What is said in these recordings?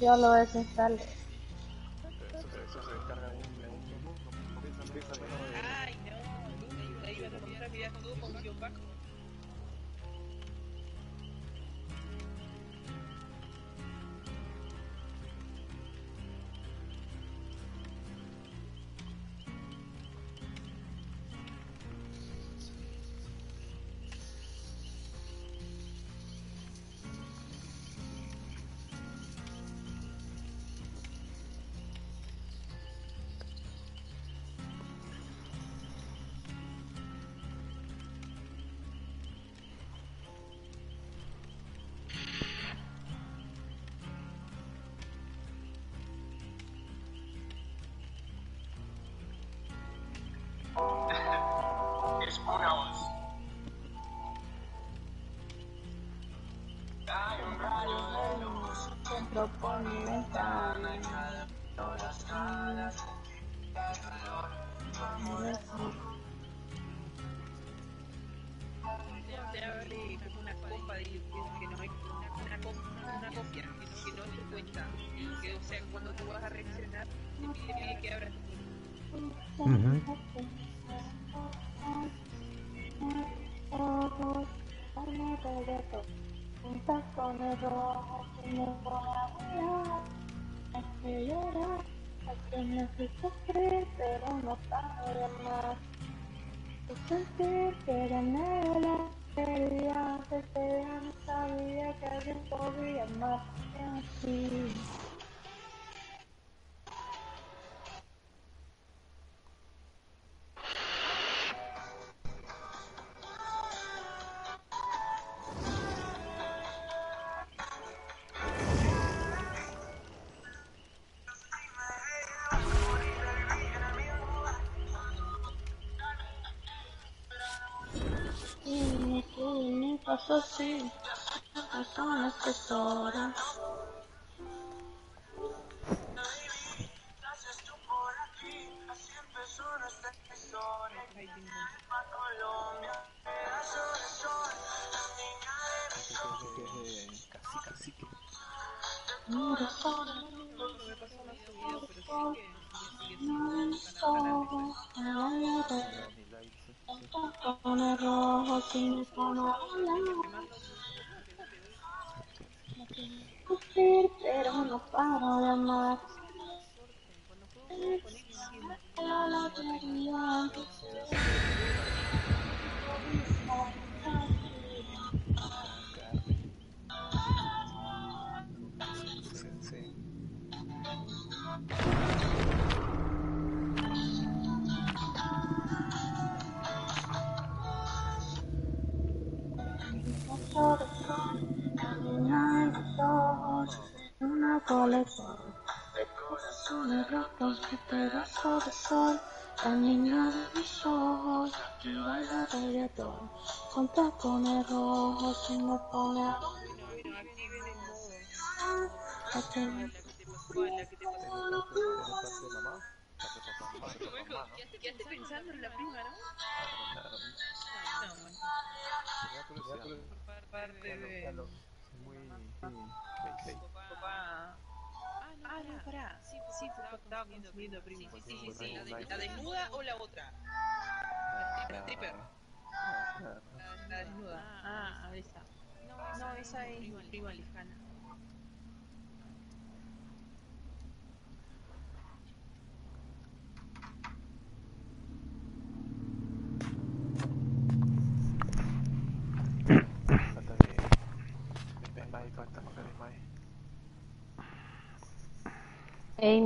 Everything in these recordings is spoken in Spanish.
Yo lo desinstalo. Se descarga Ay, no, iba a la primera vida. oneros, que me voy Hay que llorar, hay que me hace sufrir, pero no sabe más. Tu sentir que gané la quería, que te no sabía que alguien podía más. así, personas tesoras.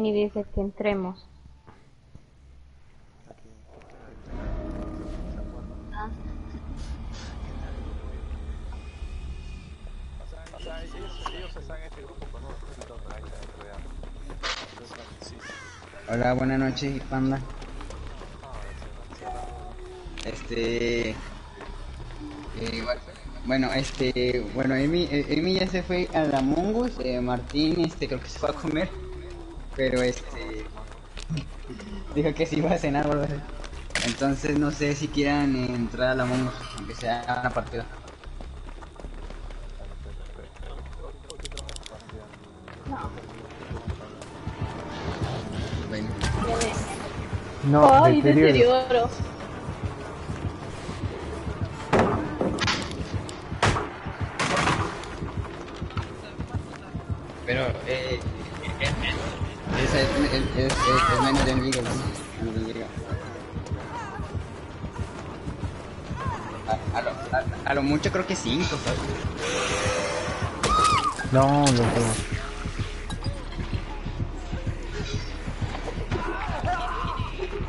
Winnie dice que entremos. Hola, buenas noches, panda. Este. Eh, bueno, este. Bueno, Emi, Emi ya se fue a la Mongus. Eh, Martín, este, creo que se fue a comer. Pero este. Dijo que se iba a cenar, ¿verdad? Entonces no sé si quieran entrar a la Mongus, aunque sea una partida. Bueno, Tiene. No, Ay, deterioro. deterioro. Es, menos de. A, a, lo, a, a lo mucho creo que 5, ¿sabes? No, loco.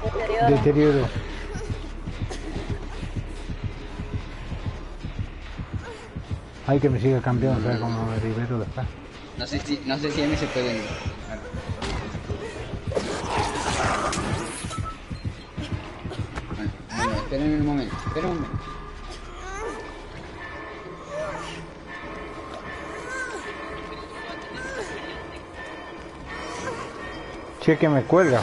Deterioro. Deterioro. Hay que me siga campeón, ¿sabes? Como Rivero después. No sé si, no sé si Emi se puede unir. Esperen un momento. Che, que me cuelga.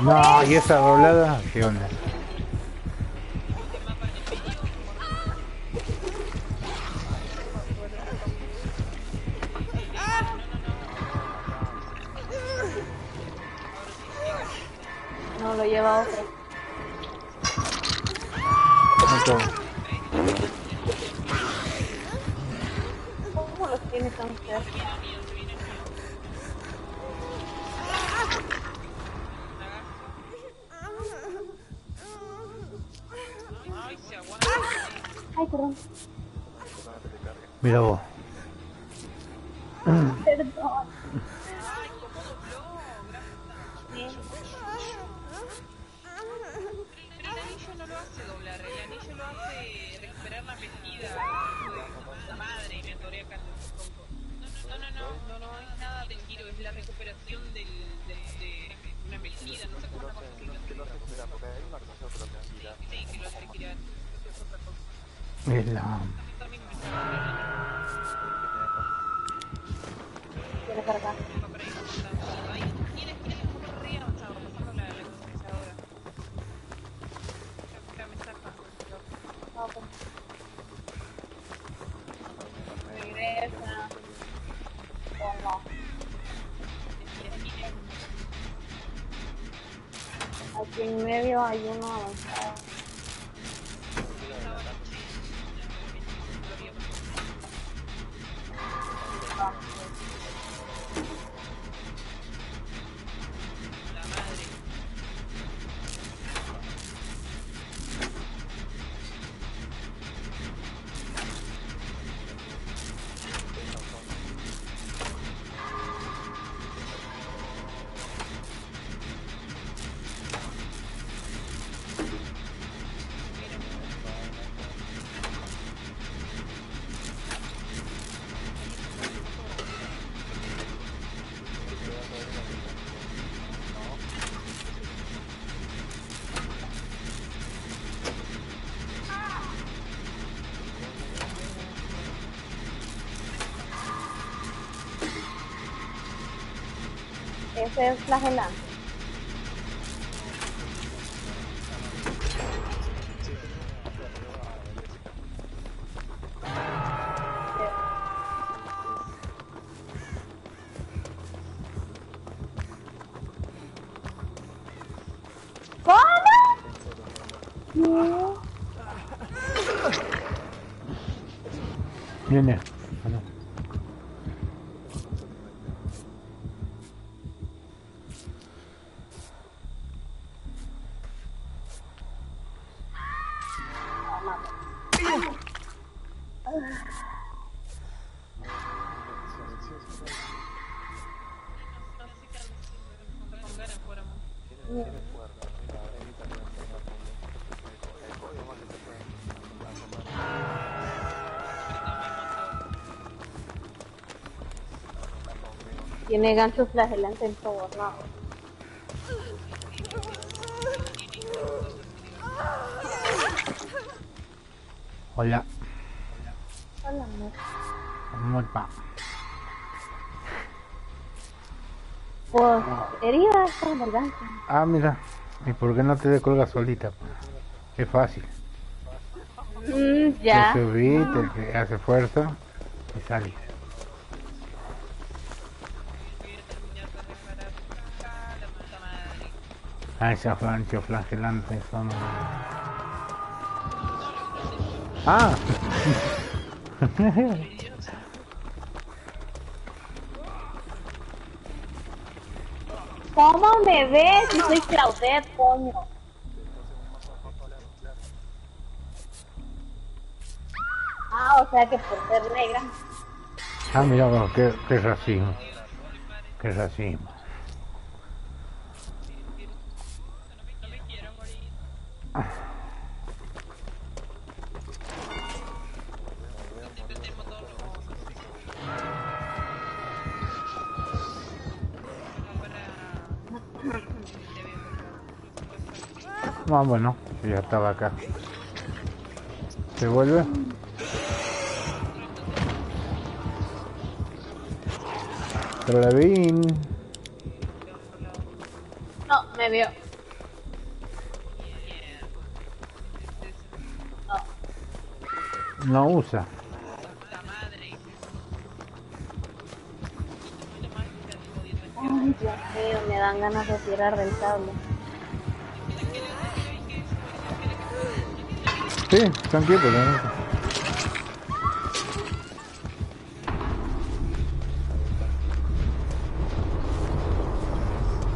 No, y esa doblada, ¿qué onda? Es flagelante. Tiene gancho flagelante en todos lados. Hola. Hola, amor. Amor, pa. Pues, herida con garganta. Ah, mira. ¿Y por qué no te descolgas solita? Es fácil. Mm, ya. Te subí, te, te hace fuerza y salís. Ah, esas flanchos flagelantes son... Ah. ¿Cómo me ves? Si soy Claudette, coño. Ah, o sea que por ser negra. Ah, mira, bueno, qué, qué racismo. Qué racismo. Ah, bueno, ya estaba acá. ¿Se vuelve? Trolevin. No, me vio. No, No usa. ay, Dios mío, me dan ganas de tirar del cable. Sí, tranquilo. tranquilo.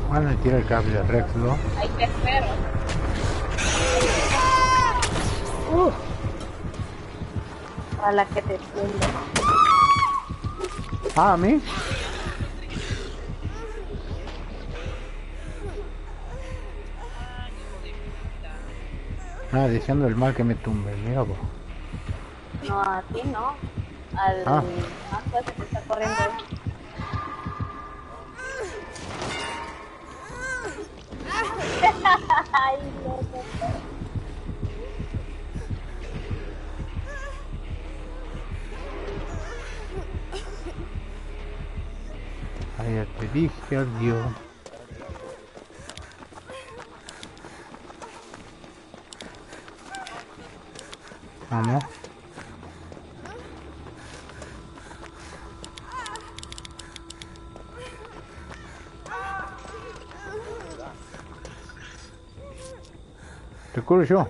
Bueno, y tira el cable Rex, ¿no? Ahí te espero. A la que te tumbe. Ah, ¿a mí? Ah, diciendo el mal que me tumbe, mira vos. No, a ti no. Al Ah. mazo ese que está corriendo. Ay, loco. Ay, ya te dije adiós. Vamos. Yo.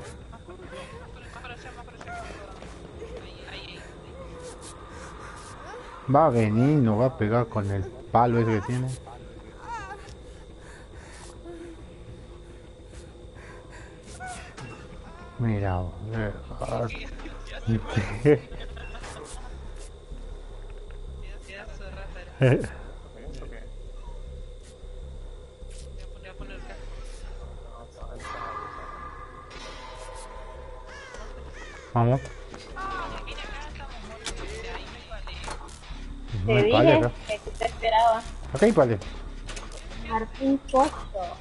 Va a venir, no va a pegar con el palo ese que tiene. Mira, hay palo. Martín Costo.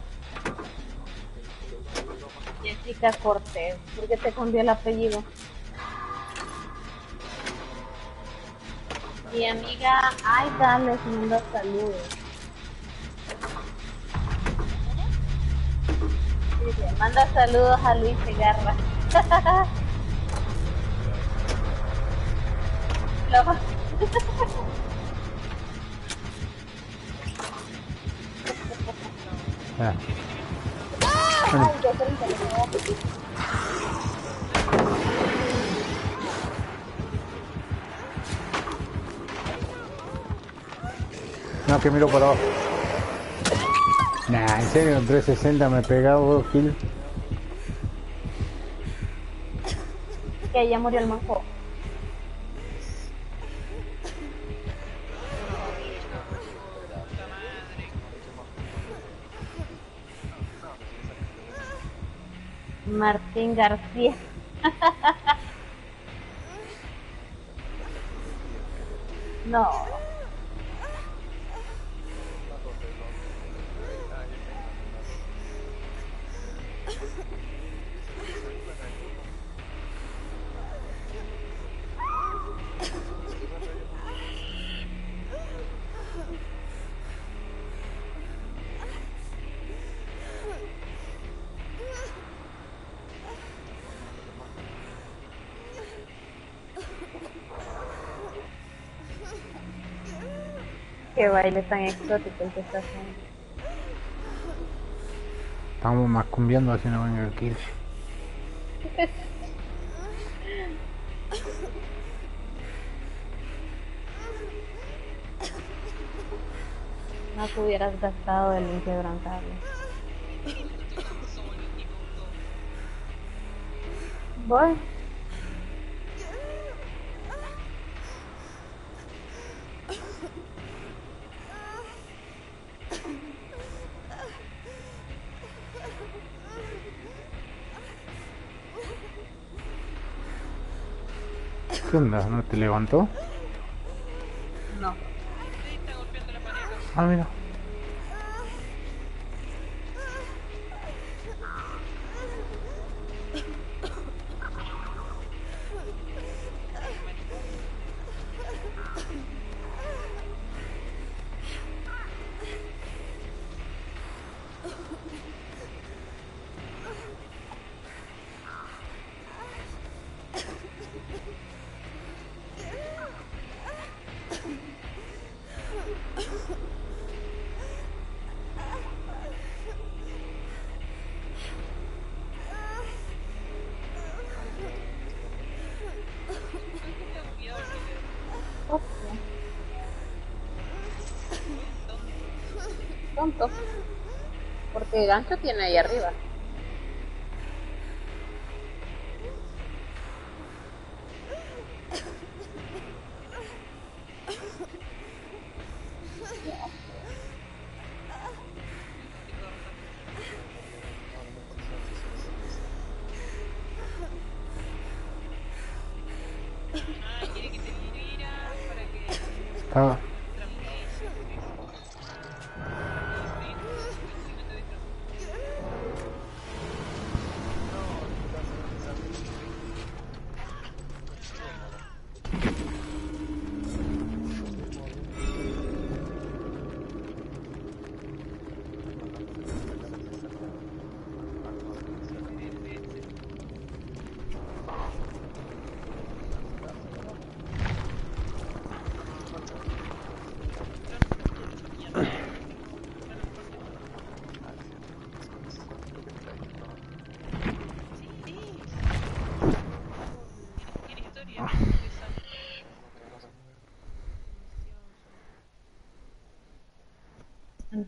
Jessica Cortés. ¿Por qué te cambió el apellido? Mi amiga Aida les manda saludos. Manda saludos a Luis Segarra. Que miro por abajo. Nah, en serio, en 360 me he pegado, Gil. Que ya murió el manjo. Martín García. Qué baile tan exótico el que está haciendo. Estamos macumbiando venga el kill. No te hubieras gastado el inquebrantable. Voy. ¿Qué onda? ¿No te levantó? No. Ah, mira. El gancho tiene ahí arriba.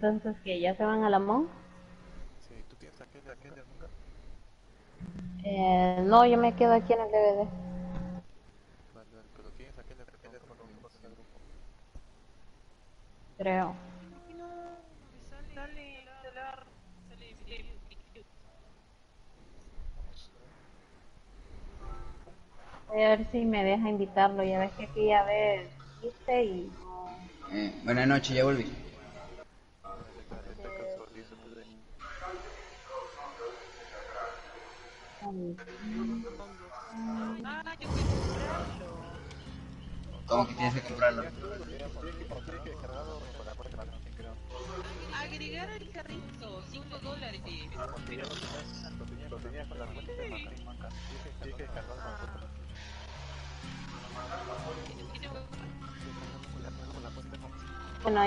Entonces, que ¿Ya se van a la mon? Sí, tú tienes aquel, aquel de nunca. Eh, no, yo me quedo aquí en el DVD. Vale, vale, pero tienes aquel de aquel de nunca en el grupo. Creo. Voy a ver si me deja invitarlo. Ya ves que aquí ya ves, viste y no. Eh, buenas noches, ya volví.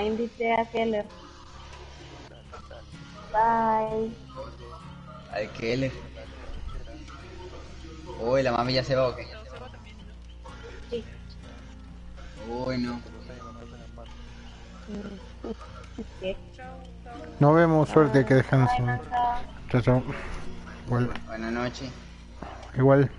Invité a Keller. Bye. Al él. Uy, la mami ya se va, ok. Sí. Uy, no. ¿Qué? Nos vemos, suerte, que descansen. Chao, chao. Buenas noches. Igual.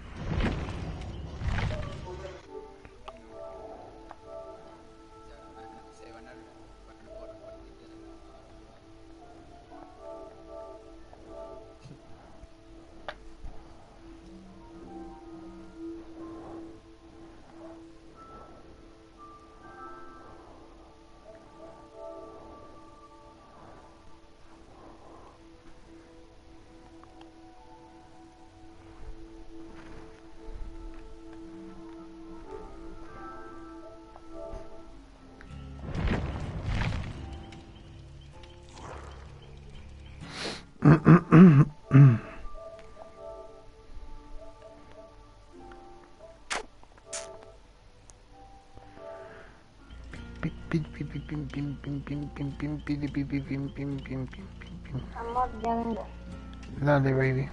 pim, pim, pim, pim, pim, pim, pim, pim, pim. I'm not getting there. Dale, baby.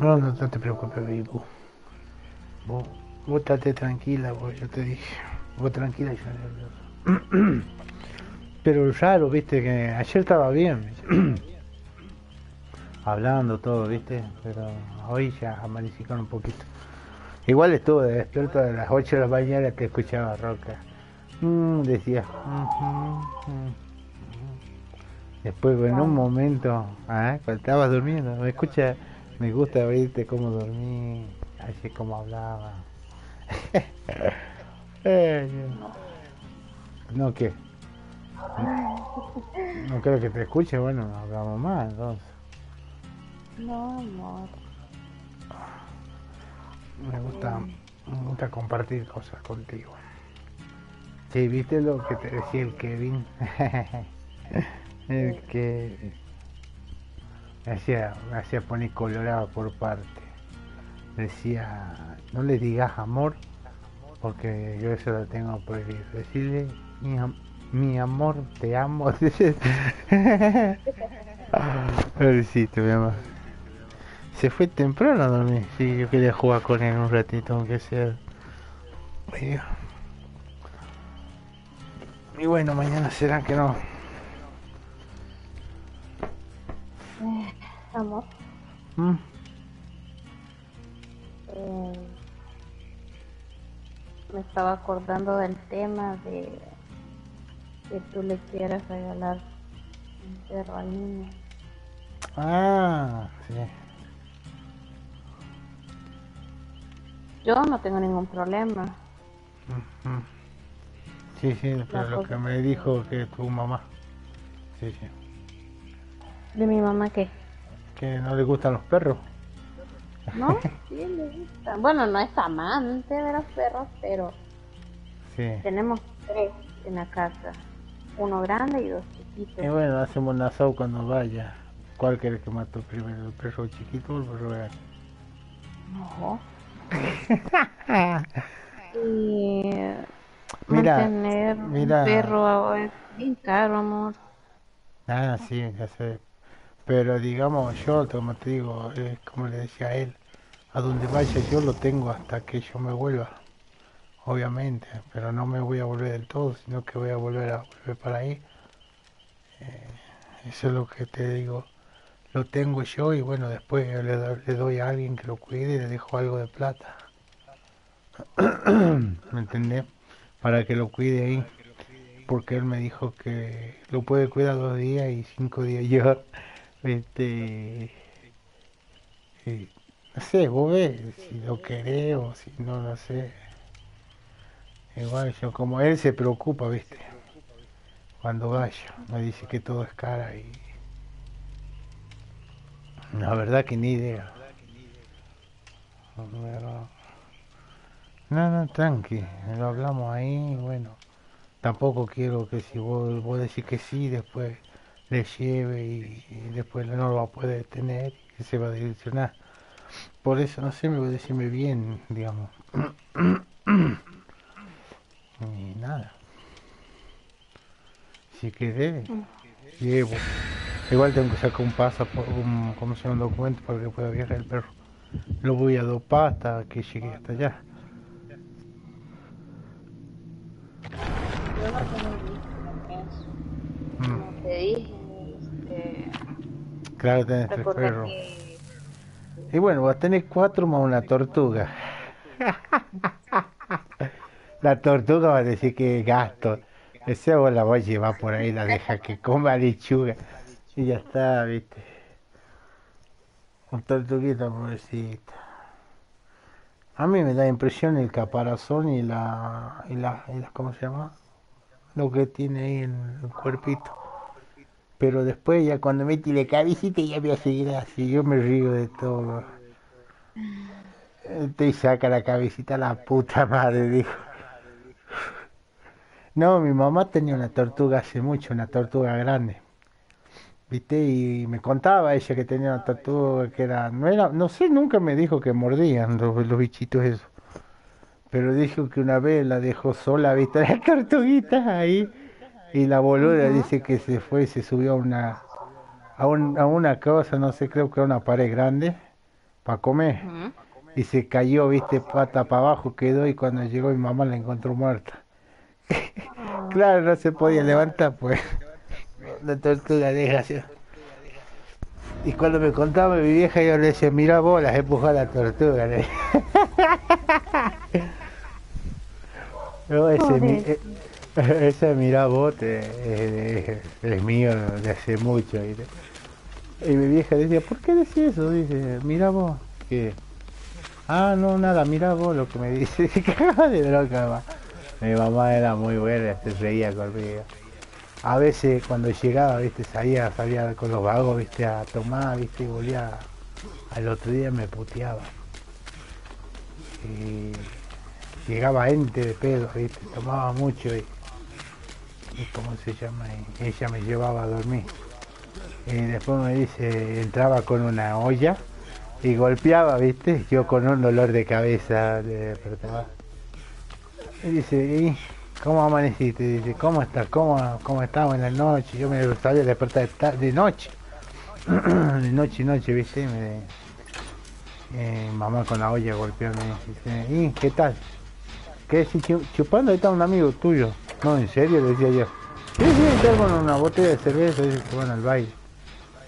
No, no, no te preocupes, Vibu. Vos, vos tranquila, vos, yo te dije. Vos tranquila y yo nervioso. Pero raro, viste, que ayer estaba bien. Hablando todo, viste, pero hoy ya amanecí con un poquito. Igual estuve despierto a las 8 de la mañana, te escuchaba roca. Mm, decía. Después, en un momento, ah, cuando estabas durmiendo, me escucha, me gusta oírte cómo dormí, así como hablaba. No, ¿qué? No creo que te escuche, bueno, no hablamos más, entonces. No, amor. Me gusta, me gusta compartir cosas contigo. Sí, ¿viste lo que te decía el Kevin? el que me hacía, me poner colorado por parte. Decía, no le digas amor, porque yo eso lo tengo prohibido. Decirle, mi, mi amor, te amo. Pobrecito, mi amor. Se fue temprano a dormir. Sí, yo quería jugar con él un ratito, aunque sea. Y bueno, mañana será que no. Amor, Mm, eh, me estaba acordando del tema de que tú le quieras regalar un perro al niño. Ah, sí. Yo no tengo ningún problema. Sí, sí, pero lo que me dijo que tu mamá. Sí, sí. ¿De mi mamá qué? Que no le gustan los perros. ¿No? Sí, le gusta. Bueno, no es amante de los perros, pero Sí. tenemos tres en la casa. Uno grande y dos chiquitos. Y bueno, hacemos un asado cuando vaya. ¿Cuál querés que mató primero? ¿El perro chiquito o el perro grande? No. y Mira, mantener mira. un perro es bien caro, amor. Ah, sí, ya sé. Pero digamos, yo, como te digo, eh, como le decía a él, a donde vaya yo lo tengo hasta que yo me vuelva. Obviamente, pero no me voy a volver del todo, sino que voy a volver a volver para ahí. Eh, eso es lo que te digo. Lo tengo yo y bueno, después le, do- le doy a alguien que lo cuide y le dejo algo de plata. ¿Me entendés? Para que lo cuide ahí porque él me dijo que lo puede cuidar dos días y cinco días yo. Este. eh, no sé, vos ves si lo querés o si no, no sé. Igual yo, como él se preocupa, viste. Cuando vaya, me dice que todo es cara y. La verdad que ni idea. Pero- No, no, tranqui, lo hablamos ahí, bueno tampoco quiero que si vos, vos decís que sí, después le lleve y, y después no lo va a poder tener y se va a direccionar. Por eso, no sé, me voy a decirme bien, digamos. y nada. Si querés, llevo. Igual tengo que sacar un pasaporte, un, ¿cómo se llama? un documento para que pueda viajar el perro. Lo voy a dopar hasta que llegue hasta allá. Yo no eso. Mm, Como te dije, claro, tenés tres perros. Y bueno, vas a tener cuatro más una tortuga. La tortuga va a decir que es gasto. Ese vos la voy a llevar por ahí, la deja que coma lechuga. Y ya está, viste. Un tortuguita, pobrecita. A mí me da impresión el caparazón y la, y la, y la, ¿cómo se llama? Lo que tiene ahí en el cuerpito. Pero después ya cuando metí la cabecita ya me hace gracia, yo me río de todo. Te saca la cabecita la puta madre, dijo. No, mi mamá tenía una tortuga hace mucho, una tortuga grande. ¿Viste? Y me contaba ella que tenía una tortuga que era, no era, no sé, nunca me dijo que mordían los, los bichitos esos. Pero dijo que una vez la dejó sola, ¿viste? La tortuguita ahí. Y la boluda dice que se fue y se subió a una, a, un- a una cosa, no sé, creo que a una pared grande. para comer. Y se cayó, viste, pata para abajo quedó y cuando llegó mi mamá la encontró muerta. claro, no se podía levantar, pues. La tortuga desgraciada. Y cuando me contaba mi vieja, yo le decía, mira vos, las empujó a la tortuga. decía. No, ese, ese mira vos te- es, es mío de hace mucho. Y mi vieja decía, ¿por qué decís eso? Dice, mira vos, que... Ah, no, nada, mira vos lo que me dice. Cagaba de bronca, mamá. Mi mamá era muy buena, se reía conmigo. A veces cuando llegaba, viste, salía, salía con los vagos, viste, a tomar, viste, y volvía. Al otro día me puteaba. Y llegaba ente de pedo, viste, tomaba mucho ¿cómo se llama? Y ella me llevaba a dormir. Y después me dice, entraba con una olla y golpeaba, viste, yo con un dolor de cabeza de despertaba. Y dice, ¿y cómo amaneciste? Dice, ¿cómo estás? ¿Cómo, cómo estamos en la noche? Yo me sabía despertar de, noche. de noche, noche, viste, y me, eh, mamá con la olla golpeando dice, ¿y qué tal? ¿Qué chu- chupando? Ahí está un amigo tuyo. No, en serio, decía yo. Sí, sí, con una botella de cerveza, dice que van al baile.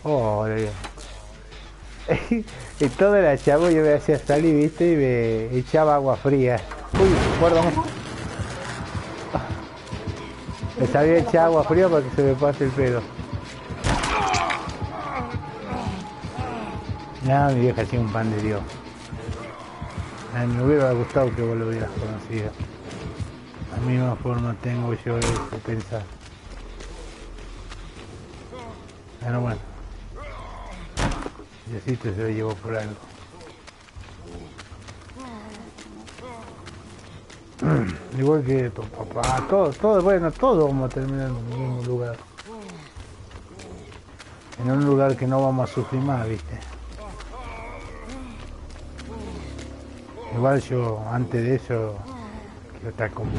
Oh, y toda la chavo yo me hacía salir, viste, y me echaba agua fría. Uy, perdón. Me sabía echar agua fría para que se me pase el pelo. Nada, mi vieja hacía un pan de Dios. Me hubiera gustado que vos lo hubieras conocido. La misma forma tengo yo de pensar. Pero bueno. Diosito se lo llevó por algo. Igual que tu papá, todo, todo, bueno, todo vamos a terminar en el mismo lugar. En un lugar que no vamos a sufrir más, viste. Igual yo, antes de eso, quiero estar como...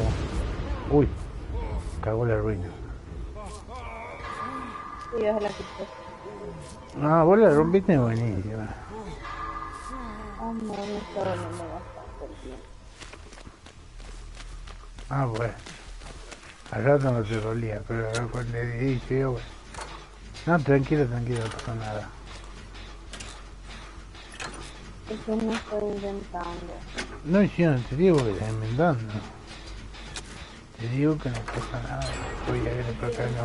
Uy, cagó la ruina. Se la. No, vos la rompiste buenísima. No, bastante pie. Ah, bueno. Al rato no te dolía, pero cuando le dije yo, bueno. No, tranquilo, tranquilo, no pasa nada. No estoy inventando. No, yo no te digo que estás inventando. Te digo que no pasa nada. Voy a ver por acá, no.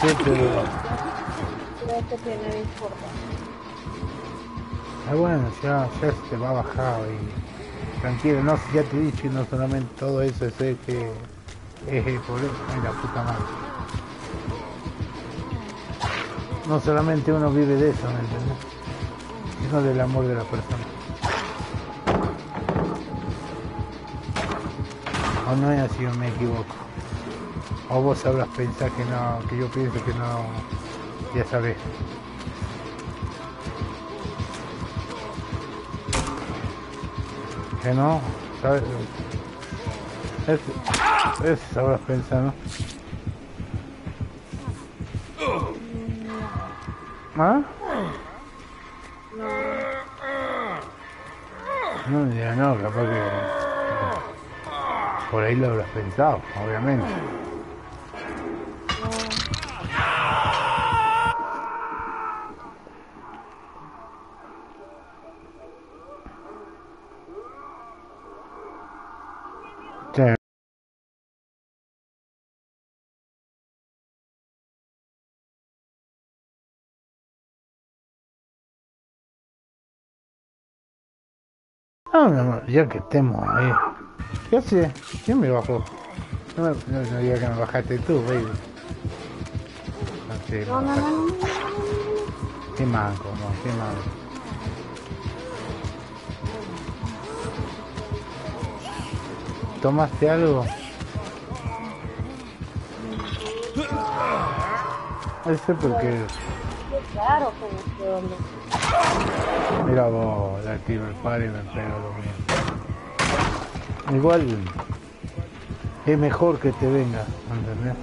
Sí, pero... Creo que tiene. Ah, bueno, ya, ya se va a bajar y... Tranquilo, no, si ya te he dicho, y no solamente todo eso, es el que... Es el problema, ay la puta madre. No solamente uno vive de eso, ¿me entiendes? Sino del amor de la persona. O no es así o me equivoco. O vos sabrás pensar que no, que yo pienso que no, ya sabes. Que no, ¿sabes? Es, es sabrás pensar, ¿no? ¿Ah? No, ya no, capaz que por ahí lo habrás pensado, obviamente. Ah, mi amor, ya que estemos ahí. ¿Qué hace? ¿Quién me bajó? No, me, no, no diga que me bajaste tú, baby. No sé, No, no, no, no, no. qué manco, no, qué manco. ¿Tomaste algo? Eso porque, Qué claro que me estoy doliendo. Mira vos, la padre y me pego lo mismo. Igual es mejor que te venga, ¿entendés?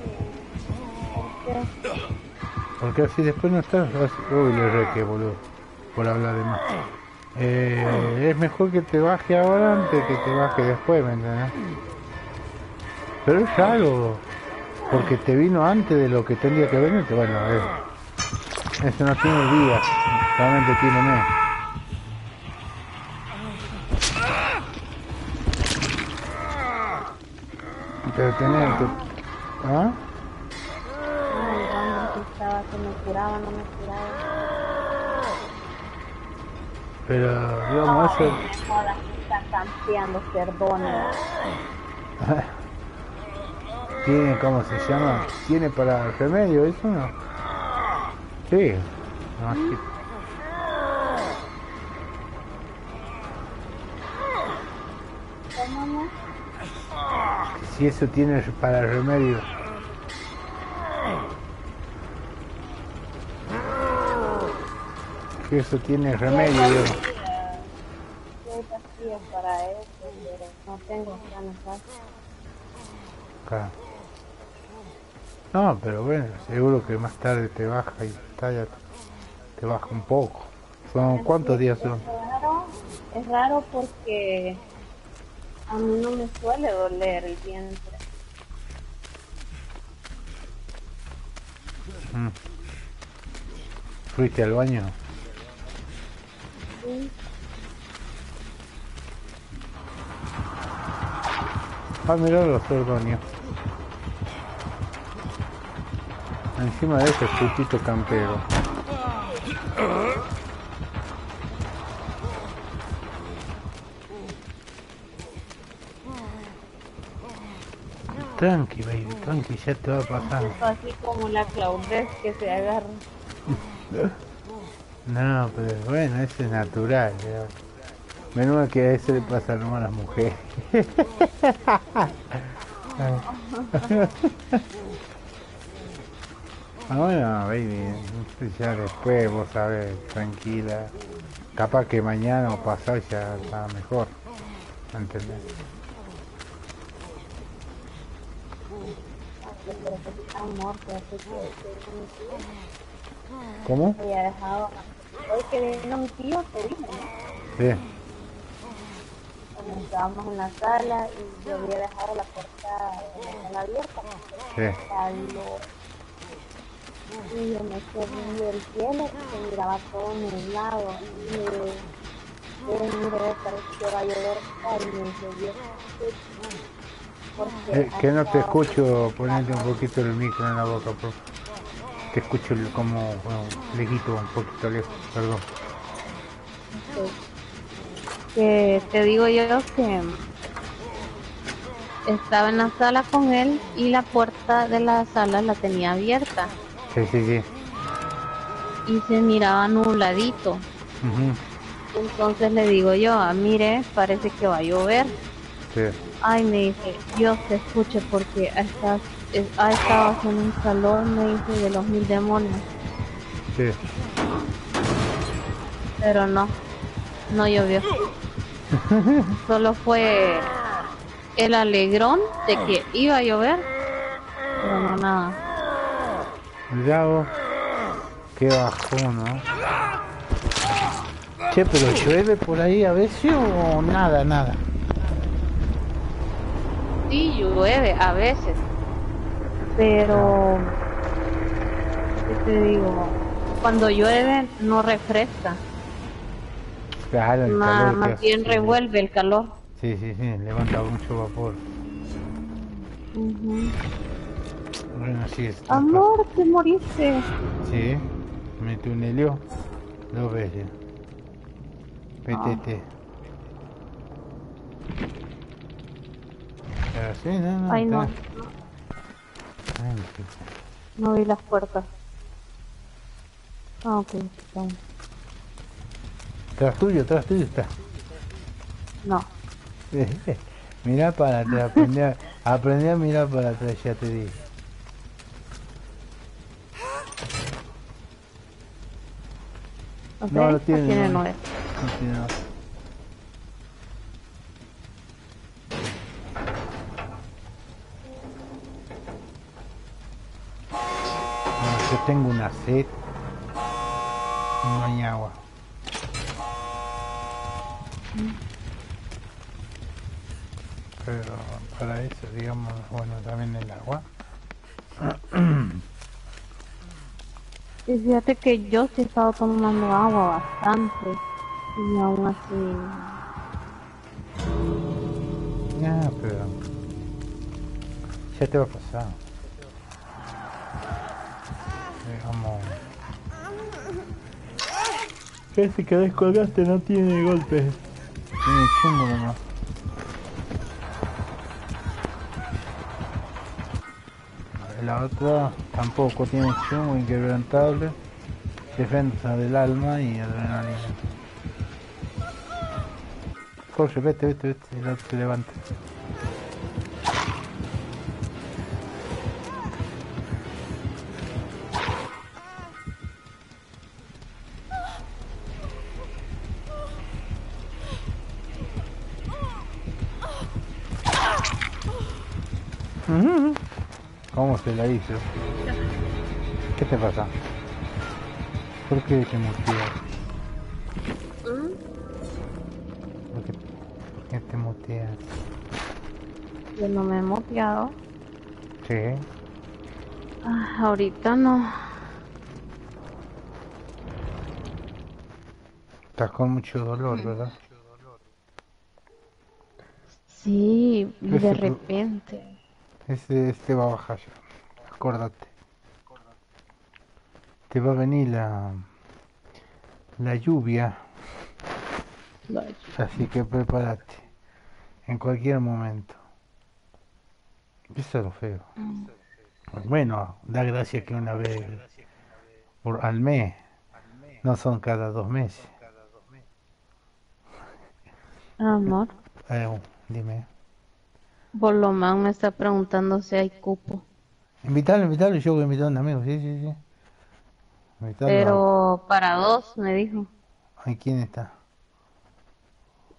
Porque así después no estás. Uy, le re que boludo. por hablar de más. Eh, es mejor que te baje ahora antes que te baje después, ¿me entendés? Pero es raro, porque te vino antes de lo que tendría que venirte. Bueno, eh, eso no tiene días, solamente tiene mes. Pero que... ¿Ah? Ay, ¿dónde que estaba que me curaba, no me curaba? Pero, digamos, eso... Ay, me jodas, me está campeando, perdona. Tiene, ¿cómo se llama? ¿Tiene para remedio eso no? Sí. No, sí. ¿Cómo no? Si eso tiene para remedio. Si eso tiene remedio. Yo- hay pastillas. Para eso, pero no tengo ganas de Acá. No, pero bueno, seguro que más tarde te baja y ya te baja un poco. ¿Son cuántos días son? Es raro, es raro porque a mí no me suele doler el vientre. Mm. ¿Fuiste al baño? Sí, Ah, mirá los ordoños. Encima de ese putito campero. Tranqui, baby, tranqui, ya te va a pasar. Así como la claudez que se agarra. No, pero bueno, eso es natural. ya. Menuda que a eso le pasa a las mujeres. Ah, bueno, baby, ya después vos sabés, tranquila. Capaz que mañana o pasado ya está mejor. ¿Entendés? ¿Cómo? había dejado. Hoy que vino mi tío, ¿no? Sí. Cuando estábamos en la sala y yo había dejado la puerta abierta. Sí. Calor. Y yo me quedé viendo el cielo y se miraba todo nublado. Y yo mire, parece que va a llover. Ay, me llovió. Porque Eh, que no te escucho, ponete un poquito el micro en la boca, por Te escucho como, bueno, lejito, un poquito lejos, perdón. que te digo yo que estaba en la sala con él y la puerta de la sala la tenía abierta Sí, sí, sí. y se miraba nubladito. Entonces le digo yo, ah, mire, parece que va a llover. sí. Ay, me dice, Dios te escuche porque ha estado, es- ha estado haciendo un calor, me dice, de los mil demonios. Sí. Pero no, no llovió. Solo fue el alegrón de que iba a llover, pero no nada. Mirá. Qué bajón, ¿no? Che, pero llueve por ahí a veces o nada, nada. Sí, llueve a veces, pero, ¿qué te digo? Cuando llueve no refresca, Claro, el más, calor más hace. bien revuelve el calor. Sí, sí, sí, levanta mucho vapor. Ujú. Bueno, sí es. Amor, te moriste. Sí, me tunelió dos veces. PTT. Pero sí, no, no. Ay, no, Tranqui. no vi las puertas. Ah, ok, está. Tras tuyo, tras tuyo está. No, Mirá para atrás, aprendí a, aprendí a mirar para atrás, ya te dije. Ok, No, no tiene, nueve. No tiene. No, yo tengo una sed. No hay agua. Pero para eso, digamos, bueno, también el agua. Y fíjate que yo sí he estado tomando agua bastante. Y aún así. Ya, pero. Ya te va a pasar. Digamos. Ese que descolgaste no tiene golpes. Tiene chungo nomás. La otra tampoco tiene chungo inquebrantable. Defensa del alma y adrenalina. Corre, vete, vete, vete, el otro se levanta. ¿Cómo se la hizo? ¿Qué te pasa? ¿Por qué te muteas? ¿Por qué, por qué te muteas? Yo no me he moteado. Sí. Ah, ahorita no. Estás con mucho dolor, ¿verdad? Sí, de repente. Este, este va a bajar ya. Acordate. Te va a venir la, la lluvia, así que prepárate. En cualquier momento. Eso es lo feo. Bueno, da gracia que una vez por, al mes, no son cada dos meses. Amor, Eh, dime. Bolomán me está preguntando si hay cupo. Invítalo, invítalo, yo voy a invitar a un amigo, sí, sí, sí. Pero para dos, me dijo. Ay, ¿quién está?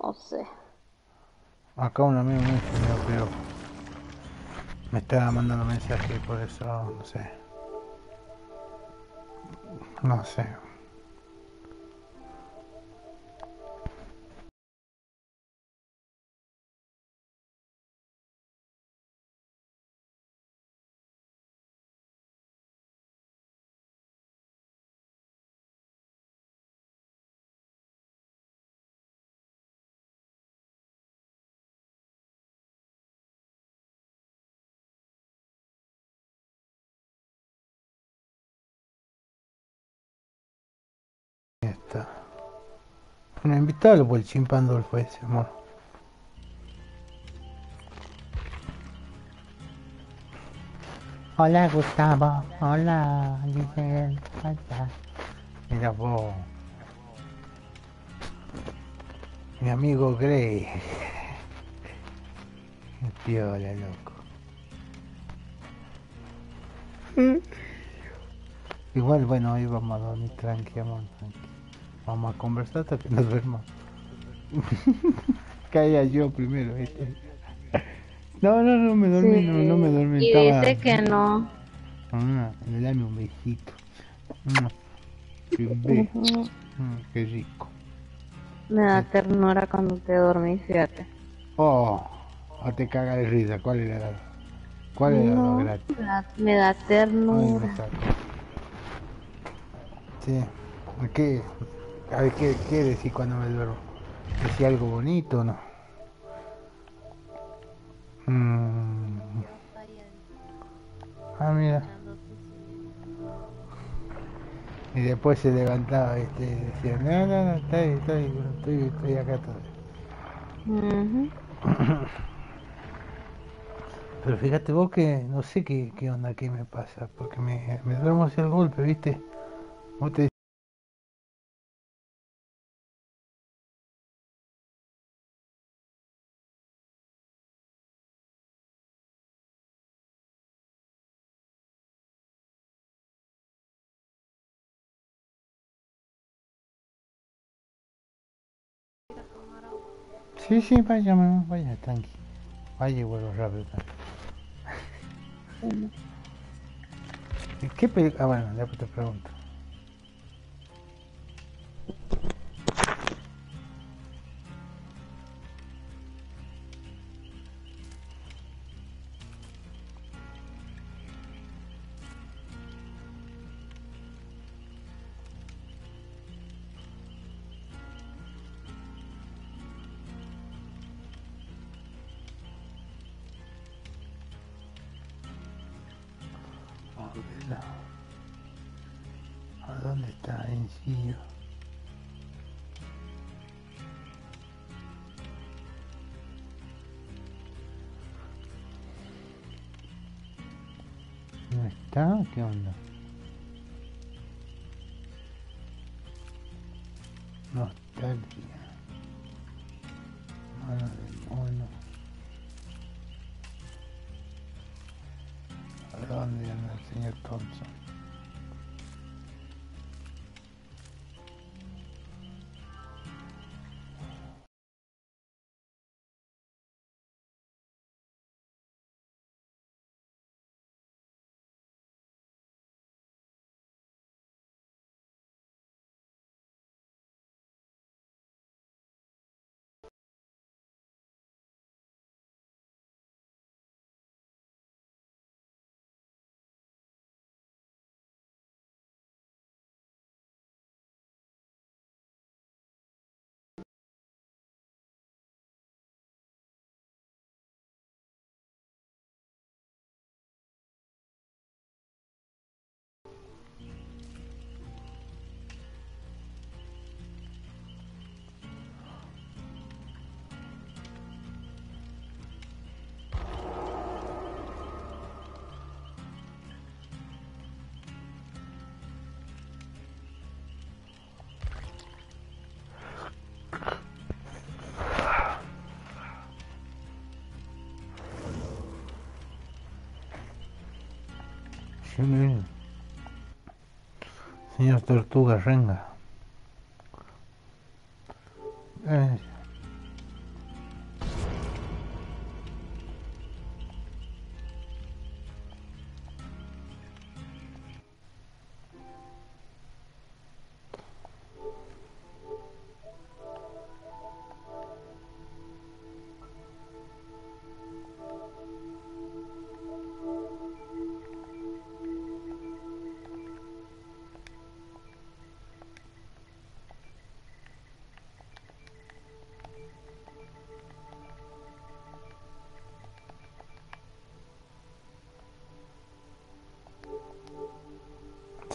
No sé. Acá un amigo mío, pero me está mandando mensaje por eso, no sé. No sé. Bueno, invítalo por el chimpandolfo ese, amor. Hola Gustavo, hola Giselle, hola. Mira vos. Mi amigo. Qué Piola, loco. Igual, bueno, hoy vamos a dormir tranqui, amor, tranqui. Vamos a conversar hasta que nos duermamos. Caía yo primero, ¿viste? No, no, no me dormí, no, no me dormí. Y estaba... dice que no. Ah, dame un besito. Mm, Qué, be- Ujú. mm, qué rico. Me da ternura cuando te dormís, fíjate. Oh, o te caga de risa. ¿Cuál era la, cuál era No, lo gratis? me da, me da Ay, ternura. me. Sí. ¿Qué? A ver, ¿qué, qué decís cuando me duermo? ¿Decís algo bonito o no? Mm. Ah, mira. Y después se levantaba este, y decía, no, no, no, estoy, estoy, estoy, estoy acá todavía. Pero fíjate vos que no sé qué, qué onda, qué me pasa, porque me, me duermo hacia el golpe, ¿viste? Vos te Sí, sí, vaya, vaya, tranqui. Vaya y vuelvo rápido. ¿Qué película? Ah, bueno, después te pregunto. Señor Tortuga Renga.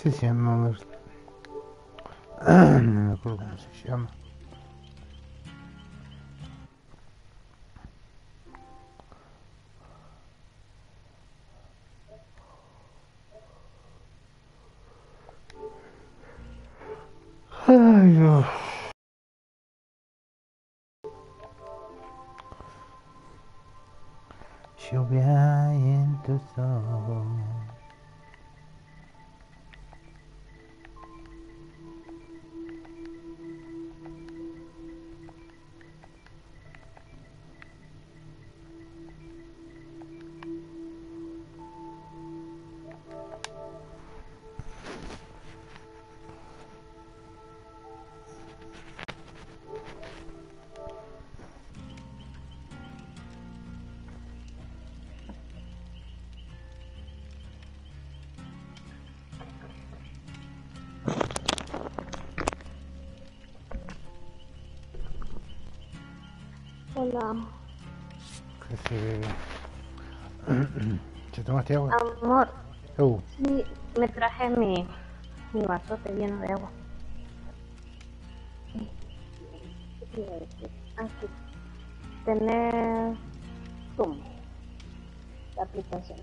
Sí, se llama. No me Hola, ¿Qué se bebe? ¿Te tomaste agua? amor. Uh, Sí, me traje mi, mi vasote lleno de agua. Aquí. Tener Zoom. La aplicación.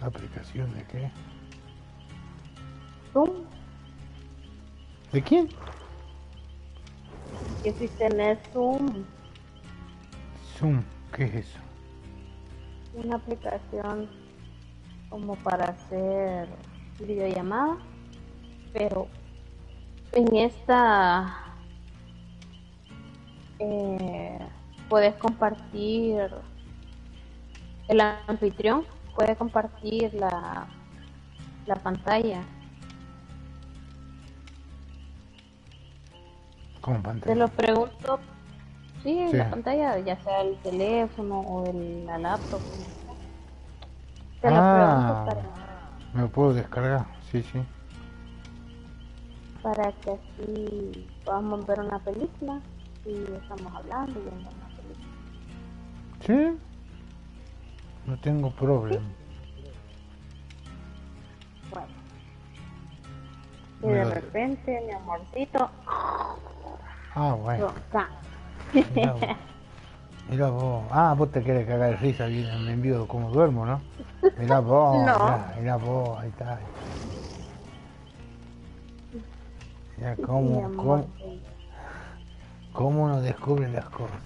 ¿la aplicación de qué? Zoom. ¿De quién? Que si tenés Zoom, Zoom, ¿qué es eso? una aplicación como para hacer videollamada, pero en esta eh, puedes compartir el anfitrión puede compartir la, la pantalla ¿Cómo te pantalla? lo pregunto sí, Sí. la pantalla ya sea el teléfono o el, la laptop te lo Ah. pregunto Me lo puedo descargar, sí, sí. para, para que así podamos ver una película y estamos hablando y viendo una película ¿Sí? No tengo problema. Bueno. Y Me de repente, mi amorcito, Ah, bueno. Mirá vos. Mirá vos. Ah, vos te querés cagar de risa bien, me envío como duermo, ¿no? Mirá vos, No. mirá, mirá vos, ahí está. Mirá mi cómo, amor. cómo, cómo uno descubre las cosas.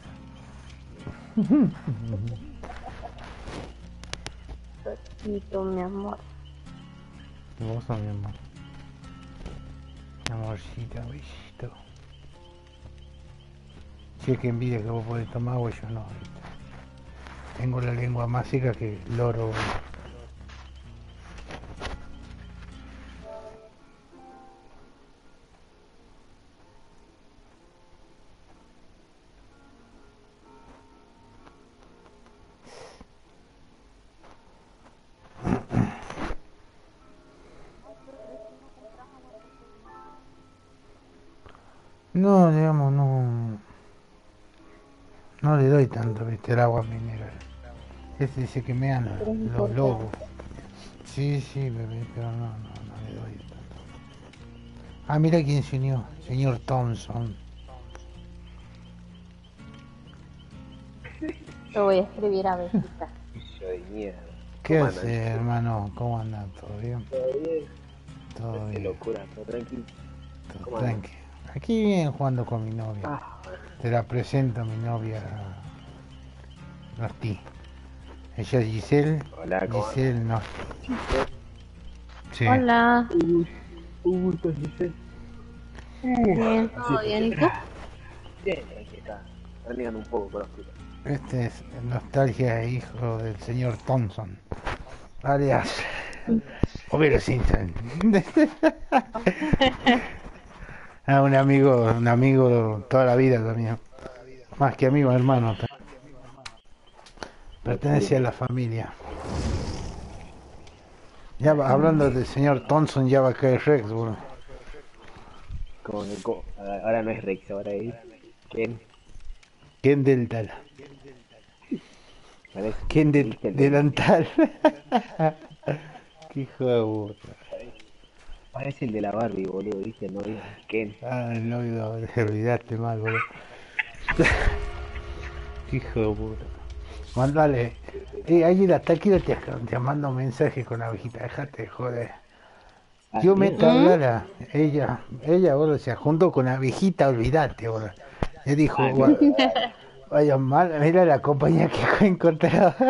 Besito, mi amor. Vos sos mi amor. Mi amorcito, besito. Es que envidia que vos podés tomar agua, yo no. Tengo la lengua más seca que loro. No, digamos, doy tanto, viste, el agua mineral. Ese dice que me dan los lobos. Sí, sí, bebé, pero no, no, no le doy tanto. Ah, mira quién se unió, señor Thompson. Lo voy a escribir a besita. Yo de mierda. ¿Qué ¿Cómo hace, hermano? ¿Cómo anda? ¿Todo bien? Todo bien. Todo Qué bien, locura, todo tranquilo. todo ¿Cómo andan? tranqui. Aquí bien jugando con mi novia. Ah, Te la presento, mi novia. Nosti. Ella es Giselle. hola. Giselle no. Sí. Hola. Un gusto, Giselle. Bien, ¿todo bien? ¿Y tú? Bien, acá. Renegando un poco con los. Este es Nostalgia, hijo del señor Thompson. Alias. Homero Simpson. ah, un amigo, un amigo toda la vida también. Más que amigo, hermano. Pertenece a la familia. Ya va- hablando del señor Thompson, ya va a caer Rex, co- ahora no es Rex, ahora es Ken. ¿Quién dental? Parece, ¿Quién del delantal? Qué hijo de puta. Parece el de la Barbie, boludo, ¿viste? No es Ken. Ah, no olvido- olvidaste mal, boludo. Qué hijo de puta. Mándale. Eh, Águila, está aquí te, te mando un mensaje con la abejita, dejate de joder. Yo ¿sí? me hablar ella, ella, boludo, se juntó con la abejita, olvidate, boludo. Le dijo, Ah, "Gua- vaya mal, mira la compañía que he encontrado.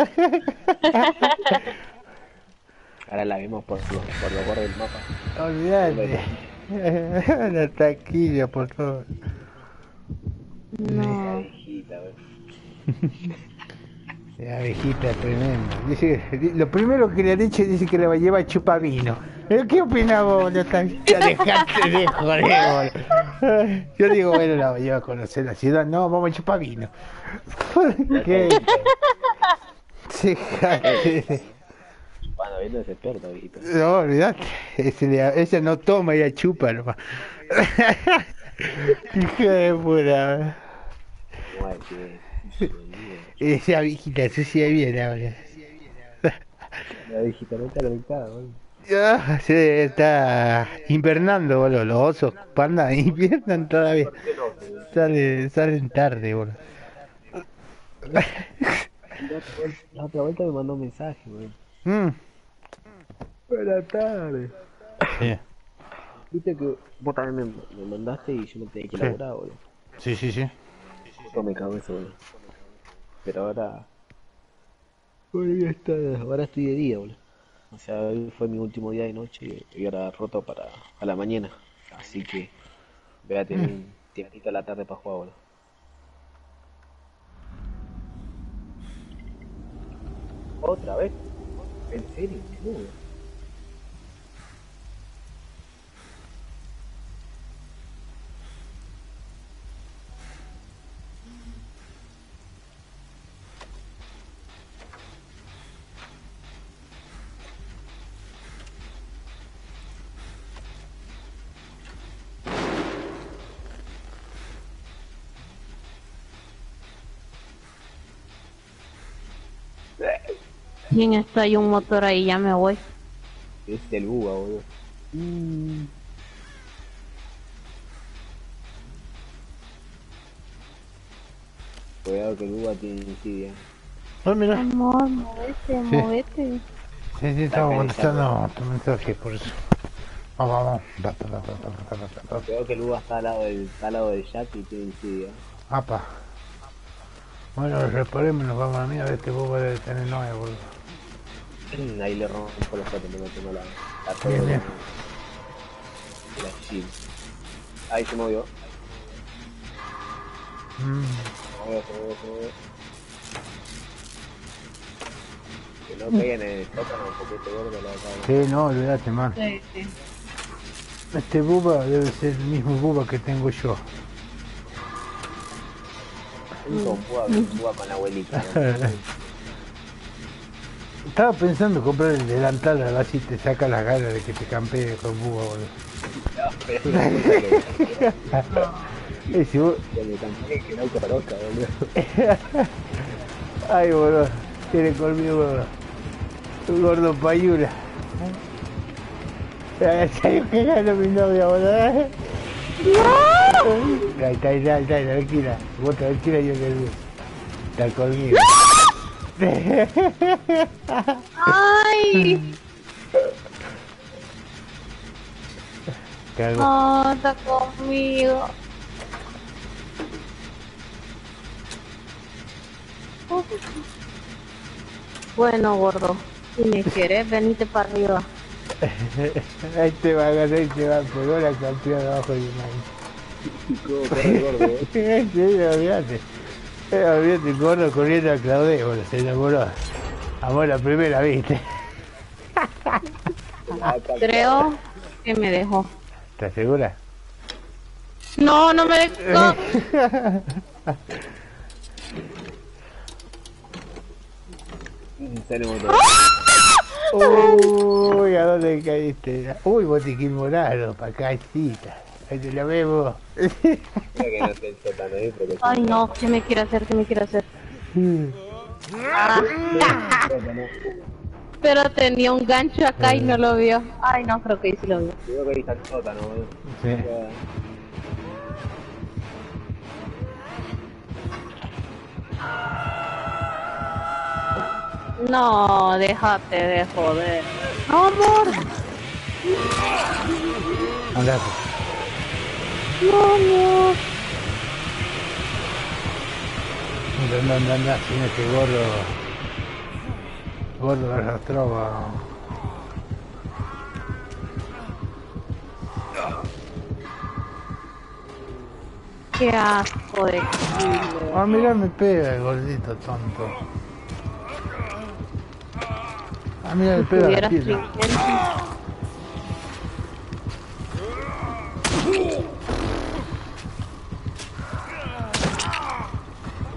Ahora la vemos por los, por los bordes del mapa. olvidate. la taquilla, por favor. No. La abejita tremenda. Dice, lo primero que le ha dicho dice que le va a llevar chupavino. ¿Eh, ¿Qué opina vos? Ya dejate de joder, boludo. Yo digo, bueno, la lleva a conocer la ciudad. No, vamos a chupar vino. ¿Qué? Dejate. Bueno, viendo ese experto, viejito. No, olvidate. Ese le- ella no toma, ella chupa nomás. Hija de. Guay, que... Esa viejita sucia bien ahora. La viejita no está conectada, boludo. Ya, se está invernando, boludo. Los osos panda invernan todavía. Sale, salen tarde, boludo. La otra vuelta me mandó un mensaje, boludo. Mm. Buenas tardes. Sí, Viste que vos también me, me mandaste y yo me tenía que elaborar, boludo. sí, sí. sí. Justo me cago eso, boludo. Pero ahora. Ya está. Ahora estoy de día, boludo. O sea, hoy fue mi último día de noche y ahora roto para a la mañana. Así que voy a tener un tiempito a la tarde para jugar, boludo. ¿Otra vez? ¿En serio? No. Bien, está hay un motor ahí, ya me voy. Es el buga, boludo. Cuidado que el buga tiene insidia. Ah, mira. Amor, movete, movete. Sí, sí, estaba contestando tu mensaje, por eso. Vamos, vamos. Da, da, da. Cuidado que el buga está al lado del, está al lado del Jack y tiene insidia. Apa. Bueno, reparemos, nos vamos a mí a ver este bobo debe tener novia, boludo. Ahí le rompo los fotos, no tengo la, la Bien, bien. de la shield. Ahí se movió. Mm. Se movió, se movió, se movió. Que no caigan en el sótano porque este gordo lo acaba Sí, no, olvídate, man. Sí, sí. Este buba debe ser el mismo buba que tengo yo. Un un conjuga con la abuelita. ¿no? Estaba pensando comprar el delantal a ver si te saca las ganas de que te campee con buba, boludo. Eh, si vos- no. Ay, boludo. Tiene conmigo boludo. un gordo payura. Ay, ¿Sabes que gana mi novia, boludo? Ahí está, ahí está, ahí está, tranquila. Vos tranquila, yo que Está conmigo. ¡Ay! Cago. No, está conmigo. Bueno, gordo, si me quieres, venite para arriba. Ahí te va a ganar, ahí te va a pegar la campeona abajo de. Como corre gordo, eh. Sí, olvídate. Eh, olvídate, gordo corriendo a Claudio, boludo, se enamoró. Amor a primera vista. Creo que me dejó. ¿Estás segura? No, no me dejó. Tenemos todo. Uy, ¿a dónde caíste? Uy, botiquín morado, pa' casita. Ahí te la vemos. Eh, Ay, no, ¿qué me quiere hacer? ¿Qué me quiere hacer? Pero tenía un gancho acá y no lo vio. Ay, no, creo que sí lo vio. Creo que ahí está el sótano, boludo. Sí. No, déjate de joder. No, amor. Andate. No, amor. Anda, anda, anda, sin este gordo. Gordo arrastró, va. Qué asco de kilo. Ah, mira, me pega el gordito tonto. Ah, mira, me pega la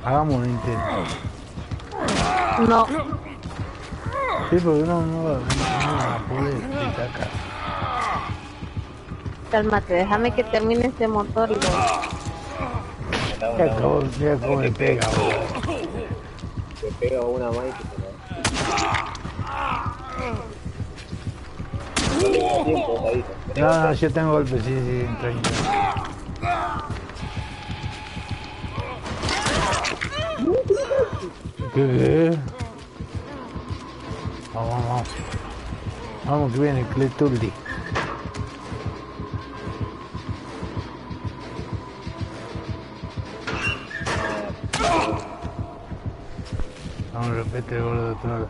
Hagamos un intento. No, Sí, porque no, no, va- no poder quitar acá. cálmate, déjame que termine este motor y. Mira cómo, mira cómo me pega. Te pega una más y te No. No, no, yo tengo golpes, sí, sí, tranquilo. ¿Qué? Vamos, vamos, vamos. Que viene Cletuldi. Vamos, repete el gordo de otro lado.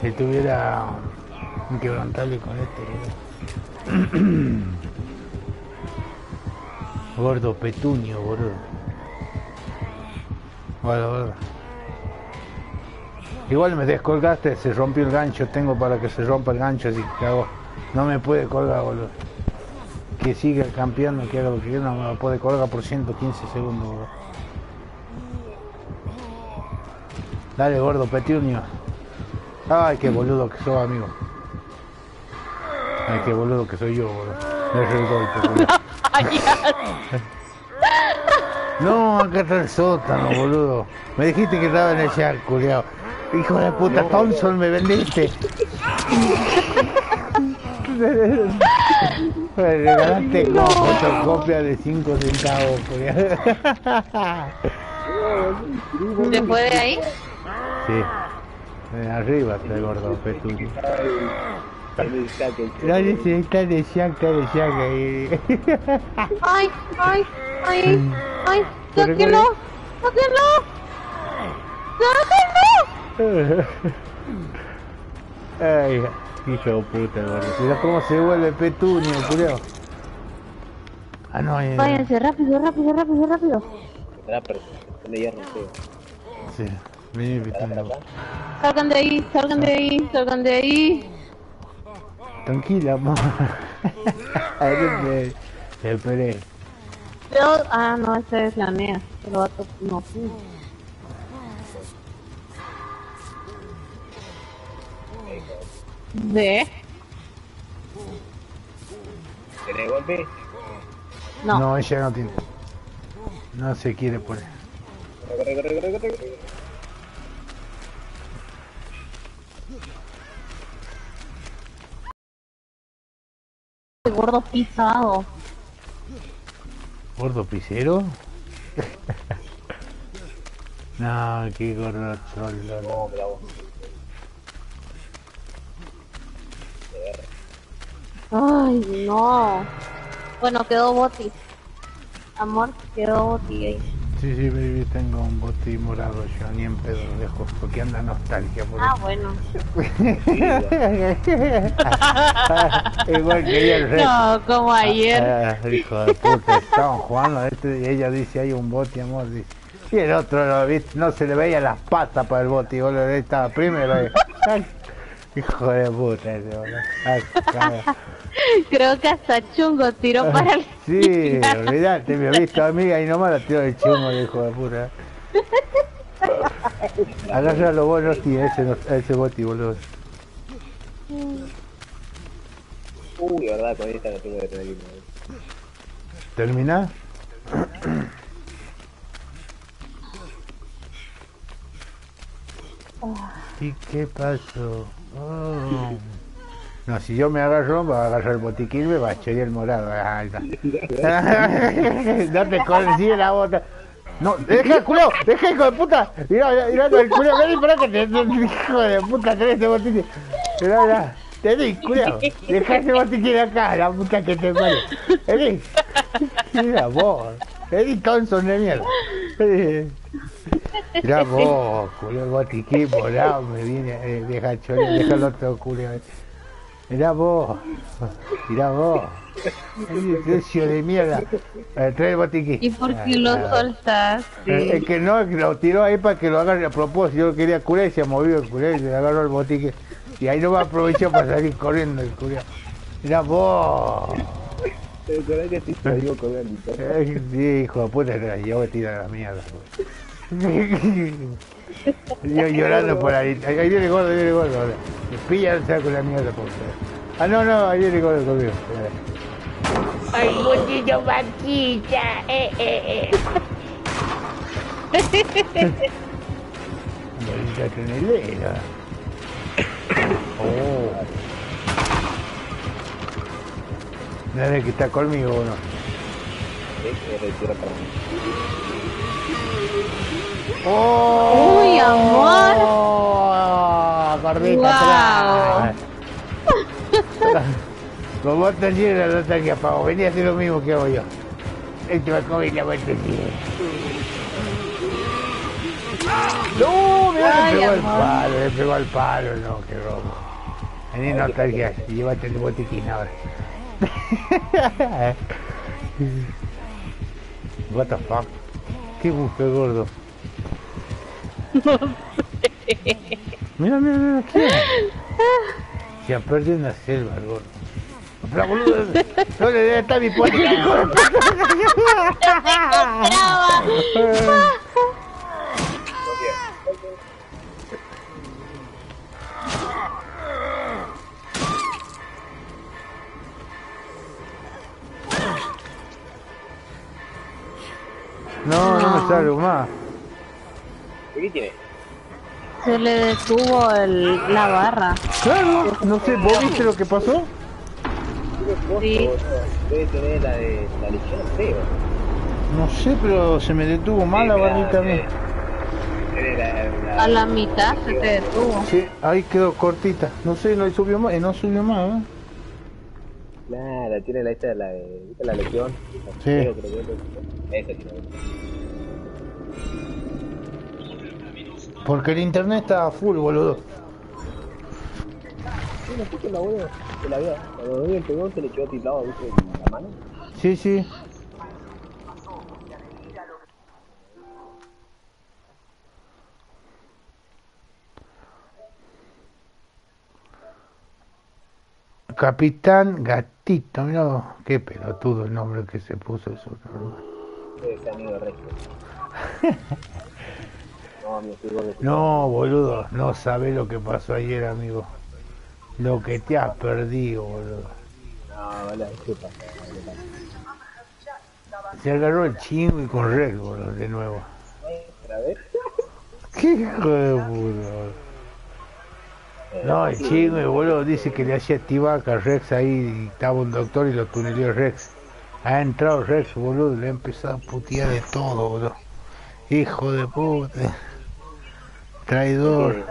Si tuviera un quebrantable con este. Gordo petuño, boludo. Bueno, bueno. Igual me descolgaste, se rompió el gancho, tengo para que se rompa el gancho, así que hago. No me puede colgar, boludo. Que siga campeando, que haga lo que quiera, no me puede colgar por 115 segundos, boludo. Dale, gordo petuño. Ay, qué boludo que soy, amigo. Ay, qué boludo que soy yo, boludo. Me erré el golpe, boludo. No, acá está el sótano, boludo. Me dijiste que estaba en el chat, culiao. Hijo de puta, Thompson, me vendiste. Me regalaste como fotocopia de 5 centavos. pues. ¿Después de ahí? Sí. Eh, Arriba está el gordo petuño. No necesita de está de ahí. ¡Ay, ay, ay, ay! ¡Sáquenlo! ¡Sáquenlo! ¡Sáquenlo! Ay, hijo de puta. Mira cómo se vuelve petuño, culiao. Ah, no, eh, Váyanse, rápido, rápido, rápido, rápido. Le. Sí, vení, petuño. Salgan de ahí, salgan de ahí, salgan de ahí. Tranquila, amor. Ahí me me esperé. Yo, ah, no, ese es la mía. El vato, no. ¿De? ¿Tenés golpe? No. No, ella no tiene. No se quiere poner. Corre, corre, corre, Ese gordo pisado. ¿Gordo pisero? no, qué gordo trolo. No, bravo. Ay, no. Bueno, quedó Boti. Amor, quedó Boti ahí. Sí, sí, baby, tengo un bote morado, yo ni en pedo lo dejo, porque anda nostalgia por Ah, bueno. Igual que el resto. No, como ayer. Ah, hijo de puta, estaban jugando este y ella dice, hay un bote, amor, dice. Y el otro, viste, no se le veía las patas para el bote, y boludo, estaba primero. Hijo de puta ese, caga. Creo que hasta Chungo tiró para el Sí, olvidate, me he visto amiga y nomás la tiró el chungo, el hijo de puta. Agárralo vos, no, tío, ese, no- ese boti, boludo. Uy, de verdad, con esta no tengo que tener que ir. ¿Terminás? ¿Y qué pasó? Oh. No, si yo me agarro, va a agarrar el botiquín y me va a echar el morado. Está. no te consigue la bota. No, deja el culo, deja hijo de puta. Mira, mira, mira el culo, vení para que te, hijo de puta, tenés este botiquín. Mira, mira, tení, culo. Deja ese botiquín acá, la puta que te pare. Vení. Mira vos, vení Thompson de mierda. Mira vos, culo, el botiquín morado, me viene, eh, deja chole, deja el otro culo. Mirá vos, mirá vos. Ese sucio de mierda. Eh, trae el botiquín. ¿Y por qué lo Ah, soltaste? eh, Es que no, es que lo tiró ahí para que lo agarre a propósito. Yo lo quería curar y se movió el culé y le agarró el botiquín. Y ahí no me aprovechó para salir corriendo el culé. Mirá vos. ¿Te acordás que sí salió con el Eh, Sí, hijo de puta, te la llevo y tira la mierda. pues. Yo llorando por ahí. Ahí viene el gordo, ahí viene el gordo. ahora. Me pilla el saco la mierda. Por favor. ah, no, no, ahí viene el gordo conmigo. Ay, botillo vaquilla, eh, eh, Bolita canelera. Oh. Dale que está conmigo o no. ¡Oh! Uy, amor. ¡Oh! Gordita. Con vos te tiene la nota que apago. Vení a hacer lo mismo que hago yo. Este va a comer la vuelta ¡No! Mira, le pegó el amor. palo, le pegó el palo, no, qué robo. Vení, nostalgia, y llévate el botiquín ahora. What the fuck? ¿Qué busca gordo? Mira, mira, mira, ¿qué? Se ha perdido en la selva el gordo. Pero boludo, no le debe estar mi puerta. No, no me salgo más. ¿Qué tiene? Se le detuvo el, la barra. Claro, no sé, ¿vos viste lo que pasó? Sí. Debe tener la de la legión, creo. No sé, pero se me detuvo mal la barrita a mí. Tiene la, la- A la mitad se te detuvo. Sí, ahí quedó cortita. No sé, no subió más, eh, no subió más, ¿eh? Claro, tiene la esta, la de ¿viste la legión. Sí. Creo, creo que es esa tiene. Porque el internet está full, boludo. Sí, no sé que la abuela se la vio. Cuando el pegón se le quedó tildado, ¿viste? En la mano. Sí, sí. Capitán Gatito, mira qué pelotudo el nombre que se puso eso. Debe amigo de no, boludo, no sabés lo que pasó ayer, amigo. Lo que te has perdido, boludo. No, vale, disculpa. Se agarró el chingo y con Red, boludo, de nuevo. ¿Qué hijo de boludo? No, el chingo, boludo, dice que le hacía tibaca a Rex ahí y estaba un doctor y lo tunelió Rex. Ha entrado Rex, boludo, le ha empezado a putear de todo, boludo. Hijo de puta. Traidor.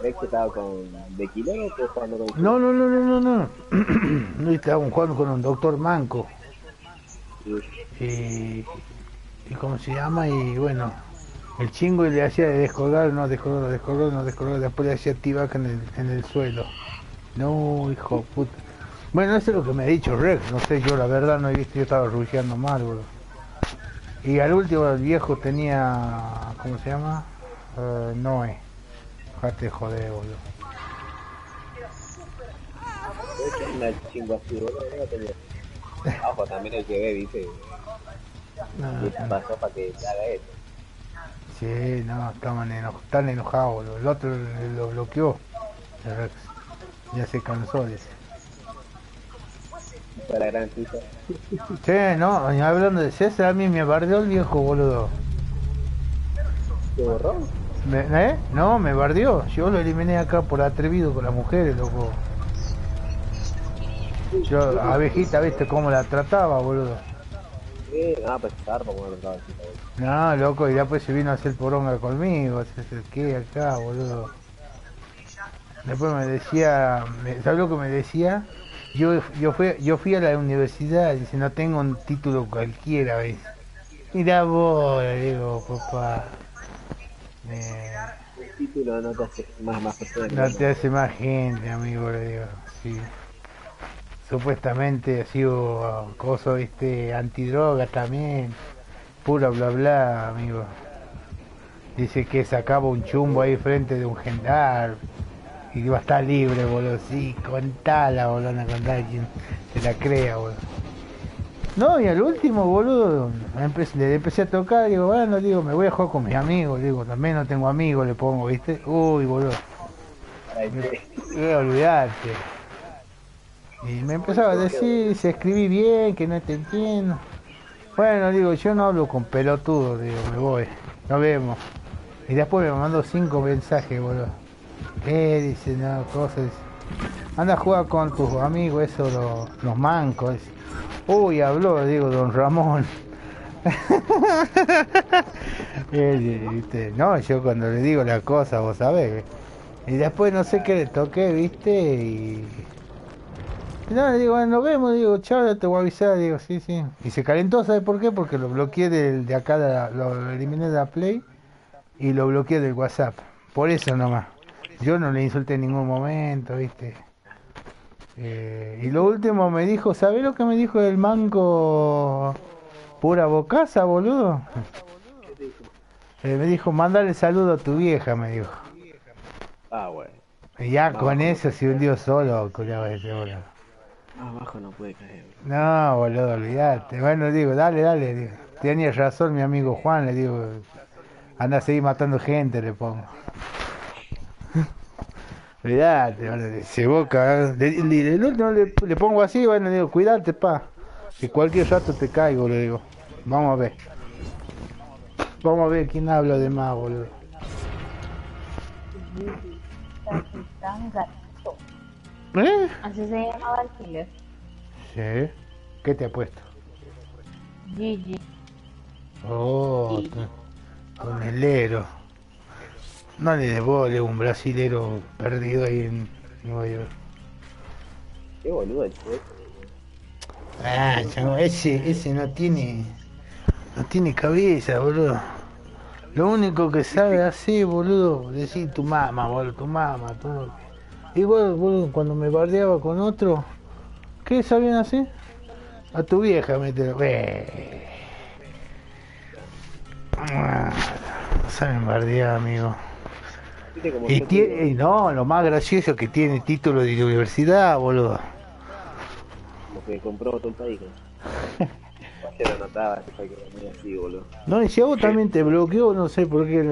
¿Crees que estaba con de kilo o que jugando con No, no, no, no, no, no. No estaban jugando con un doctor manco. Y, y cómo se llama y bueno el chingo le hacía de descolgar no descolgar descolgar no descolgar después le hacía tibaca en el, en el suelo no hijo puta bueno eso es lo que me ha dicho Rex no sé yo la verdad no he visto yo estaba rusheando mal boludo y al último el viejo tenía ¿cómo se llama? Eh, Noé Dejate de joder boludo una? No. Ojo, también hay que ver, ¿viste? No, ¿Qué te pasó para que haga eso? Sí, no, estaban eno- tan enojados, boludo. El otro lo bloqueó. el Rex. Ya se cansó, dice. Fue la gran cita. Sí, no, hablando de César, a mí me bardeó el viejo, boludo. ¿Te borró? Me- ¿Eh? No, me bardeó. Yo lo eliminé acá por atrevido con las mujeres, loco. Yo, abejita, viste cómo la trataba, boludo. Sí, no, pues como. No, loco, y después se vino a hacer poronga conmigo, se acerqué acá, boludo. Después me decía, ¿sabes lo que me decía? Yo, yo, fui, yo fui a la universidad, dice, no tengo un título cualquiera, ¿ves? Mira vos, le digo, papá. Eh, El título no te hace más, más persona que no uno. te hace más gente, amigo, le digo, sí. Supuestamente ha sido coso, viste, antidroga también, puro bla bla, amigo. Dice que sacaba un chumbo ahí frente de un gendarme y iba a estar libre, boludo. Sí, contala, boludo, no contala quien se la crea, boludo. No, y al último, boludo, le empecé a tocar, digo, bueno, digo, me voy a jugar con mis amigos, digo, también no tengo amigos, le pongo, ¿viste? Uy, boludo, sí. eh, olvidarte. Y me empezaba a decir, se escribí bien, que no te entiendo. Bueno, digo, yo no hablo con pelotudos, digo, me voy, nos vemos. Y después me mandó cinco mensajes, boludo. ¿Qué? Dice, no, cosas. Anda a jugar con tus amigos, eso, los, los mancos. dice. Uy, habló, digo, don Ramón. Eh, ¿viste? No, yo cuando le digo la cosa, vos sabés. Y después no sé qué le toqué, ¿viste? Y... No, le digo, bueno, nos vemos, digo, chao, ya te voy a avisar, digo, sí, sí. Y se calentó, ¿sabes por qué? Porque lo bloqueé del, de acá, de la- lo eliminé de la Play y lo bloqueé del WhatsApp. Por eso nomás. Yo no le insulté en ningún momento, ¿viste? Eh, y lo último me dijo, ¿sabés lo que me dijo el manco pura bocaza, boludo? Eh, me dijo, mandale saludo a tu vieja, me dijo. Ah, bueno. Y ya con eso se hundió solo, culiao ese, boludo. Abajo no puede caer, boludo. No, boludo, olvídate. Bueno, digo, dale, dale. Digo. Tenía razón mi amigo Juan, le digo, anda a seguir matando gente, le pongo. Boludo, se boca. ¿eh? El último le, le pongo así, bueno, le digo, cuídate, pa. Que cualquier rato te caigo, le digo. Vamos a ver. Vamos a ver quién habla de más, boludo. ¿Eh? Así se llamaba el killer. Sí. ¿Qué te ha puesto? Gigi. Oh, con el. No le devuelve un brasilero perdido ahí en Nueva York. Qué boludo el juez. Ah, ese, ese no tiene. No tiene cabeza, boludo. Lo único que sabe hacer, boludo, decir tu mamá, boludo, tu mamá, todo. Igual, boludo, cuando me bardeaba con otro, ¿qué sabían hacer? A tu vieja meter. Ah, Saben bardear, amigo. Viste como Y tiene, no, lo más gracioso es que tiene título de universidad, boludo. como que compró todo el país. ¿no? Ayer anotaba, se fue que muy así, boludo. No, y si a vos también te bloqueó, no sé por qué,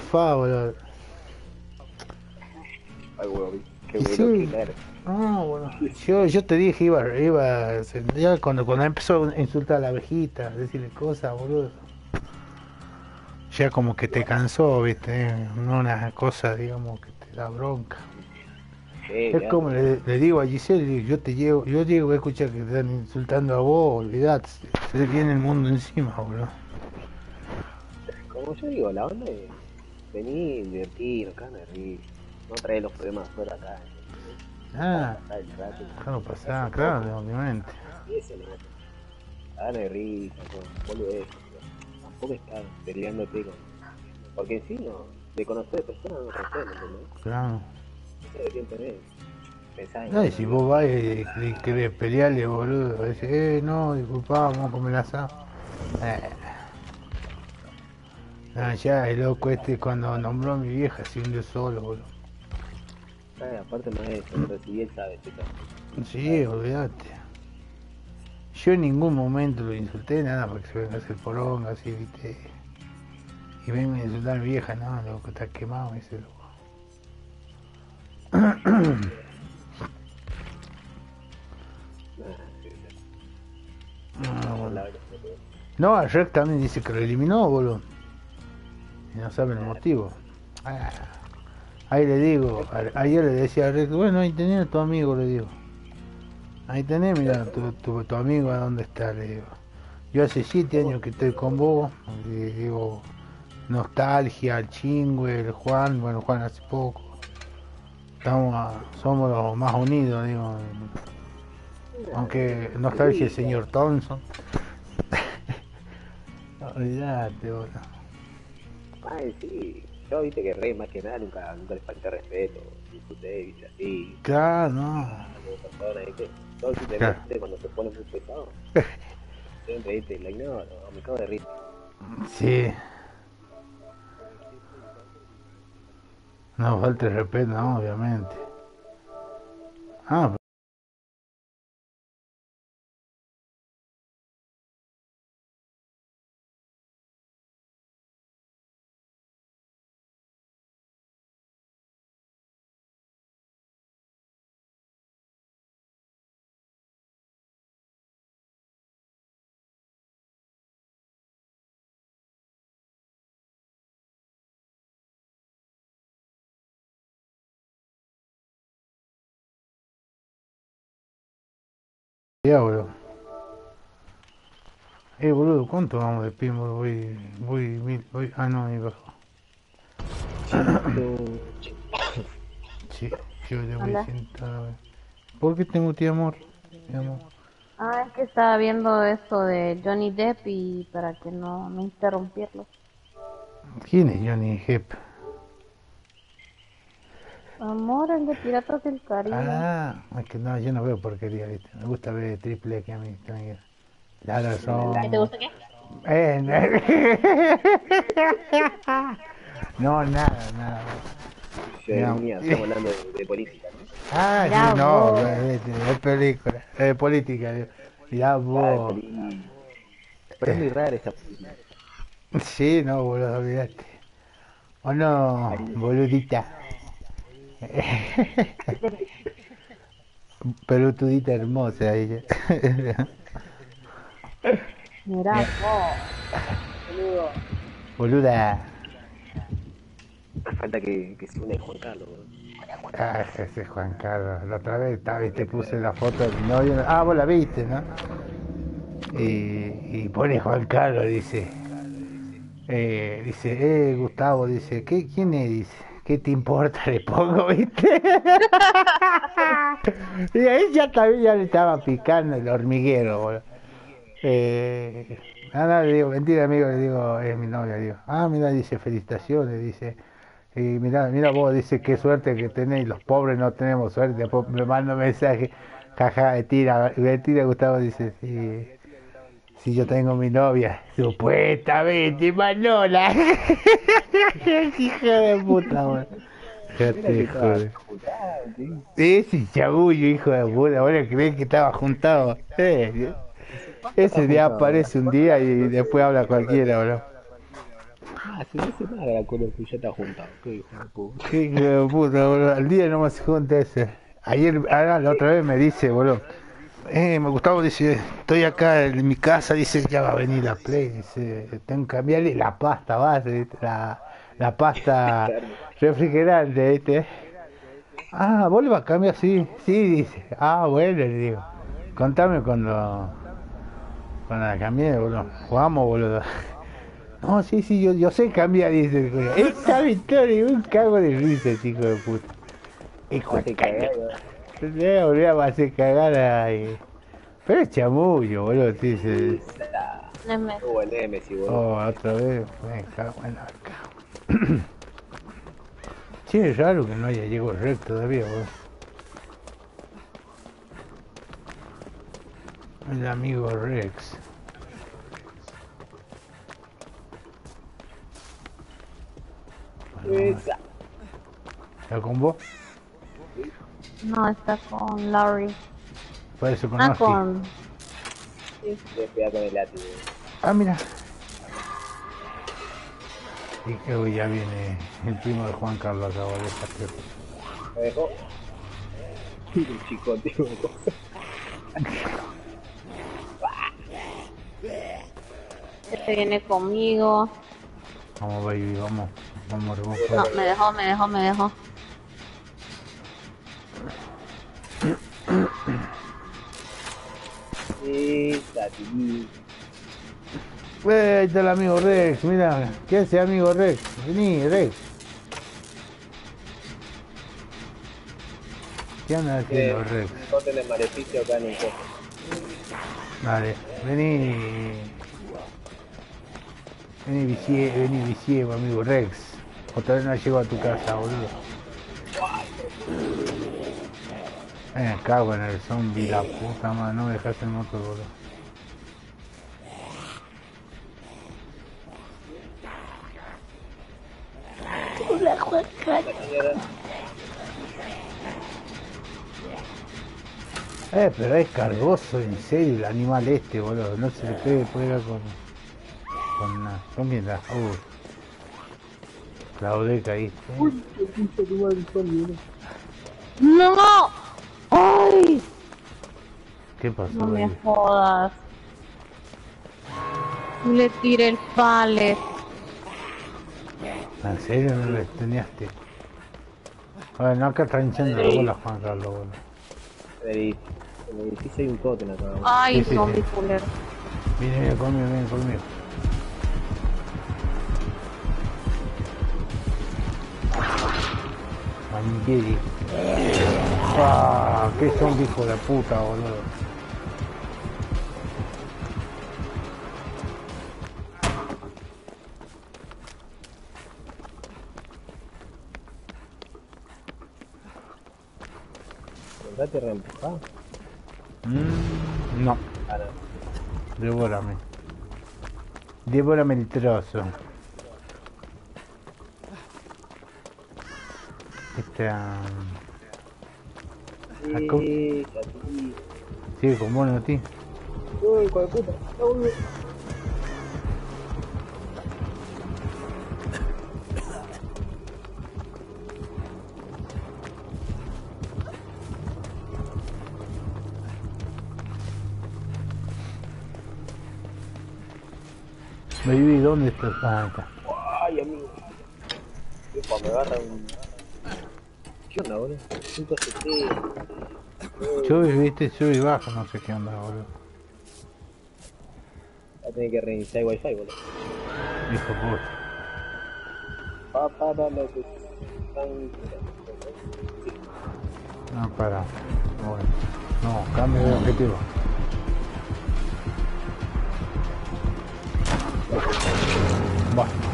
fuck, boludo. Ay, qué Y bueno sí. Ah, bueno. Yo, yo te dije, iba, iba, ya cuando, cuando empezó a insultar a la abejita, a decirle cosas, boludo. Ya como que te cansó, viste, no una cosa, digamos, que te da bronca. Sí, Es como le, le digo a Giselle, yo te llevo, yo llego a escuchar que te están insultando a vos, olvidate, se viene el mundo encima, boludo. Como yo digo, la onda es venir, divertir, acá de reír. No traer los problemas fuera acá. Ah, claro, pasá, claro, obviamente. Y. Gana de risa, con boludez. Tampoco estás peleándote con. Porque en sí no. De conocer personas no conoces, ¿entendés? Claro. No. No, y si vos vas y, y querés pelearle, boludo, decís, eh, no, disculpa, vamos a comer asado. Eh. Ah, ya, el loco este cuando nombró a mi vieja se hundió solo, boludo. Ay, aparte no es eso, pero si bien sabes, chica. Sí, olvídate. Yo en ningún momento lo insulté, nada, porque se venga a hacer poronga, así, viste. Y venga a insultar vieja, no, loco, está quemado ese loco. No te- No, a Shrek también dice que lo eliminó, boludo. Y no saben el motivo. Ah, Ahí le digo, ayer le decía a Shrek, bueno, ahí tenés a tu amigo, le digo. Ahí tenés, mira, tu, tu, tu amigo a dónde está, le digo. Yo hace siete años que estoy con vos, digo, nostalgia, el chingüe, el Juan, bueno, Juan hace poco. Estamos, a- somos los más unidos, digo. Aunque nostalgia el señor Thompson. Olvídate, boludo. Ay, sí. Yo viste que rey más que nada nunca, nunca les falté respeto. Viste, así. Claro, no. Viste. Todo te Claro. cuando se pone muy pesado. Siempre, viste, la ignoro, me cago de risa. Sí. No falta el respeto, no, obviamente. Ah, boludo. Eh, boludo, ¿cuánto vamos de pinball? Voy, voy, mil, voy, ah, no, ahí bajo. Sí, yo ya voy Hola. sentado. ¿Por qué te muteé, amor? Mi amor. Ah, es que estaba viendo esto de Johnny Depp y para que no, no interrumpirlo. ¿Quién es Johnny Depp? Amor, el de Piratas del Caribe. Ah, es que no, yo no veo porquería, ¿viste? Me gusta ver triple X a mí, tranquilo. Claro, son... ¿Qué te gusta qué? Eh, no, nada, nada. Yo Ya. venía, estamos hablando de, de política, ¿no? Ah, Mirá sí, no, vos. es, es película, es política. Mirá Ah, vos. Pero es muy rara esta política. Sí, no, boludo, olvídate. O no, boludita. Pelotudita hermosa ella. Mirá vos. Boludo. Boluda. Falta que, que se une Juan Carlos. Ah, ese es Juan Carlos. La otra vez estaba y te puse la foto de mi novio. Ah, vos la viste, ¿no? Y, y pone Juan Carlos, dice. Eh, dice, eh, Gustavo, dice, ¿qué, ¿quién es? Dice, ¿qué te importa? Le pongo, ¿viste? y ahí ya también ya le estaba picando el hormiguero, boludo. Eh, no, le digo, mentira, amigo, le digo, es mi novia, digo. Ah, mira, dice, felicitaciones, dice. Y mira, mira vos, dice, qué suerte que tenéis, los pobres no tenemos suerte. Después me manda un mensaje, jaja, me tira, tira Gustavo, dice, sí, si yo tengo mi novia, supuestamente, Manola. Hijo de puta. Ya te jode. Ese chabullo, hijo de puta, ¿vos le crees que estaba juntado? Eh, ese día aparece un día y después habla cualquiera, bro. Ah, si no hace nada la acuerdo que ya está juntado. Qué hijo de puta. Qué hijo de puta, boludo. Al día no me se junta ese. Ayer, ahora la otra vez me dice, boludo. Eh, me Gustavo dice, estoy acá en mi casa, dice, ya va a venir la Play, dice, tengo que cambiarle la pasta base, la, la pasta refrigerante, ¿viste? Ah, ¿vos le vas a cambiar? Sí, sí, dice. Ah, bueno, le digo. Contame cuando, cuando la cambié, boludo. Jugamos, boludo. No, sí, sí, yo, yo sé cambiar, dice el. Esta victoria, un cago de risa, hijo de puta. Hijo de Hace caña. cagar, Le volvíamos a hacer cagar ahí. Pero es chamullo, boludo, te dice. Neme. Hubo el Nemesis, boludo. Oh, otra vez, me cago en la cago. Sí, es raro que no haya llegado Rex todavía, boludo. El amigo Rex. ¿Está con vos? No, está con Larry. Por eso con Ah, Asti. con... Le pega con el látigo. Ah, mira. Y que hoy ya viene el primo de Juan Carlos boludo. está peor. Me dejó. El chico, tío. Este viene conmigo. Vamos, baby, vamos. Vamos, vamos. No, me dejó, me dejó, me dejó. Esa, tío. Eh, ahí está el amigo Rex, mira. ¿Qué hace amigo Rex? Vení, Rex. ¿Qué anda haciendo Rex? No tenés maleficio acá en el coche. Dale, vení. Vení, vicie, vení, visiego, amigo Rex. Otra vez no llego a tu casa, boludo. Eh, cago en el zombie, la puta madre, no me dejas el moto, boludo. Eh, pero es cargoso, en serio, el animal este, boludo. No se le puede poner con... Con nada. ¿Con está? Uh. Claudeca ahí. ¡No! ¡Ay! ¿Qué pasó No me ahí? jodas. Le tiré el palet. ¿En serio no lo extrañaste? Bueno, acá está hinchando la bola Juan Carlos, boludo. En el edificio hay un acá. Ay, Sí, sí, zombie sí. culero. Viene, viene conmigo, viene conmigo. Mangueri. Ah, qué zombie hijo de puta, boludo. Andate reempujado. Mm, no, devórame. Devórame el trozo. Acá. Esa, tío. Sigue con vos, ¿no, tío? Uy, puta. Baby, ¿dónde estás? Ah, acá. Ay, amigo. Cuando me agarra un... ¿Qué onda, boludo? 170. Sube, viste, sube y baja, no sé qué onda, boludo. Va a tener que reiniciar el wifi, boludo. Hijo puta. Pa, pa, pa, lo que. No, para. Bueno. No, cambio de objetivo. Va.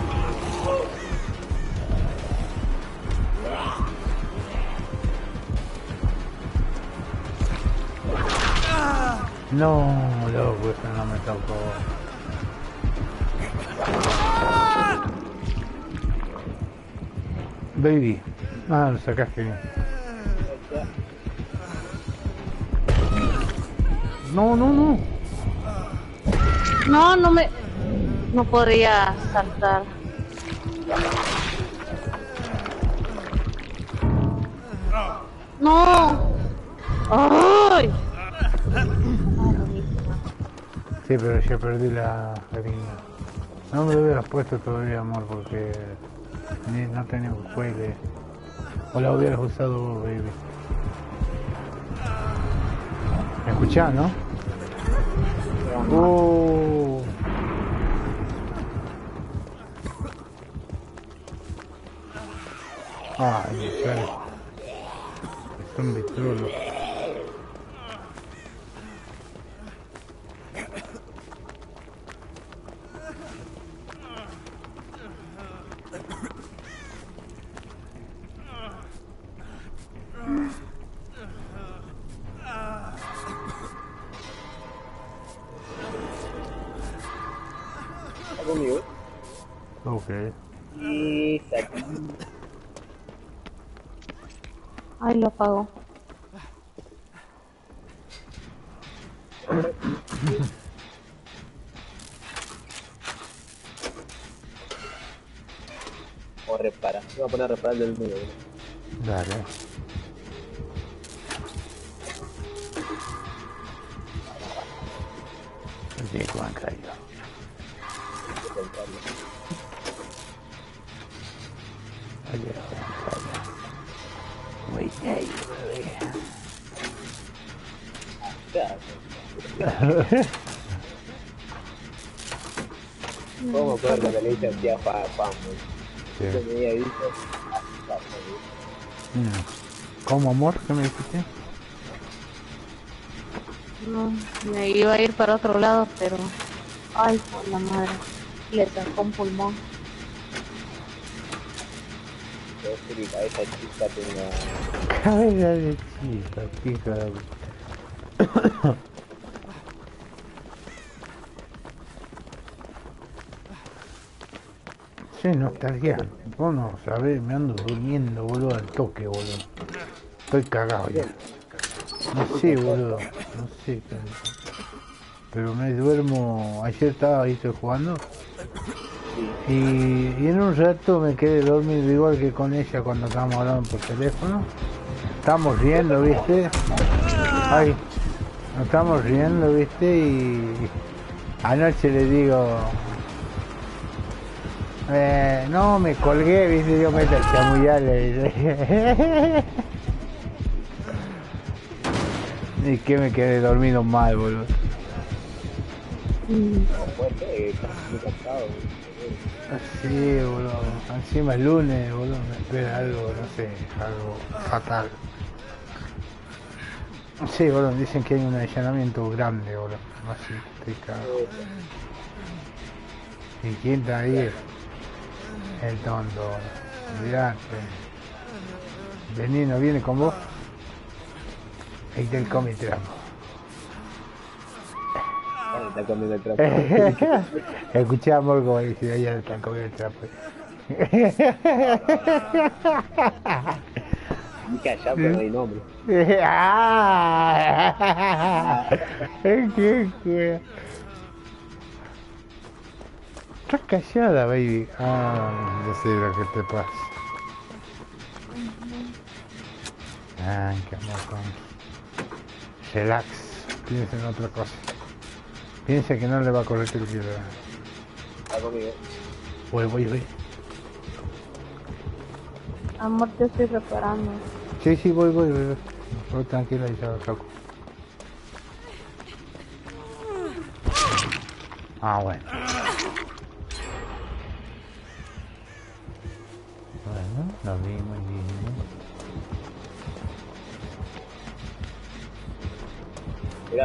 No, loco, eso no me tocó. Baby. Ah, lo sacaste bien. No, no, no. No, no me... No podría saltar. Pero ya perdí la línea. No me hubieras puesto todavía, amor, porque ni, no un juegue. O la hubieras usado vos, baby. ¿Me escuchás, no? Oh. Ay, me sale. Es un vitrulo. Apago. O repara. Voy a poner a reparar el del mío. Dale. Fa, Mm. ¿Cómo, amor? ¿Qué me dijiste? No, me iba a ir para otro lado, pero... Ay, por la madre. Le sacó un pulmón. Cabeza chica. Cabeza de chica, Sí, nostalgia. Vos no sabés, me ando durmiendo, boludo, al toque, boludo. Estoy cagado ya. No sé, boludo. No sé, pero... Me duermo... Ayer estaba, viste, jugando. Y, y en un rato me quedé dormido igual que con ella cuando estábamos hablando por teléfono. Estamos riendo, viste. Ay, nos estamos riendo, viste. Y anoche le digo... Eh, no, me colgué, viste, yo me a chamullar, le dice. y que me quedé dormido mal, boludo. Sí, boludo. Encima el lunes, boludo, me espera algo, no sé, algo fatal. Sí, boludo, dicen que hay un allanamiento grande, boludo. Así, estoy cagado. ¿Y quién está ahí? El tonto, boludo. Olvidate. Vení, ¿no viene con vos? Ahí te el come trapo. Ah, Está comiendo el trapo. Escuché a Morgo como dice, ella está comiendo el trapo. Y callado, no hay nombre. Ah, qué cueva. Estás callada, baby. Ah, ya sé lo que te pasa. Ah, qué amor, tranqui. Relax. Piensa en otra cosa. Piensa que no le va a correr el. Está conmigo. Voy, voy, voy. Amor, te estoy reparando. Sí, sí, voy, voy, voy. voy. Voy tranquila y ya lo saco. Ah. Bueno,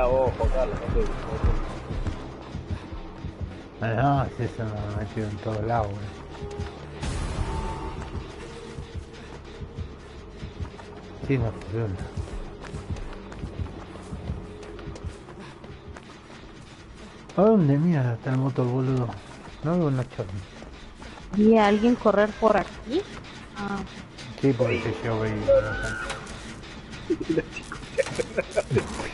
Mirá vos, Juan Carlos, no sé. Ah, No, si eso me ha metido en todos lados, güey. Sí, no funciona. ¿A dónde mierda está el motor, boludo? No veo una chorra. ¿Vi a alguien correr por aquí? Ah, Sí, porque yo veía.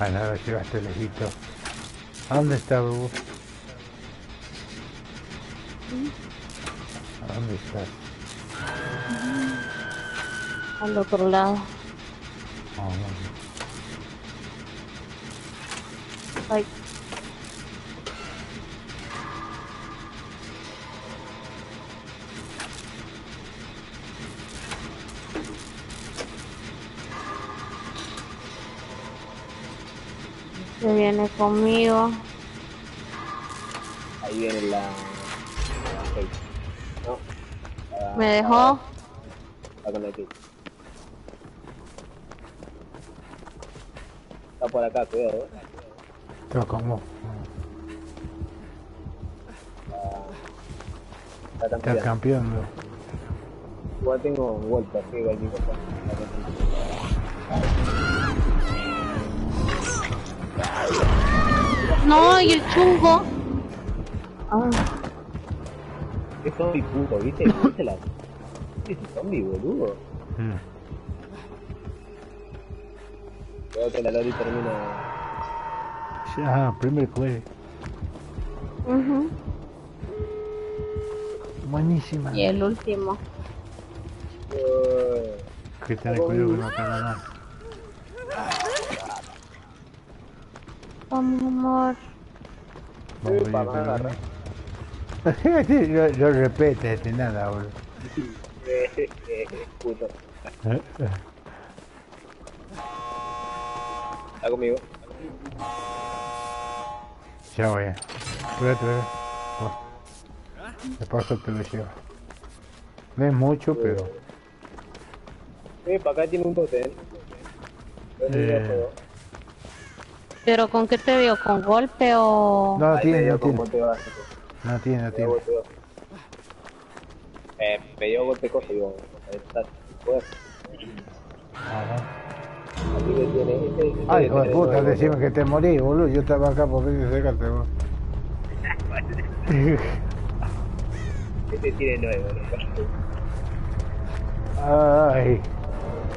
Ah, nada, llegaste lejito. ¿A dónde está, vos? ¿A dónde estás? al otro lado. Viene conmigo. Ahí viene la... No. La- Me dejó. Está Kate. Está por acá, cuidado. eh. Pero como Está campeando. Igual tengo vuelta, así que No, y el chungo. Ah, Es zombie puto, ¿viste? ¿Viste la... ¿Viste ese zombie, boludo? Creo que la Lori termina... Ya, primer juego. ujú. Buenísima. Y el último. Que tener cuidado que no nada. Vamos, amor. Vamos, Sí, pa, yo, me agarra. pero- no, no repete este nada, boludo. eh, eh, puto. Está conmigo. Ya voy. Cuídate, bebé. Va. De paso te lo llevo. No es mucho, pero... Eh, para acá tiene un. Es un Eh. ¿Pero con qué te dio? ¿Con golpe o...? No Ahí tiene, me no tiene. No tiene, no Me dio tiene. Eh, me dio golpe cosa, digo. Está fuerte. Tiene este. este Ay, hijo de puta, decime que te morí, boludo. Yo estaba acá por venir a sacarte, boludo. Este tiene nueve, boludo. Ay.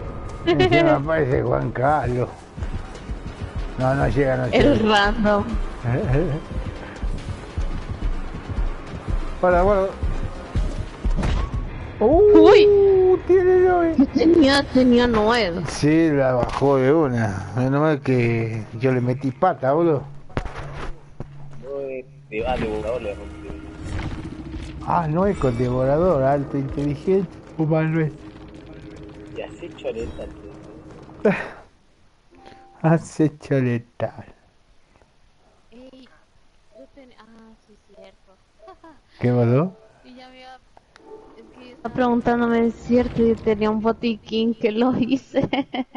Encima aparece Juan Carlos. No, no llega, no El llega. random. Para, bueno. Uy. Uh, tiene nueve. Tenía, tenía nueve. Sí, la bajó de una. Menos mal que yo le metí pata, boludo. Ah, de volador le rompí. Ah, no es con devorador, alto inteligente. Humano es. Y así choleta, tío. Hace choletal. Ey, yo tenía... Ah, sí, cierto. ¿Qué pasó? Y ya me iba... Es que yo estaba preguntándome, es cierto, yo tenía un botiquín que lo hice.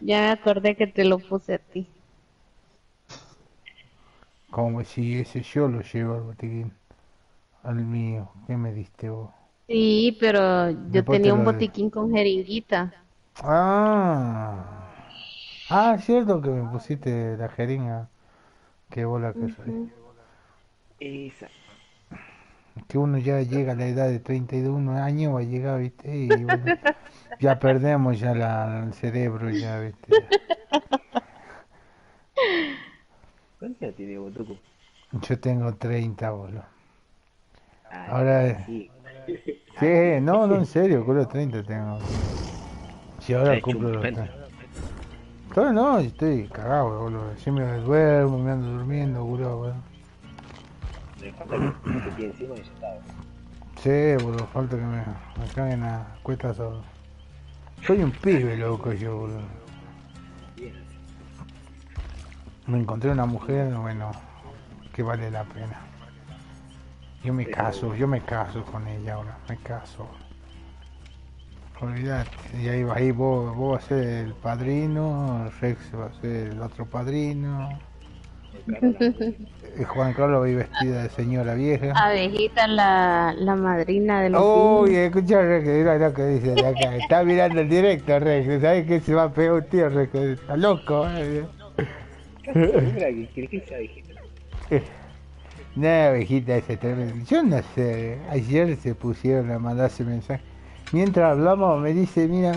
ya me acordé que te lo puse a ti. Como si ese yo lo llevo al botiquín. Al mío. ¿Qué me diste vos? Sí, pero yo Después tenía te un botiquín con jeringuita. Ah. Ah, cierto que me pusiste la jeringa. Qué bola que soy. Esa. Que uno ya llega a la edad de 31 años, va a llegar, ¿viste? Y bueno, ya perdemos ya la, el cerebro, ya, ¿viste? ¿Cuánto ya tiene Botuco? Yo tengo 30, boludo. Ah, Ahora, sí. ¿qué? No, no, en serio, culo 30 tengo. Si ahora cumplo los cuento. 30. Todavía no, estoy cagado, boludo. Yo me duermo, me ando durmiendo, boludo, boludo. Me falta que me quede encima y ya está. Sí, boludo, falta que me, me caigan a cuestas solo. Soy un pibe, loco, yo, boludo. Me encontré una mujer, bueno, que vale la pena. Yo me caso, yo me caso con ella ahora, me caso. Olvídate, y ahí, ahí vos, vos vas a ser el padrino, Rex va a ser el otro padrino, y Juan Carlos va a ir vestida de señora vieja. Abejita la, la madrina de los Uy, escucha Rex, mira lo que dice de acá, está mirando el directo Rex, ¿sabes que se va a pegar un tío Rex? Está loco, eh. No, abejita ese tremendo. Yo no sé, ayer se pusieron a mandarse mensajes. Mientras hablamos me dice, mira,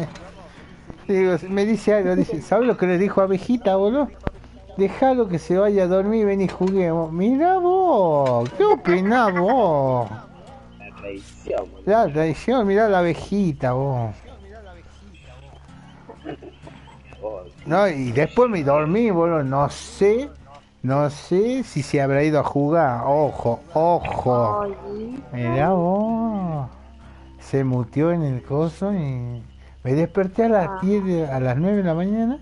digo, me dice algo, dice, ¿sabes lo que le dijo abejita, boludo? Dejalo que se vaya a dormir, ven y juguemos. Mira vos, ¿qué opinás vos? La traición, boludo. La traición, mirá la abejita vos. No, y después me dormí, boludo, no sé, no sé si se habrá ido a jugar. Ojo, ojo. Mirá vos. Se mutió en el coso y me desperté a las 10 de- a las 9 de la mañana.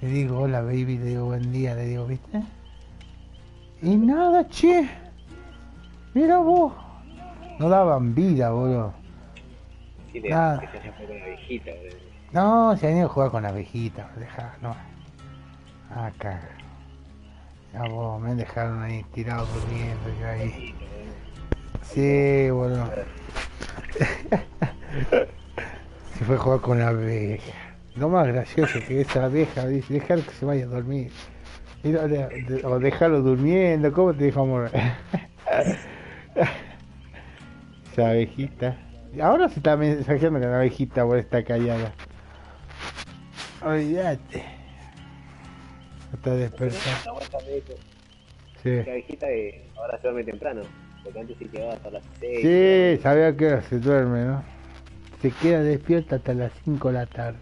Le digo, hola baby, le digo buen día, le digo, ¿viste? Y nada, che. Mira vos. No daban vida, boludo. sí, le Nada. que se con la viejita, boludo. No, se han ido a jugar con la abejita, deja, no. Ah, caga. Ya vos, me dejaron ahí tirado durmiendo yo ahí. Sí, boludo. Se fue a jugar con la abeja. Lo más gracioso que esa abeja dice, dejar que se vaya a dormir. De- o dejarlo durmiendo, ¿cómo te dijo amor? esa abejita. Ahora se está mensajeando que la abejita por está callada. Olvídate. Está médico. Sí. La viejita que ahora se duerme temprano. Porque antes se quedaba hasta las 6. Sí, sabía que hora se duerme, ¿no? Se queda despierta hasta las 5 de la tarde.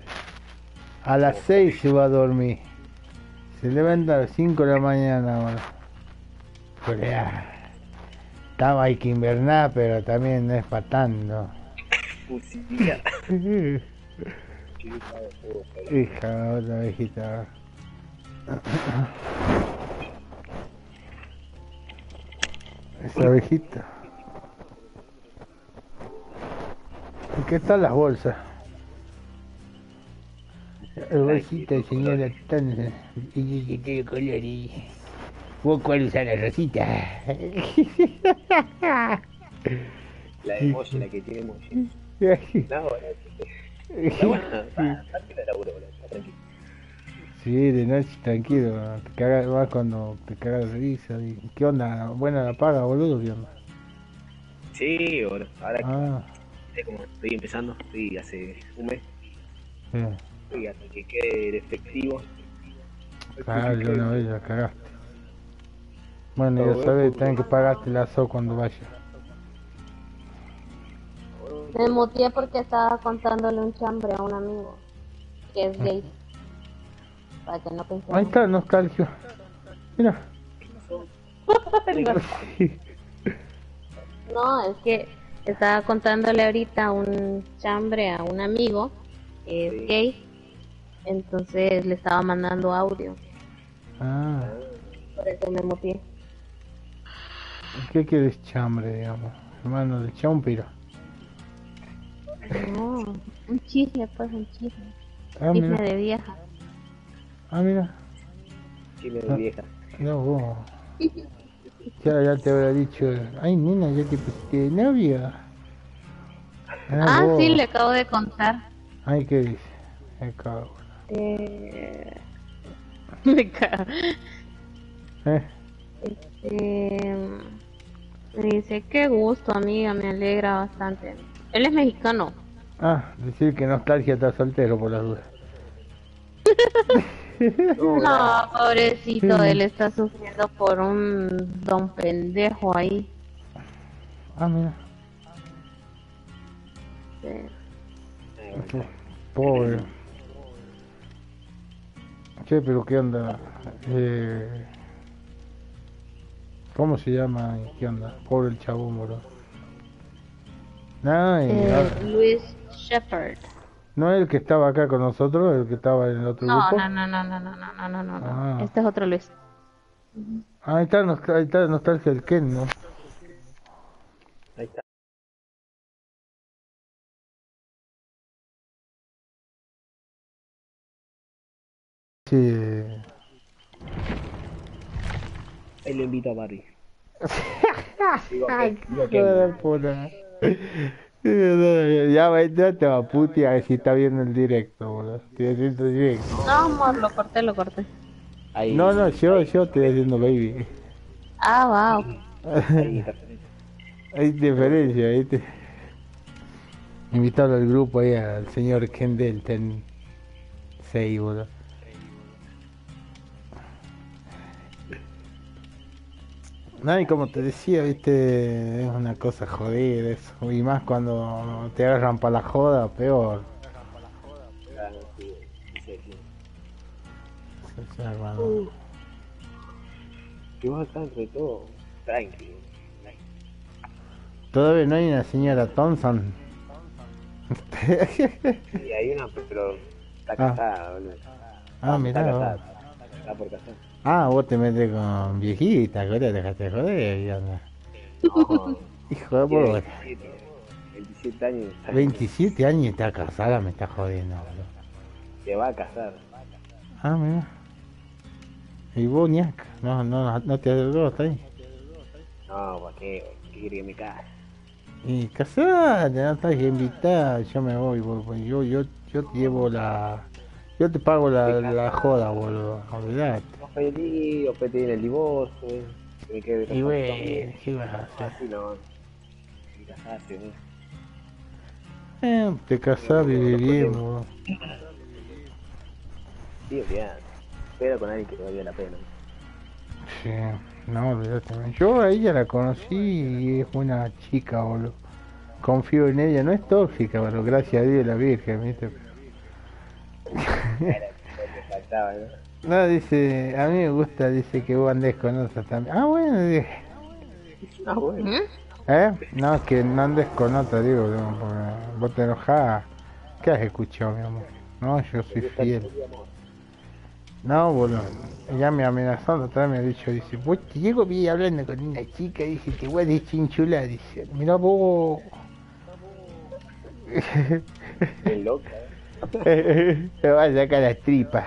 A las 6 se va a dormir. Se levanta a las 5 de la mañana, bueno. Ya. Estaba hay que invernar, pero también no es para tanto. Hija, otra viejita. Esa abejita. ¿Y qué tal las bolsas? La bolsita, señora, tan... y que tiene colores. ¿Vos cuál usa la rosita? La de Moshi, la que tiene Moshi. No, bueno, está buena. La laburo, boludo. Sí, de noche tranquilo, te cagas más cuando te cagas de risa. y- ¿Qué onda? ¿Buena la paga, boludo? ¿Qué onda? Sí, boludo. Ahora Ah, que como estoy empezando, estoy hace un mes. bien. Y hasta que quede efectivo. Claro, yo una vez la cagaste. Bueno, Todo ya sabes, tenés que pagarte la SO cuando vaya. me muteé porque estaba contándole un chambre a un amigo que es gay. Para que no pensemos. Ahí está, nostalgia. Mira. No, es que estaba contándole ahorita un chambre a un amigo que es Sí. gay. Entonces le estaba mandando audio. Ah, Por eso me muteé. ¿qué quieres chambre, digamos? Hermano, de champiro. No, un chisme, pues un chisme. Ah, Chisme mira. de vieja. Ah, mira. Chile de vieja. No, vos. Ya, ya te habrá dicho. Ay, nena, ya te pusiste de novia. Ah, sí, le acabo de contar. Ay, ¿qué dice? Me cago. Eh... Me cago. ¿Eh? Eh, me dice, qué gusto, amiga, me alegra bastante. Él es mexicano. Ah, decir que nostalgia está soltero por las dudas. No, pobrecito, él está sufriendo por un don pendejo ahí. Ah, mira. Sí. Pobre. Che, pero ¿qué onda? Eh... ¿Cómo se llama? ¿Qué onda? Pobre el chabón, bro. Y- Eh, Luis Shepard. No es el que estaba acá con nosotros, el que estaba en el otro no, grupo. No, no, no, no, no, no, no, no, no. Ah. Este es otro Luis. Ah, ahí está, ahí está Nostalgia del Ken, ¿no? Ahí está. Sí. Él lo invito a Barry. Digo, que, digo. Ya, va- ya te va a putear si está viendo el directo, boludo. Estoy haciendo directo. No, amor, lo corté, lo corté. Ahí, No, no, yo, yo estoy haciendo baby. Ah, wow. Hay diferencia, ¿viste? Invitarlo al grupo ahí al señor Kendall Ten 6, boludo. No, y como te decía, viste, es una cosa joder eso. Y más cuando te agarran para la joda, peor. Claro, sí, sí, sí. O sea, hermano. Y vos estás entre todo tranquilo. Todavía no hay una señora Thompson. Y hay una, pero está Ah. casada, boludo. ah, mirá. Está casada. Está por casar. Ah, vos te metes con viejita, que ahora dejaste de joder y anda. No, Hijo de puta. 27, 27 años. está- 27 años y está casada, me está jodiendo, boludo. Se va a casar. Ah, mira. Y vos, ñaca, no, no, no te adoró hasta ahí. No, ¿para qué? ¿Qué quiere que me case? Y casate, no estás invitada, yo me voy, boludo. Yo, yo, yo te llevo la... Yo te pago la, la joda, boludo. Olvidate. No feliz, o pedir el divorcio. eh, me quede Y con- bueno, ¿qué vas a hacer? Así no. Y casarse, ¿no? Eh, te casás, vivís bien, boludo. Sí, olvidate. Pero con alguien que valga la pena. Sí, no, olvídate. man. Yo a ella la conocí y es buena chica, boludo. Confío en ella, no es tóxica, pero gracias a Dios la Virgen, ¿viste? Era lo que faltaba, ¿no? No, dice, a mí me gusta, dice que vos andes con otra también. Ah, bueno, dije, Ah, bueno. ¿eh? No, que no andes con otra, digo, no, porque vos te enojás. ¿Qué has escuchado, mi amor? No, yo soy fiel. No, boludo. Ella me amenazó la otra vez, me ha dicho, dice, vos te llego vi hablando con una chica, dice, te voy a deschinchular, dice, mira vos. Qué loca, ¿eh? Te va a sacar las tripas.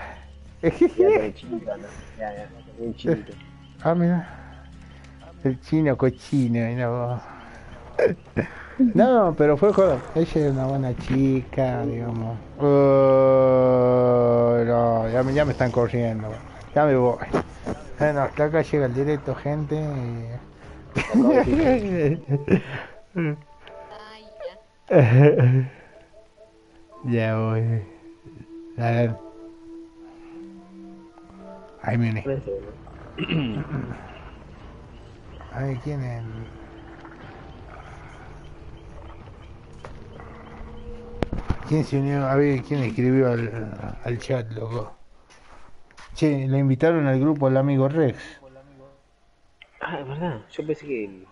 El chinito, ¿no? Ya, ya. Chinito. Ah, mira. El chino cochino, mira vos. No, pero fue joder. Ella es una buena chica, digamos. No, ya, me, ya me están corriendo. Ya me voy. Bueno, hasta acá llega el directo, gente. ya voy. A ver. Ahí uní. Ay, ¿quién es? ¿Quién se unió? A ver, ¿quién escribió al, al chat, loco? Che, le invitaron al grupo al amigo Rex. Ah, es verdad. Yo pensé que.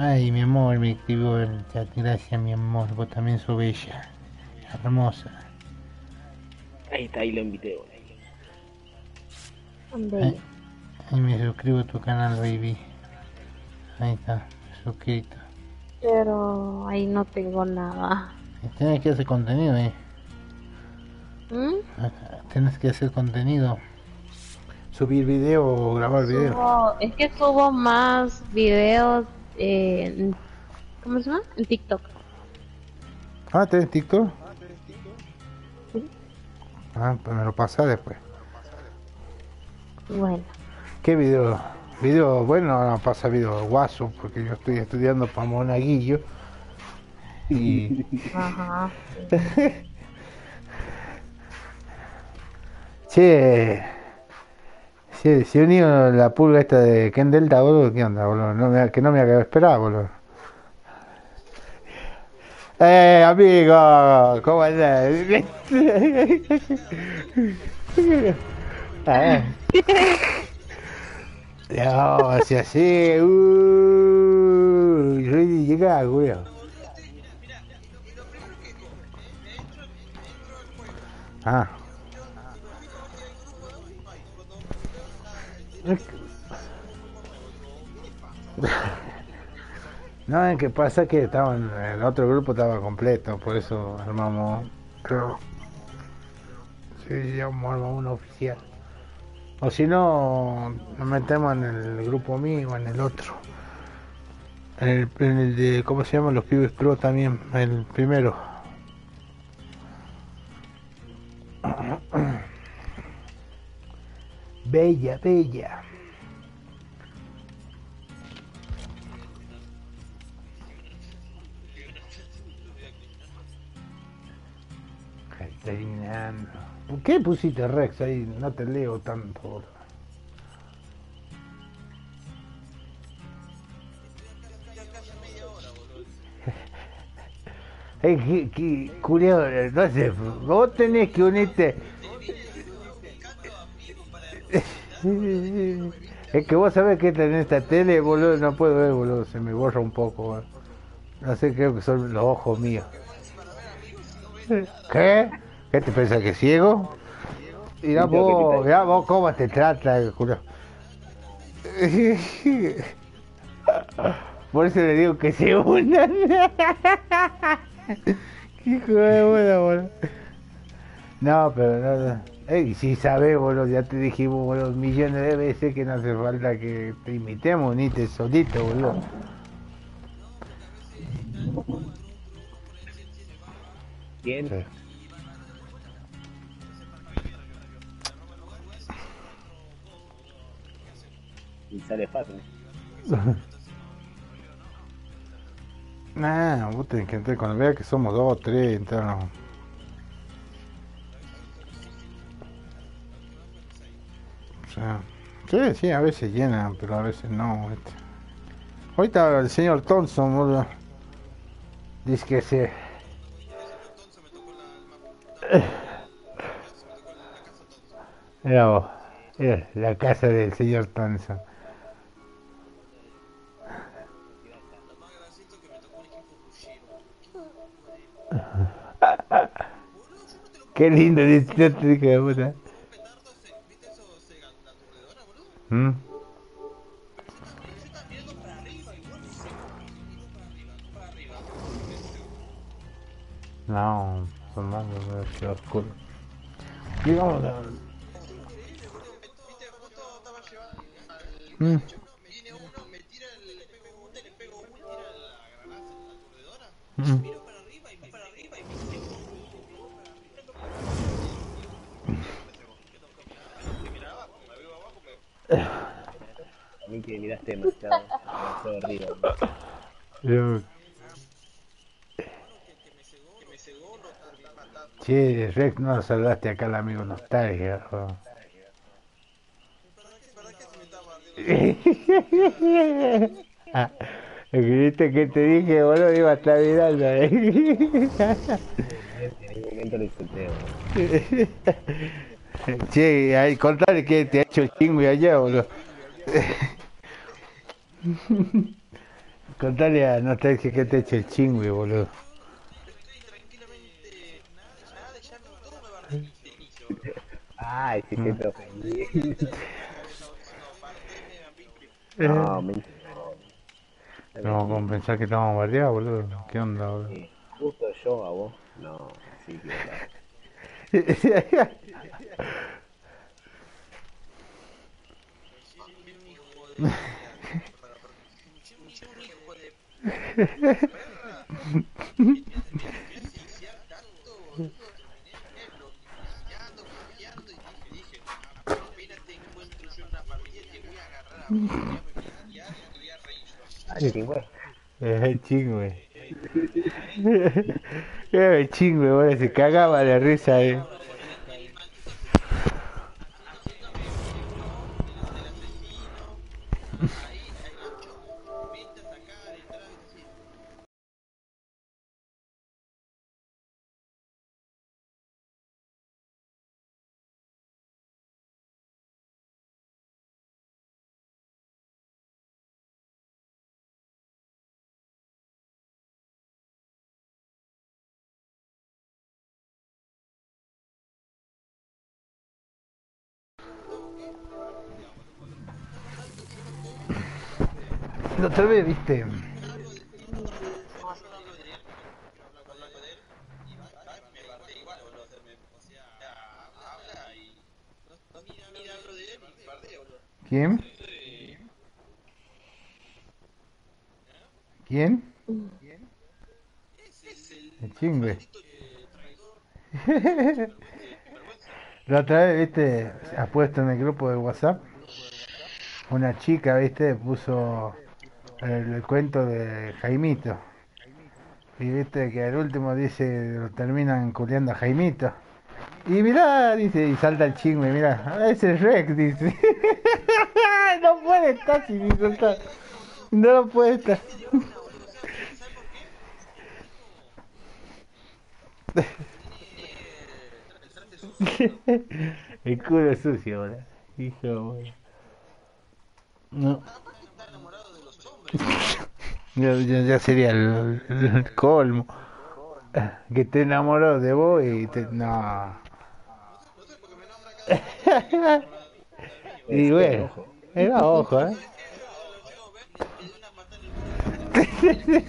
Ay, mi amor, me escribió el chat. Gracias, mi amor. Vos también sos bella. Hermosa. Ahí está, ahí lo invité. ¿Dónde? Ahí me suscribo a tu canal, baby. Ahí está, suscrito. Pero ahí no tengo nada. Tienes que hacer contenido, eh. ¿Mm? Tienes que hacer contenido. Subir video o grabar video. Subo- es que subo más videos eh, en, ¿cómo se llama? En TikTok. Ah, ¿tenés TikTok? Ah, pues me lo pasa después. Bueno, ¿Qué video? Video, bueno, no pasa video guaso, porque yo estoy estudiando para monaguillo. Y ajá. Che, Si, si unido la pulga esta de Ken Delta, boludo, ¿qué onda, boludo? No me, que no me haga esperar, boludo. Eh, amigo, ¿cómo andás? Ah. No, si así, uh, llega, güey. Ah. No, es que pasa que estaban, el otro grupo estaba completo, por eso armamos, creo, sí, ya armamos uno oficial. O si no, nos metemos en el grupo mío, en el otro. En el, de, ¿cómo se llama? Los pibes pro también, el primero. Bella, bella. Está eliminando. ¿Por qué pusiste Rex ahí? No te leo tanto. Es que, que no sé, vos tenés que unirte. Es que vos sabés que en esta tele, boludo, no puedo ver, boludo, se me borra un poco, boludo. No sé, creo que son los ojos míos. ¿Qué? ¿Qué te pensás que ciego? Mirá vos, mirá vos cómo te trata, culo. Por eso le digo que se unan. Qué hijo de buena, boludo. No, pero no, no. Ey, si sabes, boludo, ya te dijimos, boludo, millones de veces que no hace falta que te imitemos, ni te solito, boludo. ¿Quién? Sí. Y sale fácil. Nah, vos tenés que entrar cuando veas que somos dos tres, entrar. Sea, sí, a veces llenan, pero a veces no. ¿viste? Ahorita el señor Thompson, dice que se. Mira vos, mira, la casa del señor Thompson. Qué lindo dice hijo de puta. ¿Mm? No, son más de oscuro. Digamos, ¿Mm? ¿Mm? A mí que miraste demasiado, demasiado arriba. Yo... Che, Rex, no saludaste acá al amigo Nostalgia. Ah, ¿Viste que te dije, boludo? Iba a estar mirando. eh. En ningún momento lo insulté. Che, ahí, contale que te ha hecho el chingüe allá, boludo. contale a Nostalgia que te ha hecho el chingüe, boludo. Ay, sí que te ofendí. No, me No, con pensar que estamos bardeados, boludo. ¿Qué onda, boludo? justo yo a vos. No, sí, que el chingüe. Boludo. Se cagaba de risa, eh. Viste. ¿Quién? ¿Quién? El chingüe. La otra vez, viste, ha puesto en el grupo de WhatsApp una chica, viste, puso el, cuento de Jaimito. Y viste que al último dice, lo terminan culeando a Jaimito. Y mirá, dice, y salta el chisme, mirá, "Ah, ese es Rex, dice. no puede estar sin insultar. No lo puede estar. el culo sucio, boludo. Hijo, boludo. No. Ya, ya, sería el, el colmo. Que te enamoró de vos y te. No. y bueno, era ojo, ¿eh?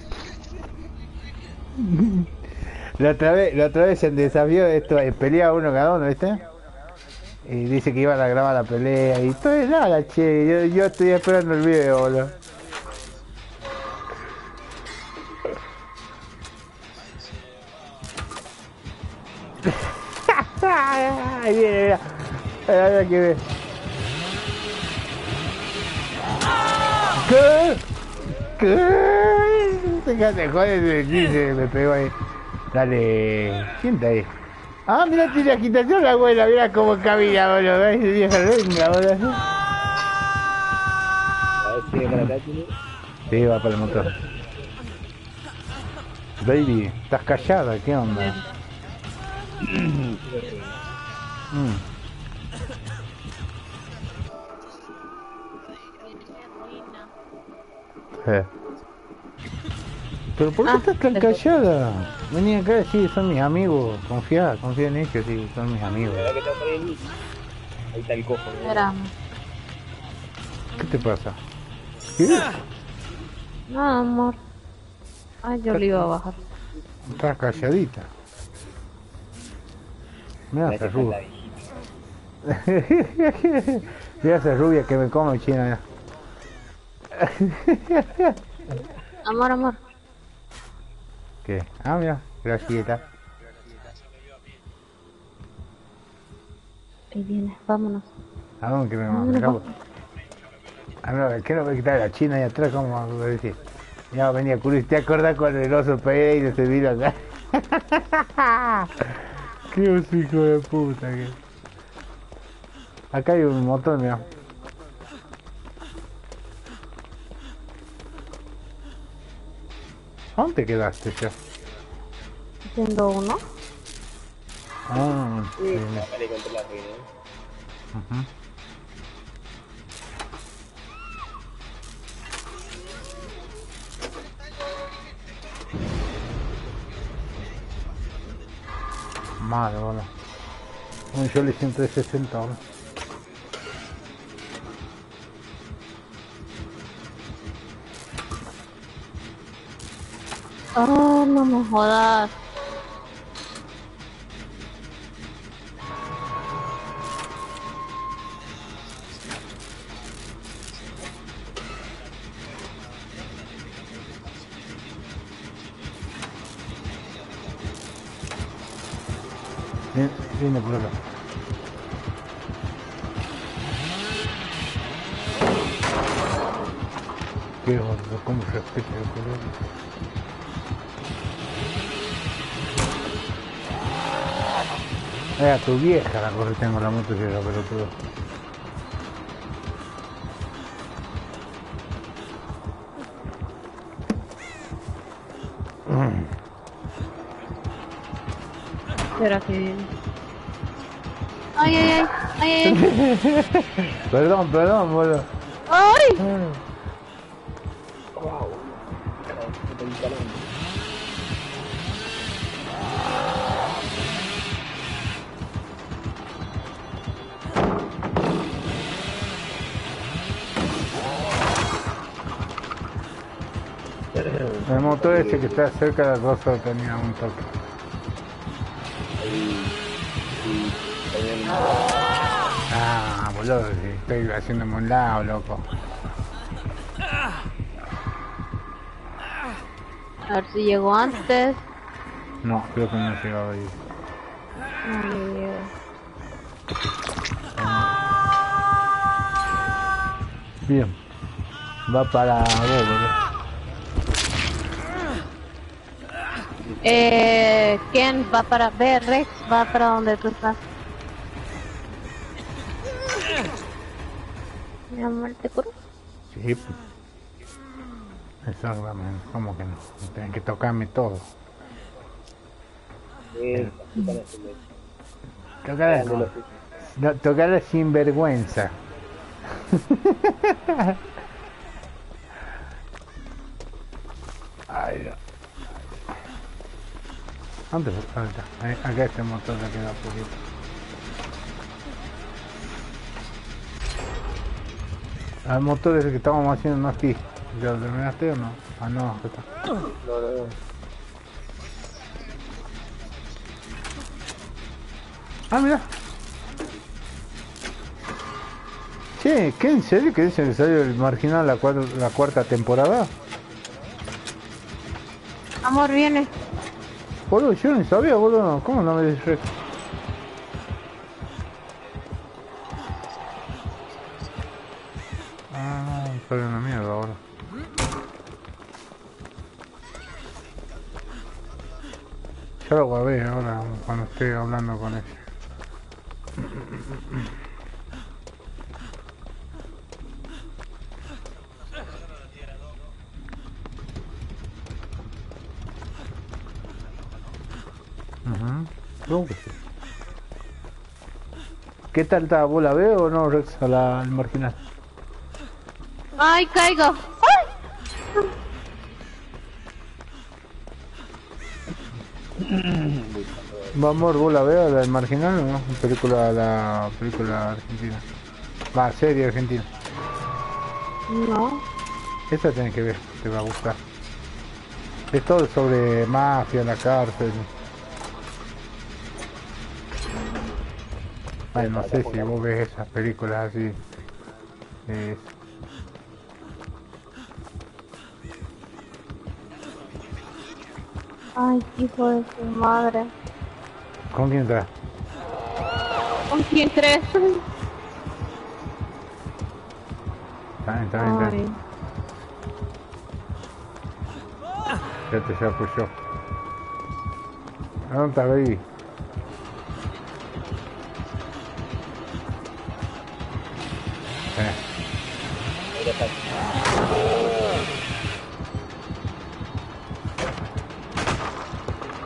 La otra vez, la otra vez en desafío esto eh, pelea uno cada uno, ¿viste? Y dice que iban a grabar la pelea y todo es nada, che, yo, yo estoy esperando el video, boludo. Mira que ve. ¿Qué? ¿Qué? Fíjate, joder, se me pegó ahí. Dale, ¿quién está ahí? Ah, mira, tiene agitación la abuela, mira cómo camina, boludo. Ay, vieja venga, boludo. A ver si para acá. Sí, va para el motor. Baby, estás callada, ¿qué onda? Mm. ¿Pero por qué Ah, estás tan callada? Vení acá, sí, son mis amigos. Confía, confía en ellos, sí, son mis amigos. ¿Verdad que está por ahí? Está el cojo. ¿Qué te pasa? ¿Qué? No, amor. Ay, yo le iba a bajar. Estás calladita. Parece que rubia. Mira esa rubia que me come china. Amor, amor. ¿Qué? Ah, mira, gracieta. Ahí viene, vámonos. ¿A dónde que me mandamos? Ah, no, ¿qué no ve que está la china ahí atrás? ¿Cómo va a decir? Ya venía Curis, ¿te acordás cuando el oso Pereira se vino acá? Qué hijo de puta que. Acá hay un montón, mira. ¿Dónde quedaste ya? Haciendo uno. Ah, sí. ¿eh? Ujú. Madre, Jolly 160, boludo. Oh, no me jodas. Viene, viene por acá. Qué gordo, cómo respeta el color. Era tu vieja la corre tengo la moto que era pelotudo. Espera que viene. Ay, ay, ay. Ay, ay, ay. Perdón, perdón, boludo. ¡Ay! Motor ese que está cerca de Rosso tenía un toque. Ahí. Ah, boludo, estoy haciéndome un lado, loco. A ver si llegó antes. No, creo que no he llegado ahí. No llegó. Bien. Va para vos, boludo. Eh, Ken va para ver, Rex va para donde tú estás. Mi amor, ¿te curo? Sí. pues. Exactamente. ¿Cómo que no? Tienen que tocarme todo. Eh, para hacerlo. Tocar no, sin vergüenza. Ay, no. ¿Dónde. Ahí, acá este motor le queda poquito. El motor ese que estábamos haciendo no aquí. ¿Ya lo terminaste o no? Ah, no, acá está. Ah, mira. Che, ¿qué en serio que dice que salió el marginal la, la cuarta temporada? Amor, viene. Boludo, yo ni sabía, boludo. ¿Cómo no me dices Rex? Ah, soy una mierda ahora. Ya lo guardé ahora cuando esté hablando con ella. ¿Qué tal está? ¿Vos la veo o no, Rex, a la, al marginal? ¡Ay, caigo! ¡Ay! Va, amor, ¿vos la veo, la del marginal o no? Película, la película argentina. Va, serie argentina. No. Esa tenés que ver, te va a gustar. Es todo sobre mafia, la cárcel. Ay, no sé si vos ves esas películas así. Ay, hijo de su madre. ¿Con quién estás? ¿Con quién crees? Está bien, está bien, está Ya te ya apoyó. ¿A dónde estás, baby?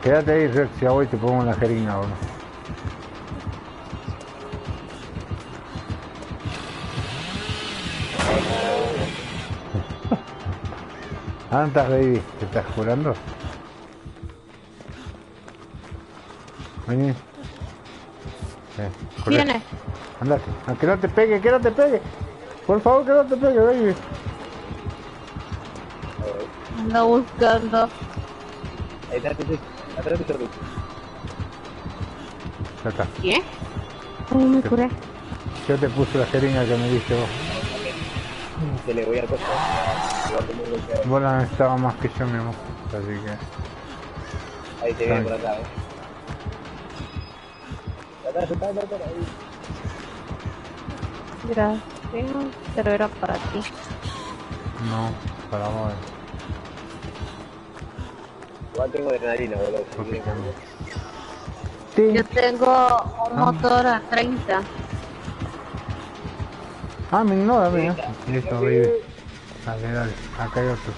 Quédate ahí, Rex, ya voy y te pongo la jeringa, boludo. ¿A dónde estás, baby? ¿Te estás jurando? Vení. Eh. Viene. Andate. Ah, que no te pegue, que no te pegue. Por favor, que no te pegue, baby. Anda buscando. Ahí está, atrás, de. Ya está. ¿Qué? Ay, me curé. Yo te puse la jeringa que me diste vos. Se le voy a costar. Vos la necesitabas más que yo, mi amor. Así que... Ahí te viene por acá, eh. Atrás, atrás, atrás, atrás, ahí. Gracias. Pero era para ti. No, para vos. Igual tengo adrenalina, boludo. Sí. Yo tengo un motor a 30. Ah, me ignora, mira. Listo, baby. Dale, dale. Acá hay otro.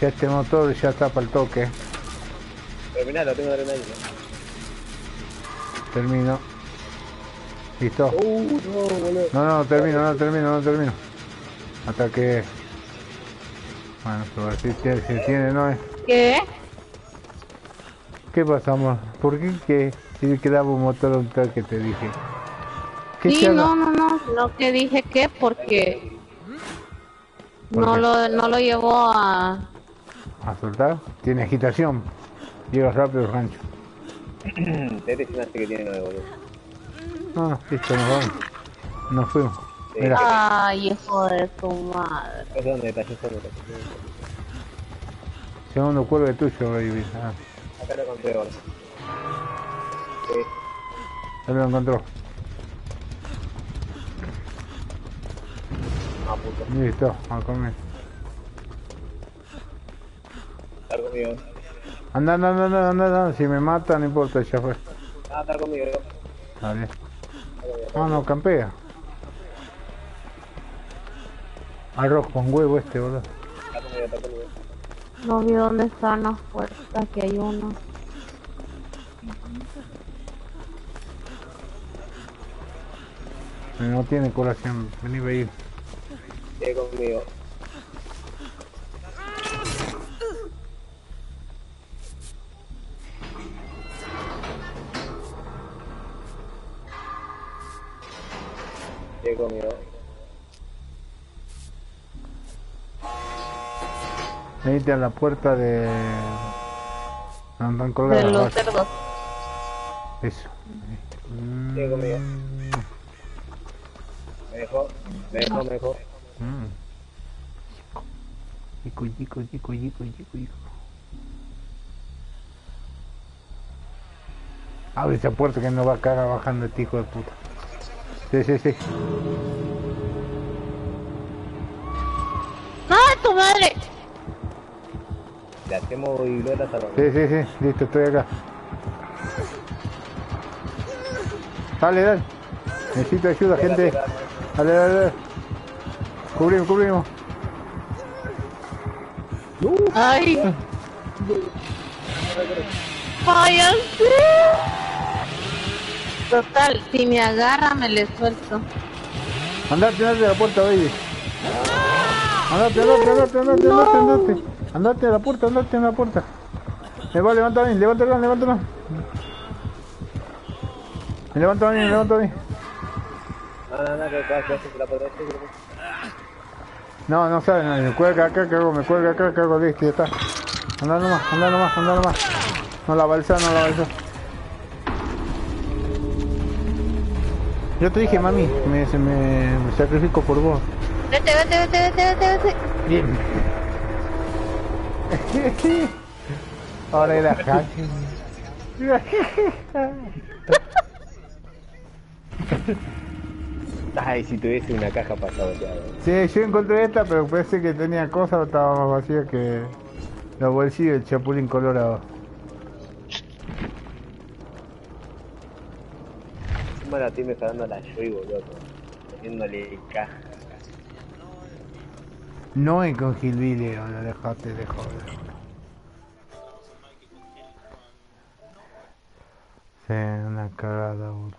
Ya este motor ya está para el toque. Terminalo, tengo adrenalina. Termino. Listo. Uh, no. No, no, termino, no termino, no termino. Hasta que... Bueno, pero si tiene, si tiene, no es... ¿Qué? ¿Qué pasa, amor? ¿Por qué que si quedaba un motor un toque te dije? ¿Qué Sí, no, no, no. Lo que dije que porque ¿Por no qué? lo, no lo llevó a, A soltar. Tiene agitación. Llega rápido el rancho. Este me hace que tiene boludo. Ah, listo, nos vamos. Nos fuimos. Mira, Ay, hijo de tu madre. Yo sé dónde está, yo sé dónde está. segundo cuervo de tuyo, baby. Ah, Acá lo encontré ahora. Sí. él lo encontró. Ah, puto. Listo, a comer. Estar conmigo. Anda, anda, anda, anda, anda, anda. Si me mata, no importa, ya fue. Ah, estar conmigo. Dale. Ah, no, campea. Arroz con huevo este, boludo. Estar conmigo, estar conmigo. No vi dónde están las puertas, que hay uno. No tiene colación. Vení, baby. Sigue conmigo. Sigue conmigo. Venite a la puerta de... Donde están colgadas De los cerdos. Eso. Sigue conmigo. Me dejó, me dejó, me dejó. Mm. Yico, yico, yico, yico, yico, yico. Abre esa puerta que no va a cagar bajando este hijo de puta. Sí, sí, sí. ¡Ay, tu madre! Le hacemos bicicleta hasta Sí, sí, sí. Listo, estoy acá. Dale, dale. Necesito ayuda, gente. Dale, dale, dale. Cubrimos, cubrimos. ¡Ay! ¡Váyanse! Total, si me agarra me le suelto. Andate, andate a la puerta, baby. Andate, andate, andate, andate, andate, andate. Andate a la puerta, andate a la puerta. Me va, levanta bien, levántala. Me levanta bien, me levanta bien. No, no, no, No, no sabe, no, me cuelga acá, cago, me cuelga acá, cago, listo, ya está. Anda nomás, anda nomás, anda nomás. No la balsa, no la balsa. Yo te dije, mami, me, me, me sacrifico por vos. Vete, vete, vete, vete, vete, vete. Bien. Ahora era hack. Ay, si tuviese una caja para sabotear. Sí, yo encontré esta, pero parece que tenía cosas, estaba más vacía que los bolsillos del chapulín colorado. Encima la estoy mejorando la Joy, boludo. Poniéndole caja. No es con Gilville, ahora dejate de joder. Sí, una cagada, boludo.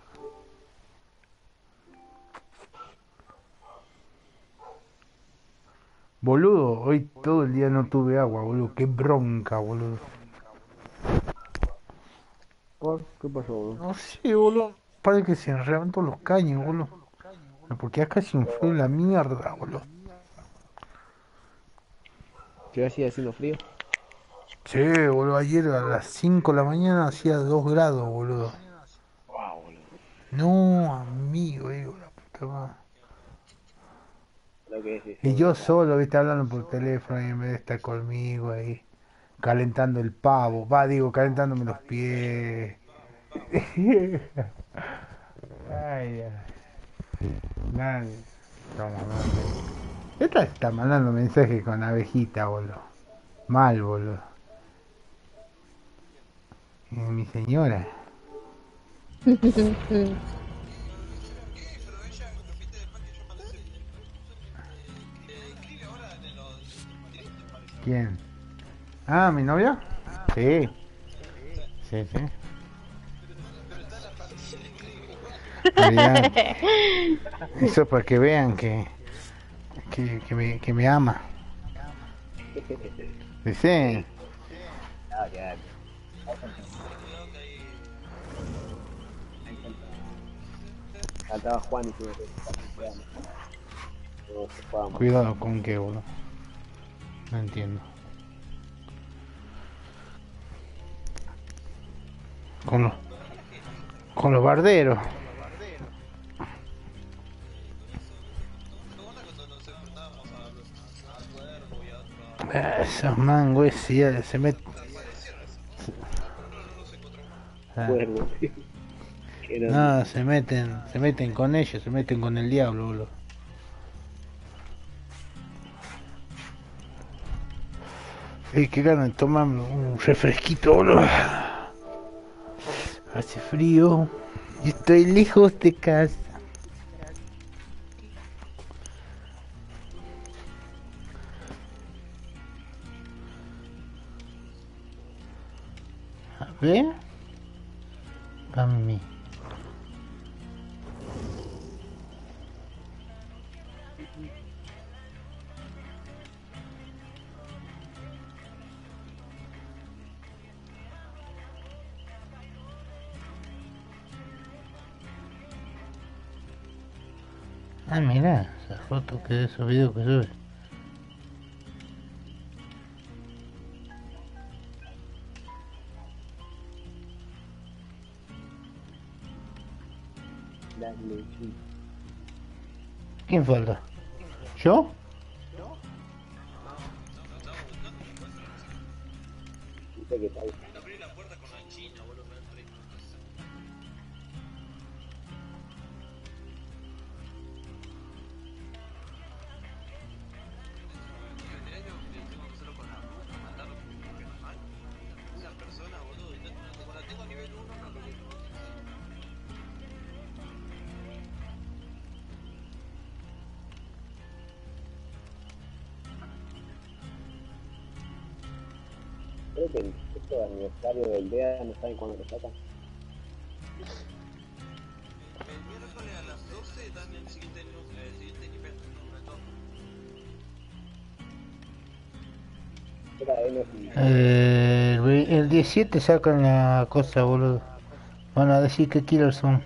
Boludo, hoy todo el día no tuve agua, boludo. Qué bronca, boludo. ¿Por? ¿Qué pasó, boludo? No sé, boludo. Parece que se reventó los caños, boludo. Porque acá se infló la mierda, boludo. ¿Qué hacía haciendo frío? Sí, boludo, ayer a las 5 de la mañana hacía 2 grados, boludo. Wow, boludo. No, amigo, digo, la puta madre. Lo que es, Y yo solo, viste, hablando por teléfono y en vez de estar conmigo ahí, calentando el pavo, va, digo, calentándome los pies. Ay, ay. Nadie. Toma, madre. Esta está mandando mensajes con abejita, boludo. Mal, boludo. Y mi señora. ¿Quién? Ah, ¿mi novia? Sí. Sí, sí. Mariana, Eso es para que vean que, que, que, me, que me ama. Dice. Faltaba Juan y tuve que Cuidado con que boludo. No entiendo. Con los. Con los barderos. Esos mangos sí, se meten. Ah. Que era- No, se meten, se meten con ellos, se meten con el diablo, boludo. Ey, qué ganas de tomar un refresquito, boludo. Hace frío y estoy lejos de casa. Ver. Cami. Ah, mira, esa foto que esos videos que sube. ¿Quién falta? ¿Yo? Dice aniversario del DEA no saben cuándo lo sacan. El miércoles a las 12 dan el siguiente, el siguiente nivel. Eh, el el 17 sacan la cosa, boludo. Van a decir que Killers son.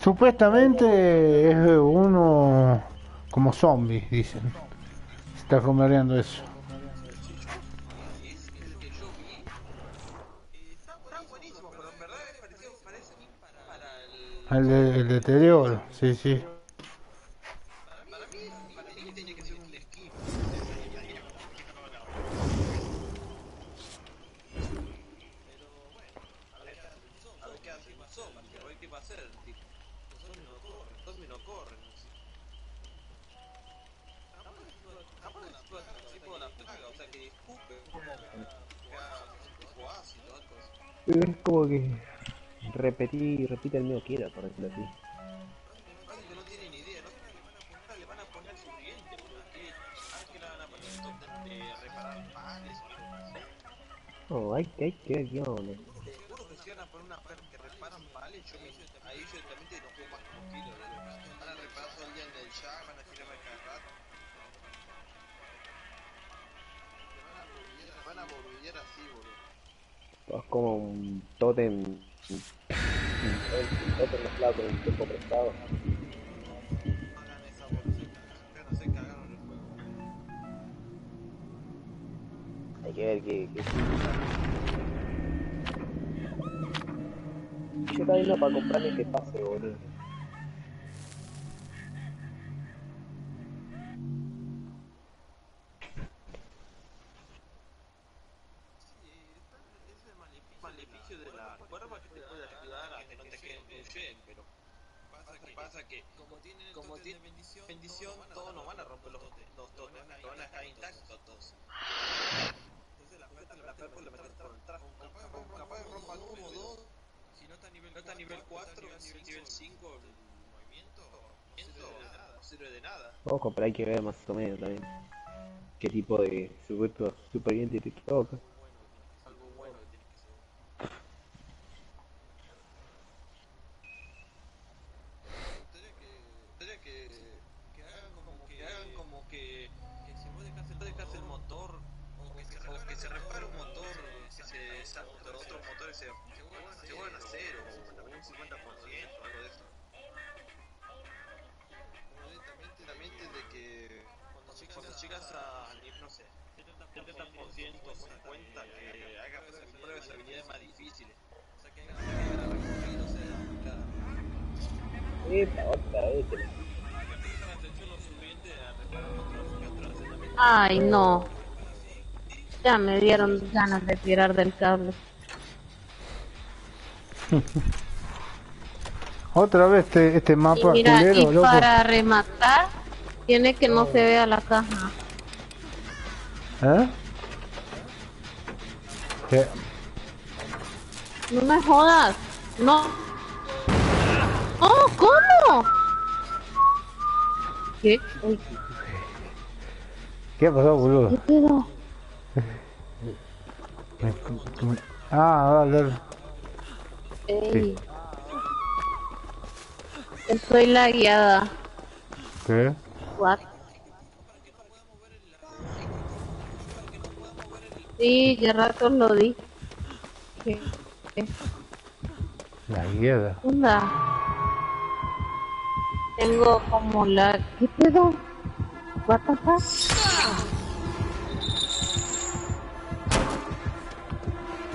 Supuestamente es uno como zombie, dicen. Se está rumoreando eso. El... De- el deterioro, sí, sí. Qué que que ahí más tranquilo. Van a reparar todo en el van a. Van a así, boludo. Es como un tótem. Un tótem mezclado un tiempo prestado. Hagan esa bolsita, van a hacer cagaron el juego. Hay que ver qué. qué... Yo estaba viendo para comprarme este pase, boludo. Sí, está- es el maleficio, maleficio de la cuerva que te puede ayudar a que no te queden bien, pero pasa que, pasa que como tienen, como tienen bendición, bendición, todos no van a romper los, los totes, que van a estar intactos todos. Entonces la plata la plata la metes por detrás, capaz de rompan uno o dos, si no está a nivel, no está a nivel 4, nivel 5 el movimiento, no sirve de nada. Ojo, pero hay que ver más o menos también. Qué tipo de super, superviviente te toca. Ay, no. Ya me dieron ganas de tirar del cable. Otra vez este, este Y mapa mira, culero, y loco. para rematar, tiene que no se vea la caja. ¿Eh? ¿Qué? No me jodas. No. Oh, ¿cómo? ¿Qué? Uy, ¿Qué pasó, boludo? ¿qué pedo? Ah, dale, dale. Ey. Estoy la guiada. ¿Qué? What? Sí, ya rato lo di. ¿Qué? ¿Qué La guía. onda? Tengo como la... ¿Qué pedo? What the fuck?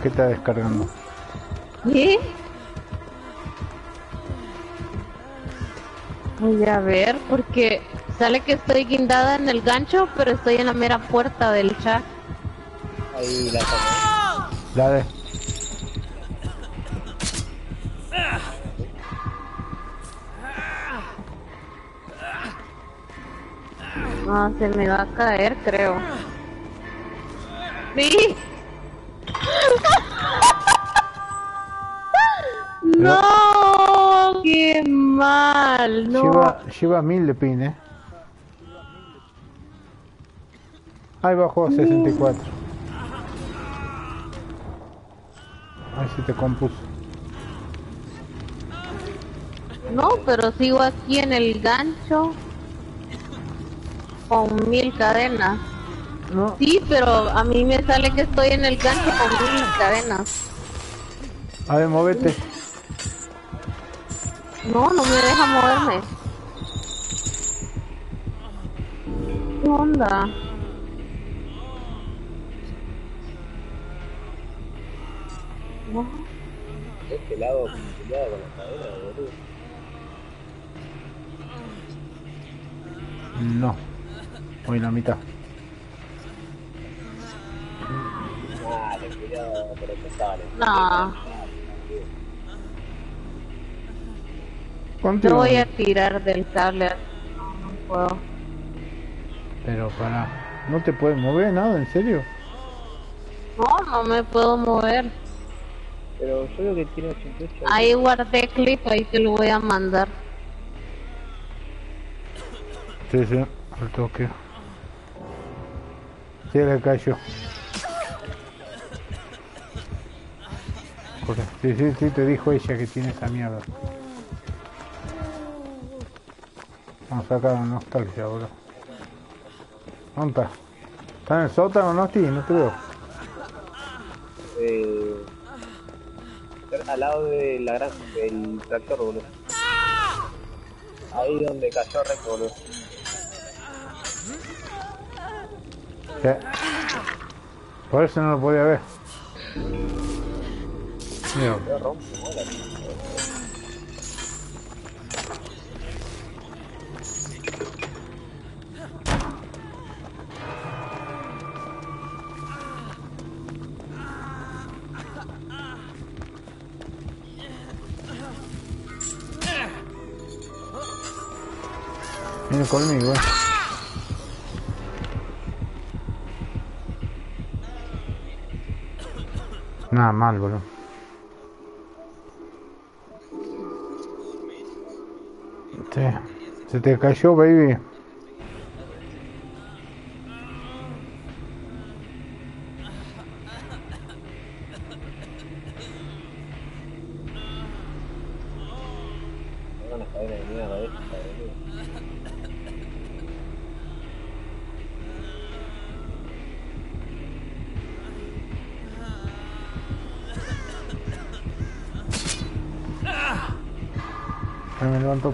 ¿Qué está descargando? ¿Qué? Voy a ver porque sale que estoy guindada en el gancho, pero estoy en la mera puerta del chat. Ahí la saco. Dale. No, se me va a caer, creo. ¡Sí! ¡No! ¡Qué mal! No. Lleva, lleva mil de pin, eh. Ahí bajó a 64. Ahí se te compuso. No, pero sigo aquí en el gancho con mil cadenas. No, Sí, pero a mí me sale que estoy en el gancho con mil cadenas. a ver, movete. No, no me deja moverme. ¿Qué onda? No. Este lado, cuidado con la cadera, boludo. No. Voy la mitad. No, yo Contigo. voy a tirar del cable. No, no puedo. Pero para. ¿No te puedes mover nada? ¿En serio? No, no me puedo mover. Pero yo creo que tiene 88. Ahí guardé clip, ahí te lo voy a mandar. Sí, sí. Al toque. Sí, le cayó. Corre. Sí, sí, te dijo ella que tiene esa mierda. Vamos a sacar una nostalgia, boludo. ¿Dónde está? ¿Está en el sótano, Nosti? No te veo. Eh, al lado de la granja del tractor, boludo. Ahí donde cayó recto, boludo. ¿Qué? Por eso no lo podía ver. Bola. viene conmigo, eh. Nada mal, boludo. Se te cayó, baby.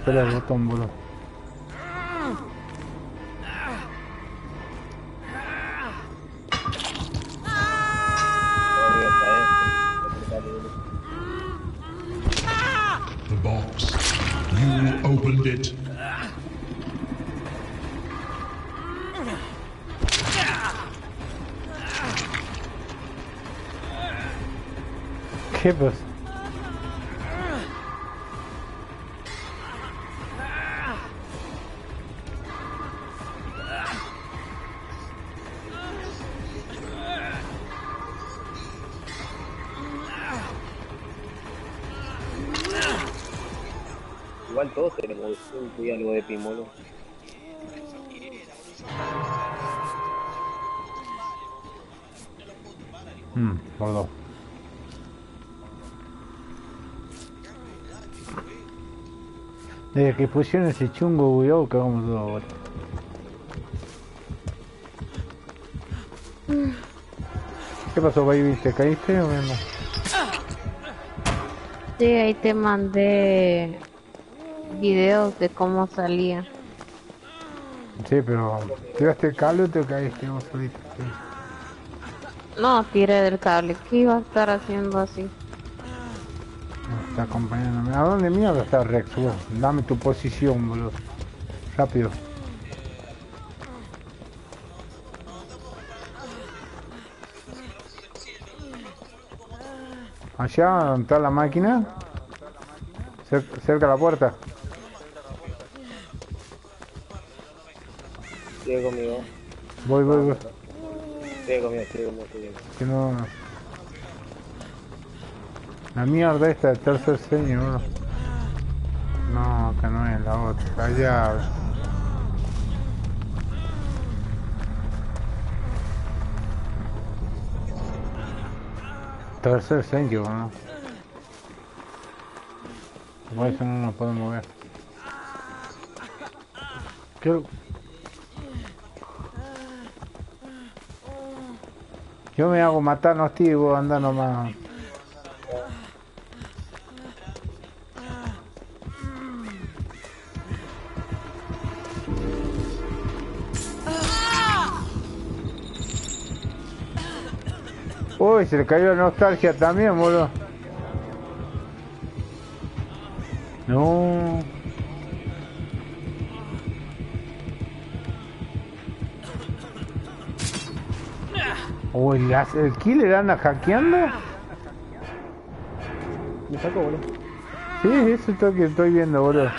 boludo. The box. You opened it. Give us Mm, por dos. Desde que pusieron ese chungo bugueado cagamos todo ahora. ¿Qué pasó, baby? ¿Te caíste o no? Sí, ahí te mandé videos de cómo salía. Sí, pero ¿tiraste el cable o te caíste vos solito? Sí. No, tiré del cable. ¿Qué iba a estar haciendo así? Me está acompañándome. ¿A dónde mierda está Rex? vos? Dame tu posición, boludo. Rápido. Allá está la máquina. Cer- cerca la puerta. Sigue conmigo, Voy, voy, voy. Sigue conmigo, sigue conmigo, sigue conmigo. Que no. La mierda esta de tercer seño, boludo. No, que no es la otra. Allá. Tercer seño, ¿no? Por eso no nos podemos ver. ¿Qué? Yo me hago matar, no estoy, vos anda nomás. Uy, se le cayó la nostalgia también, boludo. No. Uy, las- ¿el killer anda hackeando? Me sacó, boludo. Sí, eso es lo que estoy viendo, boludo.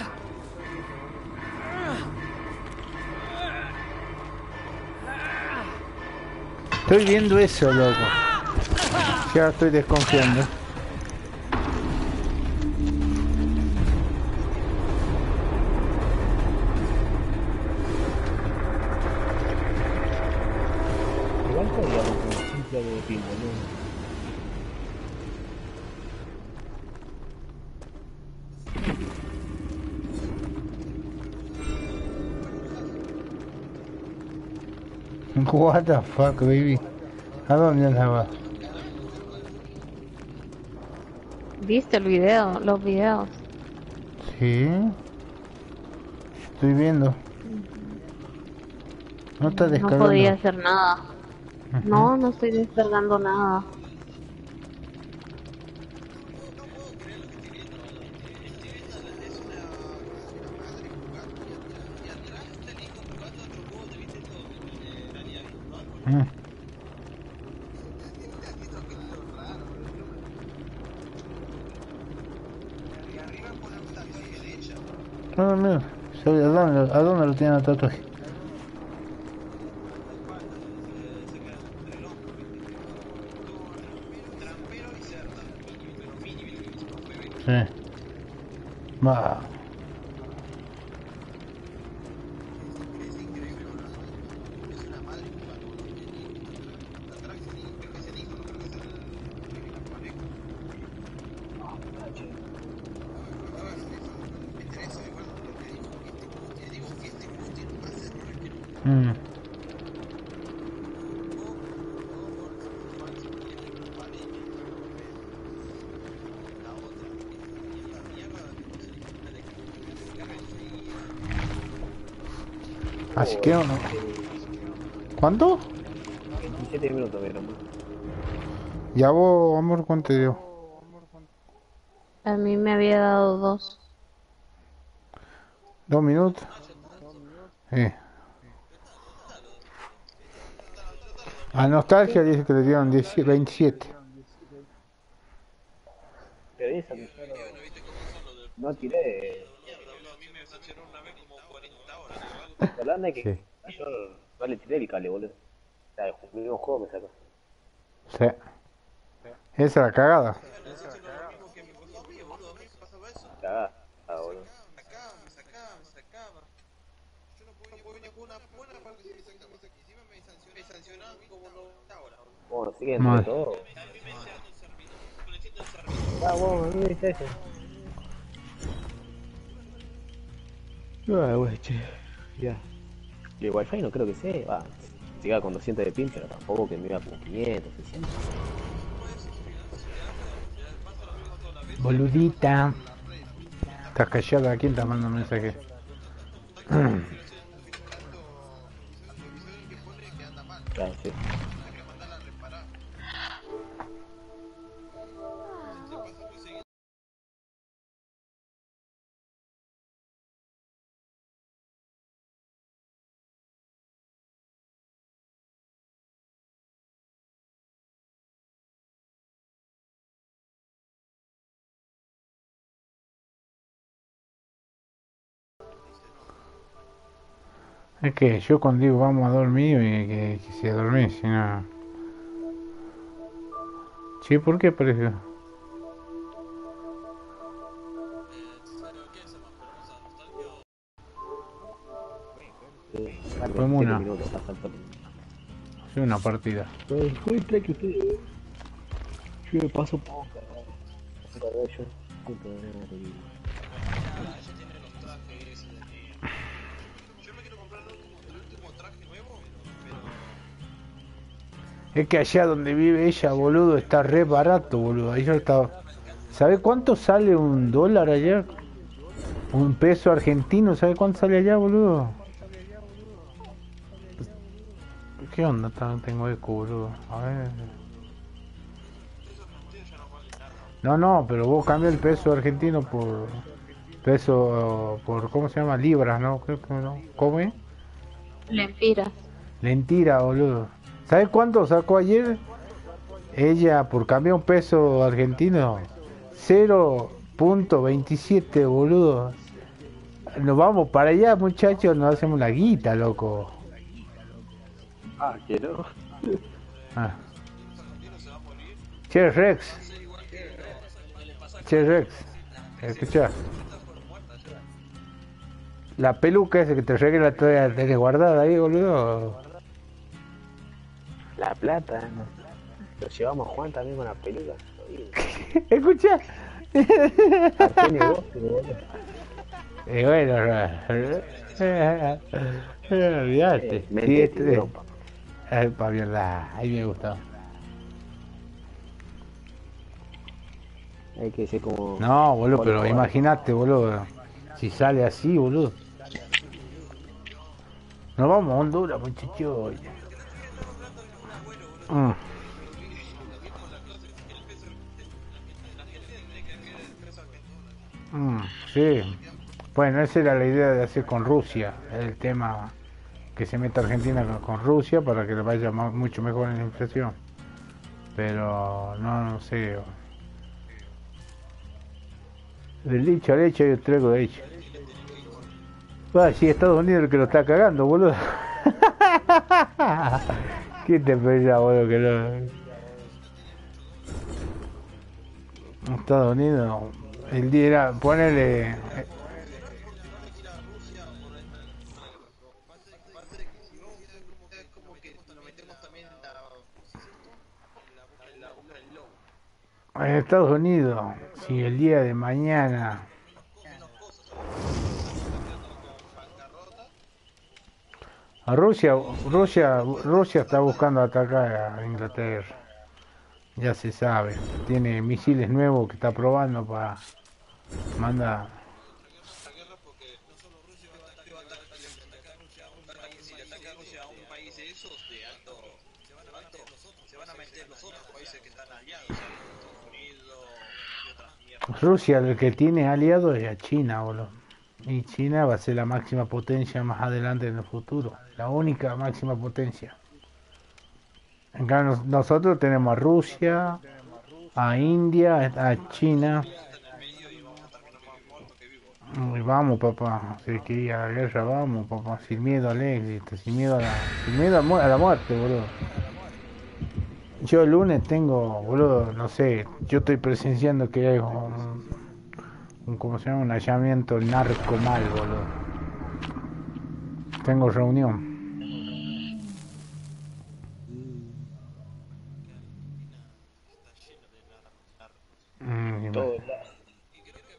Estoy viendo eso, loco. Ya estoy desconfiando. What the fuck, baby? ¿A dónde andaba? ¿Viste el video? Los videos. Sí. Estoy viendo. No está No descargando. podía hacer nada. No, no estoy descargando nada. Mm. No, no, ¿sabe ¿a dónde, ¿a dónde lo tiene tatuaje? Sí. Va. Mm. Que uno. ¿Cuánto? 27 minutos, mira. Ya vos, amor, ¿cuánto te dio? A mí me había dado dos. ¿Dos minutos? Sí. A Nostalgia dice que le dieron 10 27. Pero esa me ¿No viste cómo son los del no tiré. mierda, boludo? A mí me sacharon una vez como 40 horas. La verdad es que Sí. yo no le tiré el cable, boludo. O sea, el mismo juego me sacó. Sí. Esa es la cagada. Cagada, boludo. Me sacaba, me sacaba, me sacaba. Yo no podía, podía con una buena parte de mi sacaba. Encima me sancionaban, me sancionaban como 90 horas, boludo. Bueno, siguen entre todo. A mí me echaron el servidor, me echaron el servidor. Ah, mí me dice eso. Ah, bueno, che. Ya. Y el wifi no creo que sea. Va. Se iba con 200 de pin, pero tampoco que me iba con 500, 600. Boludita. Estás callada, ¿quién te manda mensaje? Claro, Es que yo cuando digo vamos a dormir, y que quisiera dormir, si no... Sí, ¿por qué, por dale, Podemos una. Sí, una partida. Encuentra que usted. Yo me paso me voy Yo Es que allá donde vive ella, boludo, está re barato, boludo. Ahí yo estaba... ¿Sabe cuánto sale un dólar allá? Un peso argentino, ¿sabe cuánto sale allá, boludo? ¿Qué onda? Tengo eco, boludo. A ver. No, no, pero vos cambias el peso argentino por peso, por, ¿cómo se llama? Libras, ¿no? Creo que no. ¿Cómo es? Lempiras. Mentira, boludo. ¿Sabes cuánto sacó ayer? Ella, por cambiar un peso argentino, 0.27, boludo. Nos vamos para allá, muchachos, nos hacemos la guita, loco. Ah, quiero. Ah. Che, Rex. Che, Rex. Escucha. La peluca esa que te regala todavía la tenés guardada ahí, boludo. La plata. Lo llevamos a Juan también con la peluca. Escucha. Y bueno, eh, eh, olvidate. Eh, Sí, este, tiburón, papá. ay, pa' mierda, ahí me gustó. Hay que ser como. No, boludo, pero imagínate, boludo. Si sale así, boludo. Nos vamos a Honduras, muchachos. Mm. Mm, sí. Bueno, esa era la idea de hacer con Rusia, el tema que se meta Argentina con, Rusia para que le vaya mucho mejor en la inflación. Pero no, no sé. Del dicho al hecho yo traigo de hecho. Ah, sí, Estados Unidos el que lo está cagando, boludo. ¿Qué te pensás, boludo, que no? Estados Unidos, el día era, ponele... lobo. En Estados Unidos, si el día de mañana Rusia, Rusia, Rusia está buscando atacar a Inglaterra. Ya se sabe. Tiene misiles nuevos que está probando para manda. La guerra porque no solo Rusia aliados, el que tiene aliado es a China, boludo. Y China va a ser la máxima potencia más adelante en el futuro. La única máxima potencia. Nosotros tenemos a Rusia, a India, a China. Y vamos, papá. Si quería la guerra, vamos, papá. Sin miedo al éxito, sin miedo a la, sin miedo a, a la muerte, boludo. Yo el lunes tengo, boludo, no sé, yo estoy presenciando que hay un ¿cómo se llama? Un allanamiento narco mal, boludo. Tengo reunión. Mm, y Todo me- lados.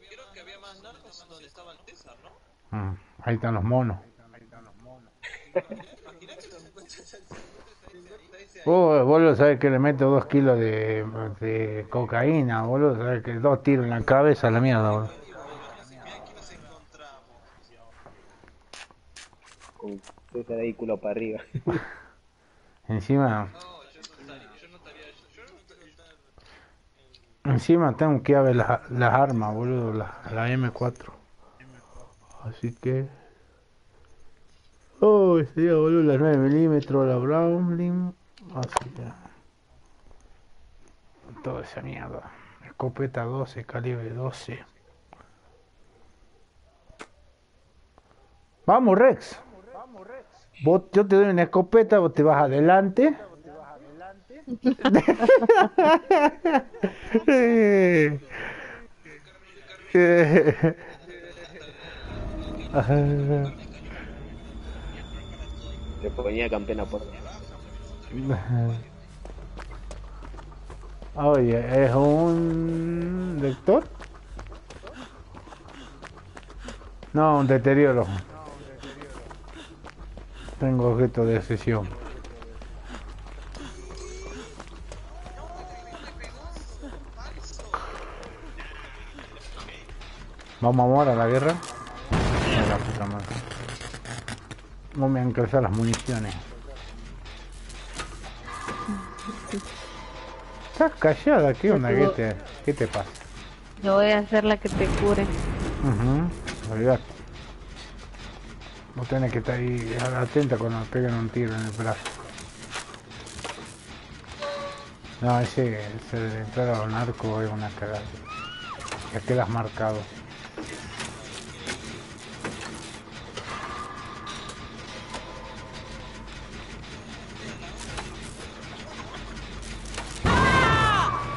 Creo que había más narcos donde estaba el César, ¿no? mm, ahí están los monos. Oh, boludo, sabes que le meto dos kilos de, de cocaína, boludo, sabes que dos tiros en la cabeza a la mierda, boludo. Con César ahí culo para arriba. Encima, encima tengo que ver las, las armas, boludo, la, la M4. Así que... Oh, sería, boludo, la 9 milímetros, la Browning. Así. Toda esa mierda. Escopeta 12, calibre 12. Vamos, Rex. Vos, yo te doy una escopeta, vos te vas adelante. Le ponía campeona por Oye, ¿es un lector? No, un deterioro. Tengo objeto de sesión. ¿Vamos a guerra? A la madre. No me han crecido las municiones. Estás callada, ¿qué onda? ¿Qué te, qué te pasa? Yo voy a hacer la que te cure. Ujú, olvidate. Vos tenés que estar ahí atenta cuando peguen un tiro en el brazo. No, ese, ese de entrar a un arco es una cagada. Ya quedas marcado.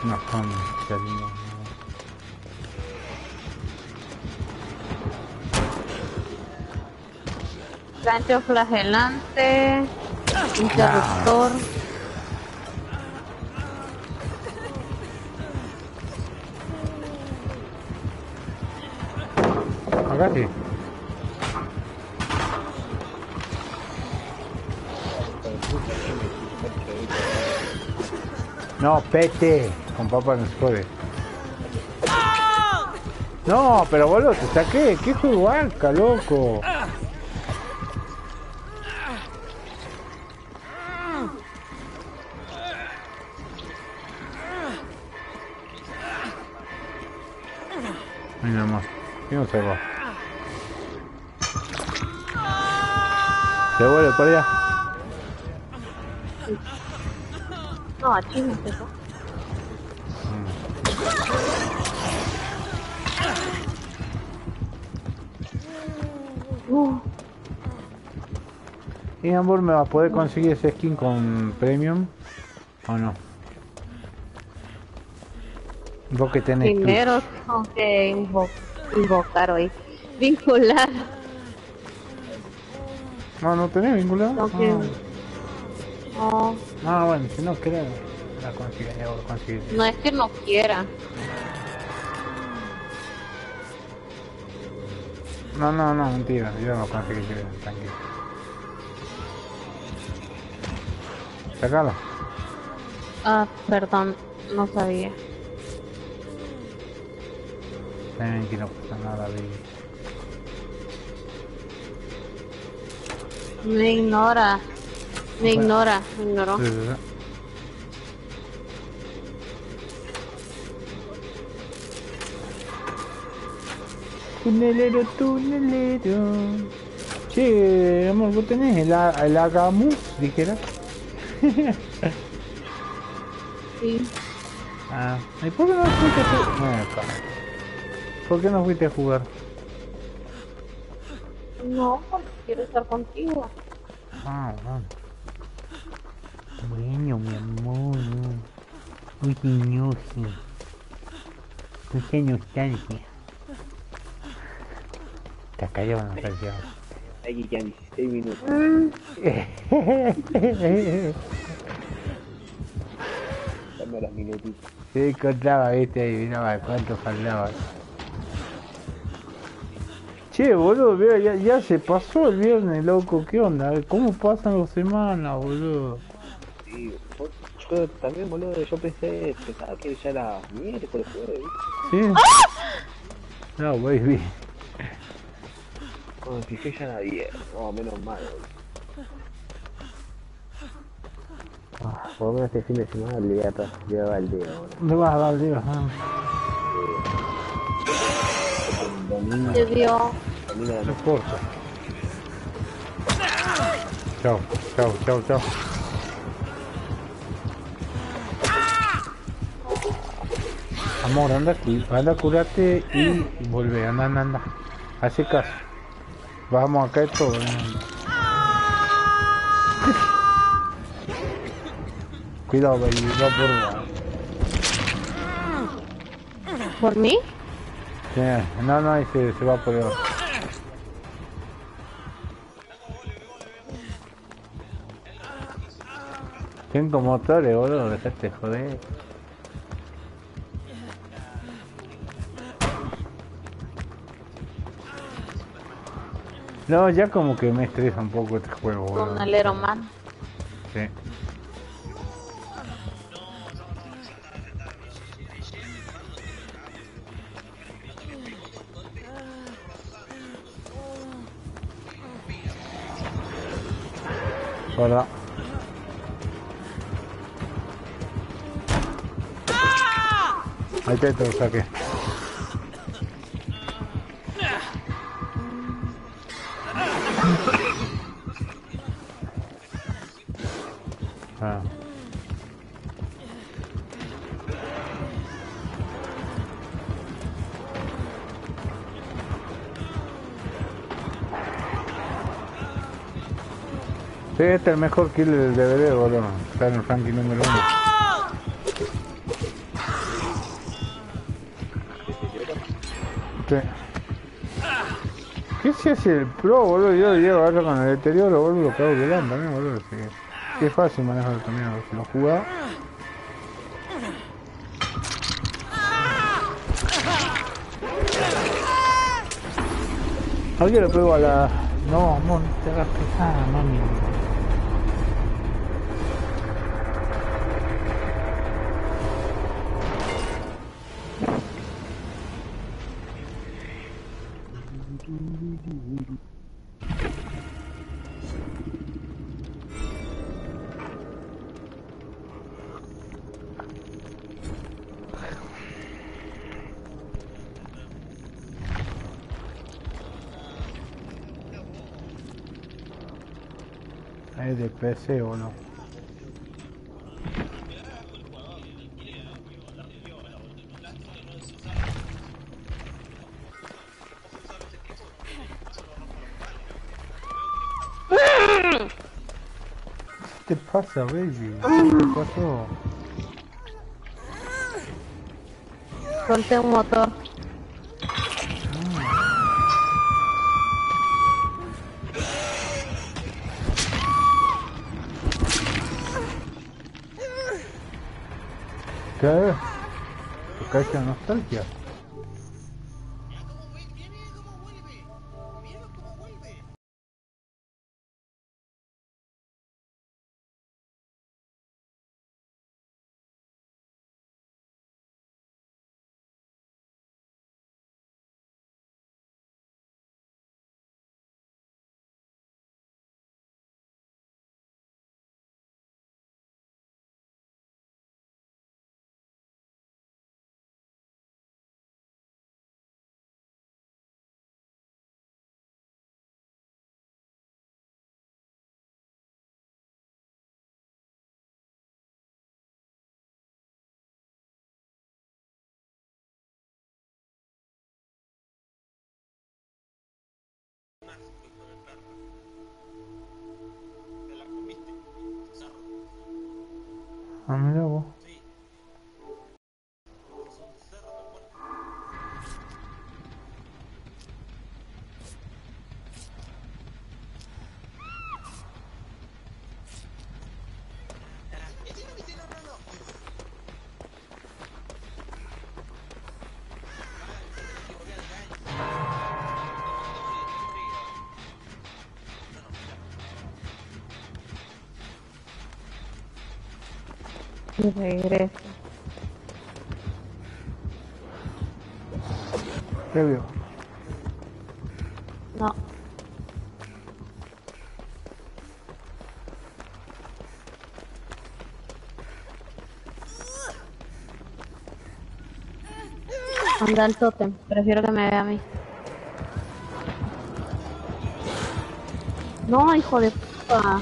No saliendo. Gancho flagelante. Interruptor. Acá sí. No, pete. Con papá no se jode. No, pero boludo, te saqué. ¿Qué juego arca, loco? Mira más. ¿Quién no se va? Se vuelve por allá. No, aquí no se fue. ¿Y Ambur me va a poder conseguir ese skin con premium? ¿O no? Vos que tenés primero tengo que invo- invocar hoy. Vincular. No, no tenés vinculado. No, Ah, ah, bueno, si no querés, la consigues, conseguís. no es que no quiera. No, no, no, mentira, yo no conseguí, tranquilo. Sacalo. Ah, perdón, no sabía. Ven, que no pasa nada, baby. Me ignora. Me ignora, me ignoró. Sí, sí, sí. Tunelero, tunelero. Che, amor, vos tenés el, a- el Agamus, dijera. Sí. Ah, ¿y por qué no fuiste a jugar? Ah, acá. ¿Por qué no fuiste a jugar? No, porque quiero estar contigo. Ah, bueno. Bueno, mi amor. Uy, niñoso. Mucha nostalgia. Te callado no callado. Hay que quedan 16 minutos. Dame los minutitos. Se encontraba, viste, ahí miraba cuánto faltaba. Che, boludo, veo, ya, ya se pasó el viernes, loco, ¿qué onda? ¿Cómo pasan las semanas, boludo? Sí, yo, yo también, boludo, yo pensé, pensaba que ya era miércoles, jueves. ¿Sí? No, baby. No, me fijé ya viernes. No, menos mal. Ah, por lo menos este fin de semana le voy a, tra- le voy a dar el día, boludo. ¿Dónde vas a dar, Dios? El domingo, Te dio. domingo de la No noche. importa. Chao, chao, chao, chao. Amor, anda aquí, anda, curate y vuelve, anda, anda, anda. Hace caso. Vamos acá esto. Cuidado, baby, va por vos. ¿Por mí? Sí, No, no, ahí se, se va por el Cinco motores, boludo, dejate joder. No, ya como que me estresa un poco este juego. Con alero man. Sí. Hola. Ahí te lo saqué. Ah. Sí, este es el mejor kill del DVD, boludo. Está en el ranking número uno. ¿Qué se hace el pro, boludo? Yo llego ahora con el deterioro, boludo, lo cago volando también, boludo. Así que, qué fácil manejar también, si lo jugaba. Alguien le pego a la... No, no te hagas pesada, mami. Es de PC o no. ¿Qué te pasa, baby? ¿Qué te pasó? Solté un motor. ¿Qué? ¿Te cae la nostalgia? ¿Te la Ah, mira vos. Y regreso. ¿Qué vio? No. Anda el tótem, prefiero que me vea a mí. No, hijo de puta.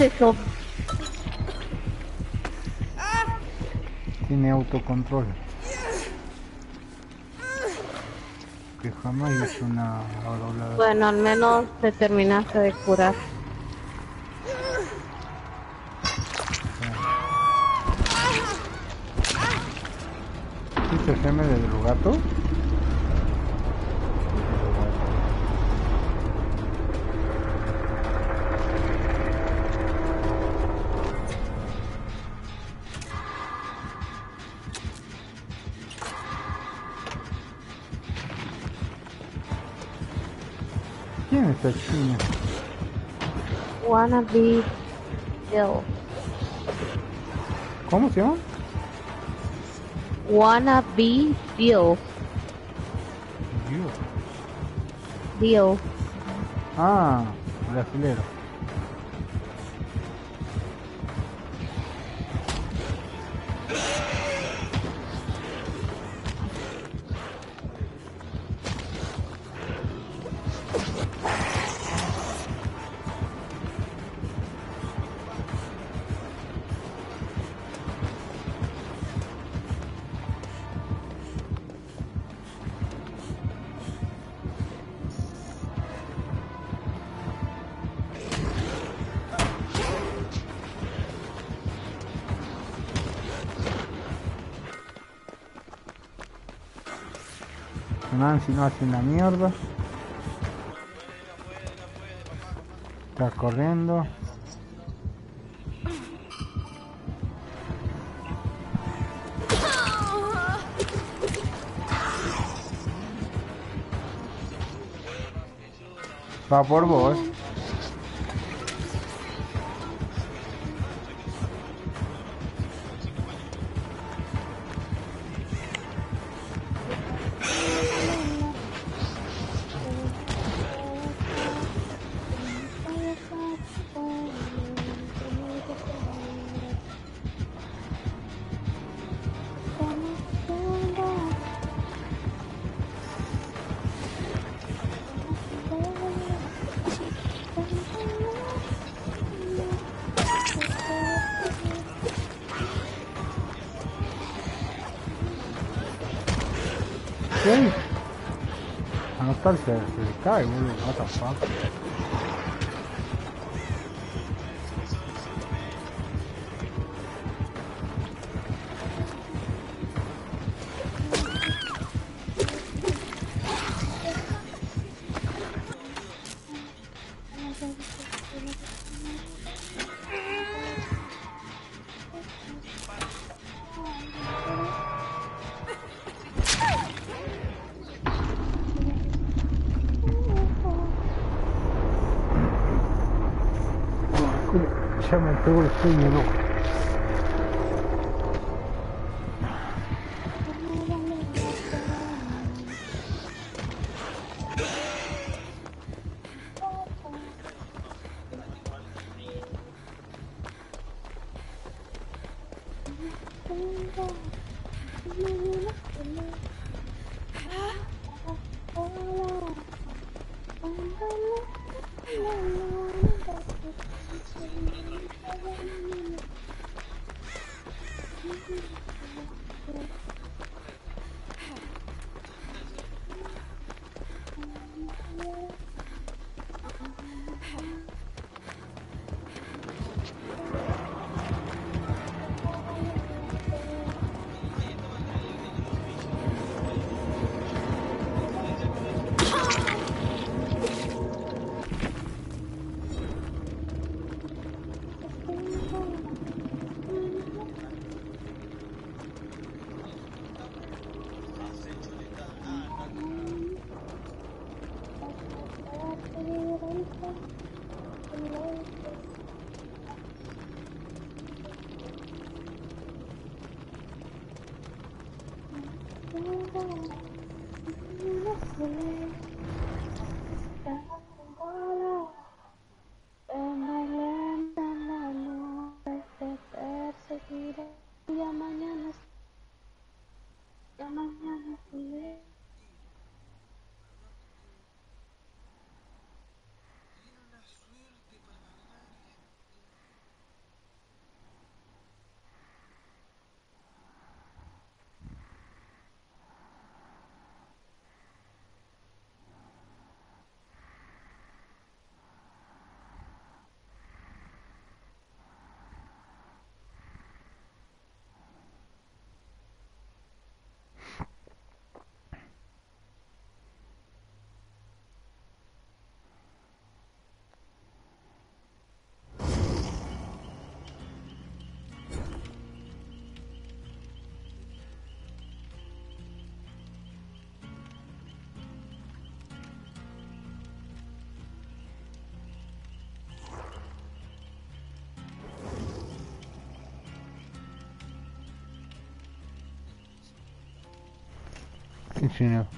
Eso? Tiene autocontrol. Que jamás hizo una doblada. Bueno, al menos te terminaste de curar. ¿Viste el geme del gato? Be Bill. ¿Cómo se llama? Wanna be Bill. Dios. Bill. Ah, brasilero. Nancy no hace una mierda. Está corriendo. Va por vos. Se le cae, boludo. What the fuck? Me pegó el sueño, loco.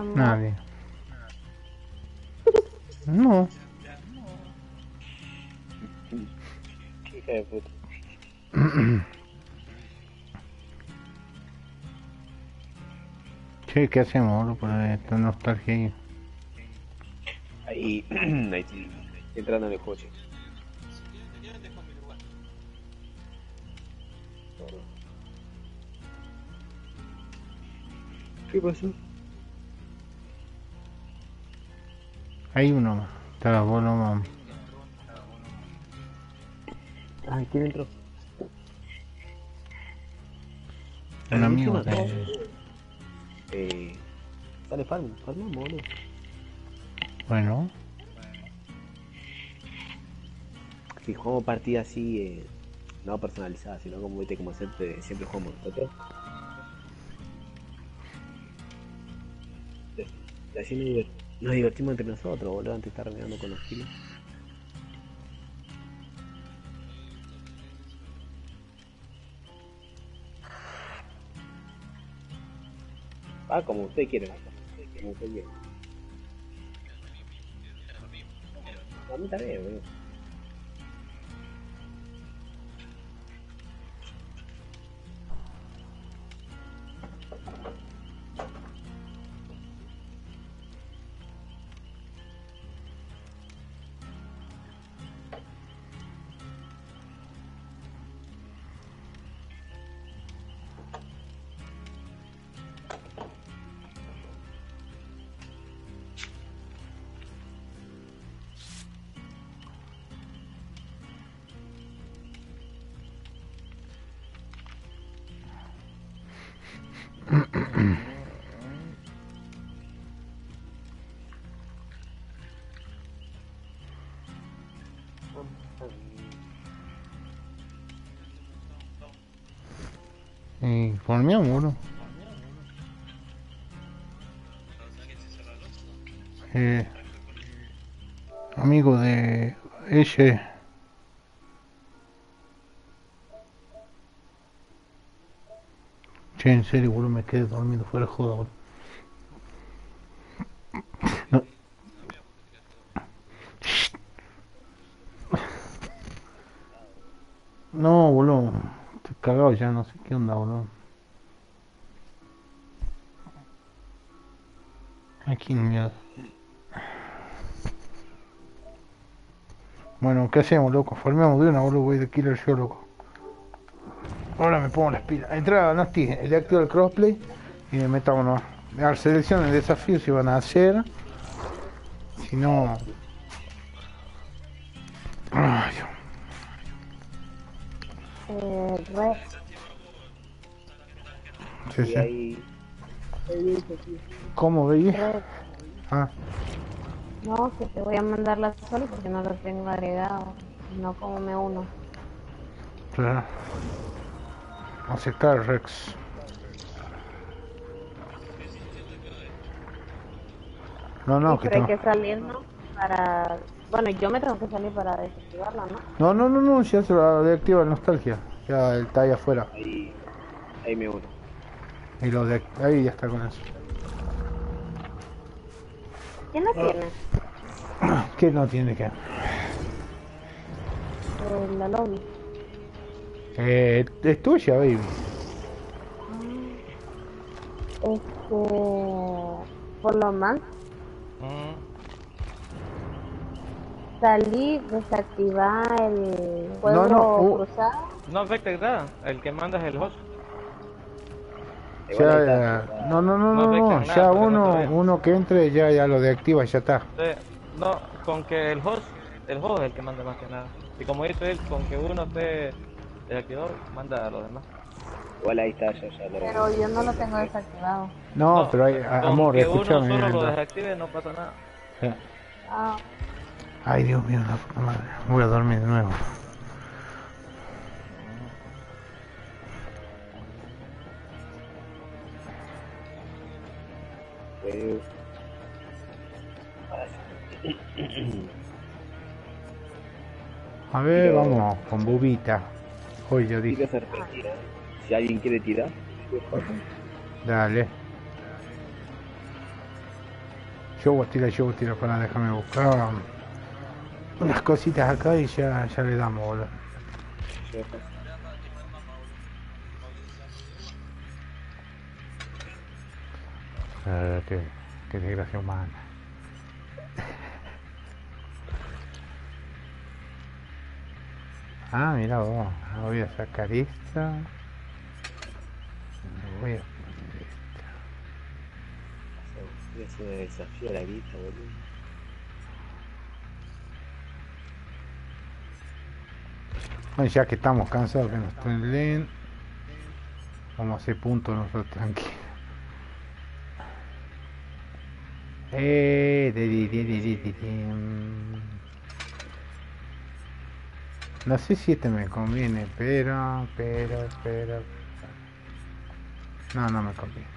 Amor. Nadie. No. Hija de puta. Che, ¿qué hacemos, boludo? Por esta nostalgia ahí. Ahí, entrando en el coche. ¿Qué pasó? Hay uno más. Está vos nomás. Ay, ¿quién entró? Un amigo encima, de... Eh, dale, farm, farmamos, boludo. Bueno. Si jugamos partidas así, eh, no personalizadas, sino como viste, como siempre, siempre jugamos. Y así nos, divert- nos divertimos entre nosotros, boludo, antes de estar renegando con los kilos. Ah, como usted quiere, como usted quiere. A mí también, boludo. Boludo. Eh, amigo de ese. Che, en serio, boludo, me quedé dormido fuera joda, boludo. No. No, boludo. Estoy cagado ya, no sé qué onda, boludo. Mierda. Bueno, ¿qué hacemos, loco? Formemos de una, boludo, voy de killer yo, loco. Ahora me pongo las pilas. Entra a Nasty, le activo el crossplay y me metamos nomás. A seleccionen el desafío si van a hacer. Si no. Ay, Dios. Eh, Sí, sí. ¿Cómo veis? Ah, No, que te voy a mandar la sol porque no lo tengo agregado. No como me uno. claro. Aceptar Rex. No, no, que tengo... que salir, ¿no? Para... Bueno, yo me tengo que salir para desactivarla, ¿no? No, no, no, no, ya se lo deactiva el nostalgia. Ya él está ahí afuera. ahí, ahí me uno. Y lo de ahí ya está con eso. ¿Quién la tiene? ¿Qué no tiene que? Eh, la lobby. Eh, es tuya, baby. Este... Por lo más, salí, desactivar el No, juego no, uh. cruzado. No afecta nada, el que manda es el host. Igual Ya, está, No, no, no, No no, nada, ya no uno, uno que entre ya, ya lo deactiva, ya está. No, con que el host, el host es el que manda más que nada. Y como dice él, con que uno esté desactivado, manda a los demás. Igual ahí está, ya, ya lo Pero yo no lo tengo desactivado. No, pero hay, amor, que escúchame. uno solo lo desactive no pasa nada. Ah, Ay, Dios mío, la puta madre. Voy a dormir de nuevo. A ver, vamos, con bubita. Hoy yo dije. Si alguien quiere tirar, dale. Yo voy a tirar, yo voy a tirar para déjame buscar unas cositas acá y ya, ya le damos, boludo. Eh, qué, qué desgracia humana. Ah, mira vos, voy a sacar esta. Voy a poner esta. voy a hacer un desafío a la guita, boludo. Bueno, ya que estamos cansados que nos estén leen, vamos a hacer punto nosotros tranquilos. Eh, de. No sé si este me conviene, pero, pero, pero. No, no me conviene.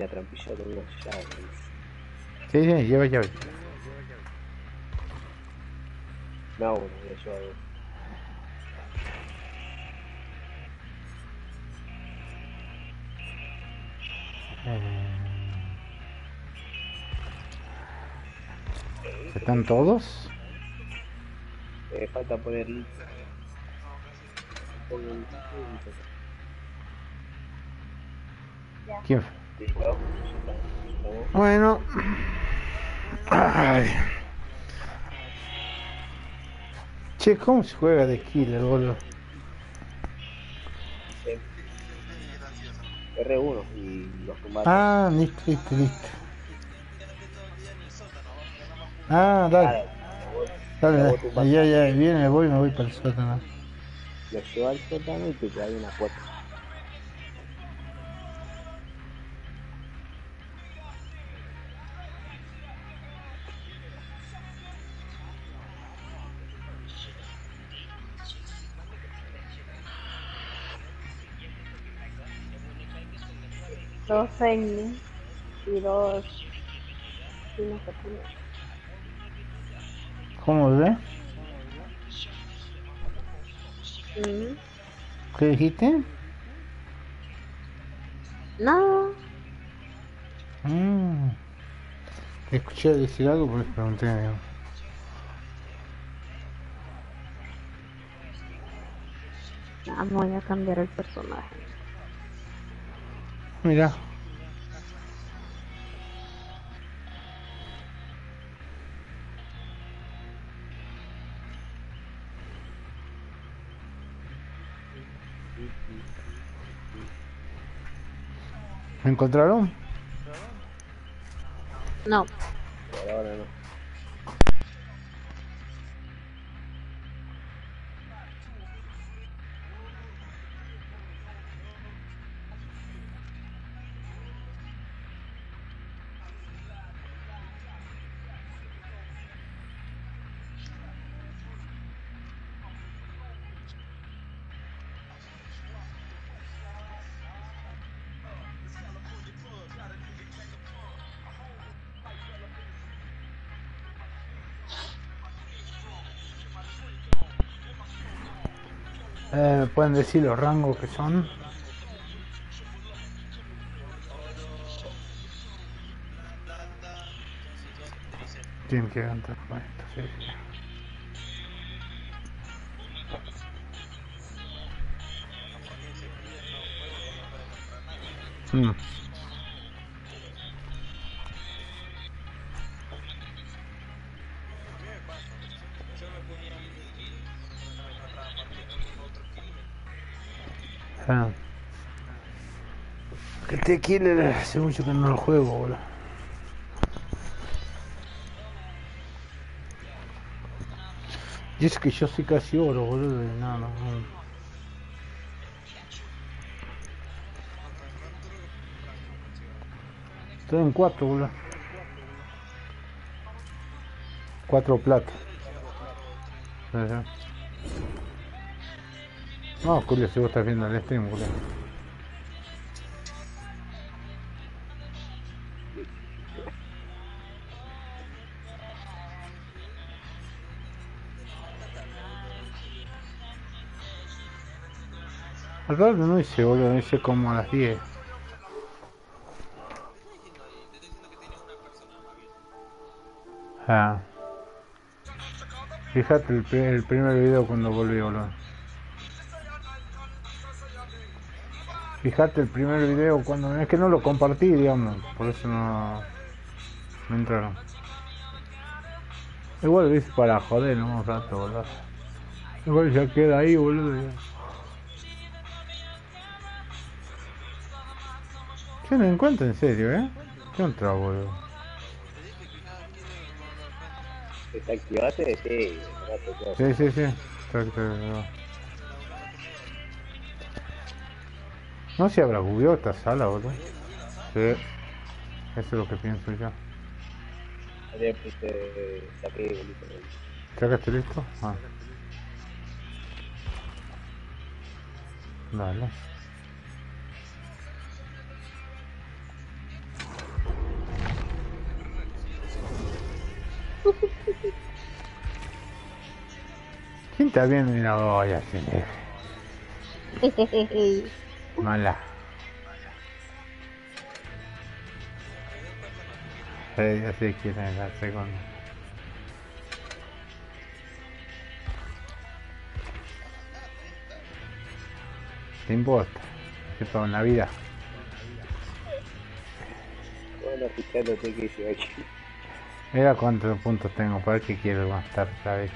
La trampilla con una llave. Sí, sí, lleva llave. No, bueno, voy a llevar. ¿Están todos? Eh, falta poner. ¿Quién fue? Bueno. Ay. Che, ¿cómo se juega de killer, boludo? R1 y los combates. Ah, listo, listo, listo. Ah, dale, dale, dale. Ya, ya, viene, me voy, me voy para el sótano. Lo lleva al sótano y te trae una puerta. Dos Amy y dos. ¿Cómo ve? Mm, ¿Qué dijiste? No, Mm. Te escuché decir algo, pues pregunté. digo. ah, voy a cambiar el personaje. Mira. ¿Me encontraron? No, Por ahora no. Pueden decir los rangos que son? Tiene que cantar esto, sí, sí. Mm. Ah. Este Killer hace mucho que no lo juego, boludo. Y es que yo soy casi oro, boludo, no, no. Estoy en cuatro, boludo. Cuatro plata. Sí. No, Julio, si vos estás viendo el stream, boludo. Al rato no hice, boludo, hice como a las 10. Ah. Fíjate el, el primer video cuando volví, boludo. Fíjate el primer video cuando... Es que no lo compartí, digamos. Por eso no... No entraron. Igual es para joder, ¿no? Un rato, boludo. Igual ya queda ahí, boludo. Yo no encuentro en serio, ¿eh? ¿Qué entra, boludo? ¿Desactivaste? Sí. Sí, sí, sí. No. No se habrá bugueado esta sala, boludo. Sí. Eso es lo que pienso yo. Saqué. ¿Ya estoy listo? Ah. Dale. ¿Quién está viendo una olla así? Mala. Sí, ya sé quién es la segunda. ¿Te importa? Que todo en la vida. Bueno, fijándote que hice aquí. Mira cuántos puntos tengo, para ver qué quiero gastar esta vez.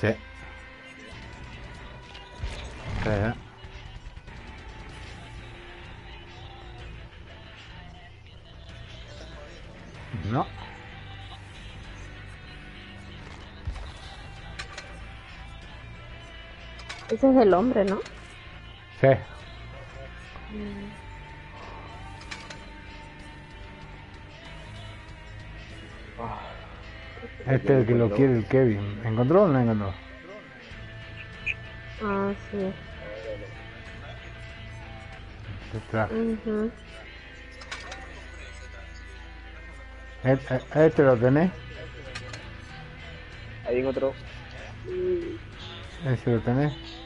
Sí. Sí, ¿eh? No. Ese es el hombre, ¿no? Sí. Este es el que lo quiere el Kevin. ¿Encontró o no encontró? Ah, sí. Detrás. Ujú. Este, este lo tenés. Ahí encontró. Ese lo tenés.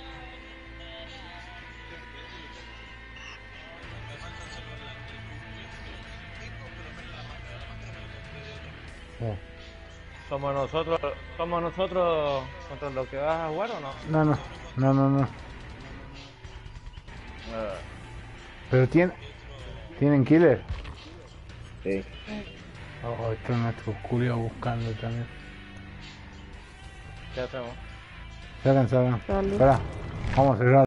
¿Somos nosotros, somos nosotros contra lo que vas a jugar o no? No, no, no, no, no. Pero tiene, tienen killer. Sí. Oh, esto es nuestro curio buscando también. ¿Qué hacemos? Dale. Espera, vamos a cerrar.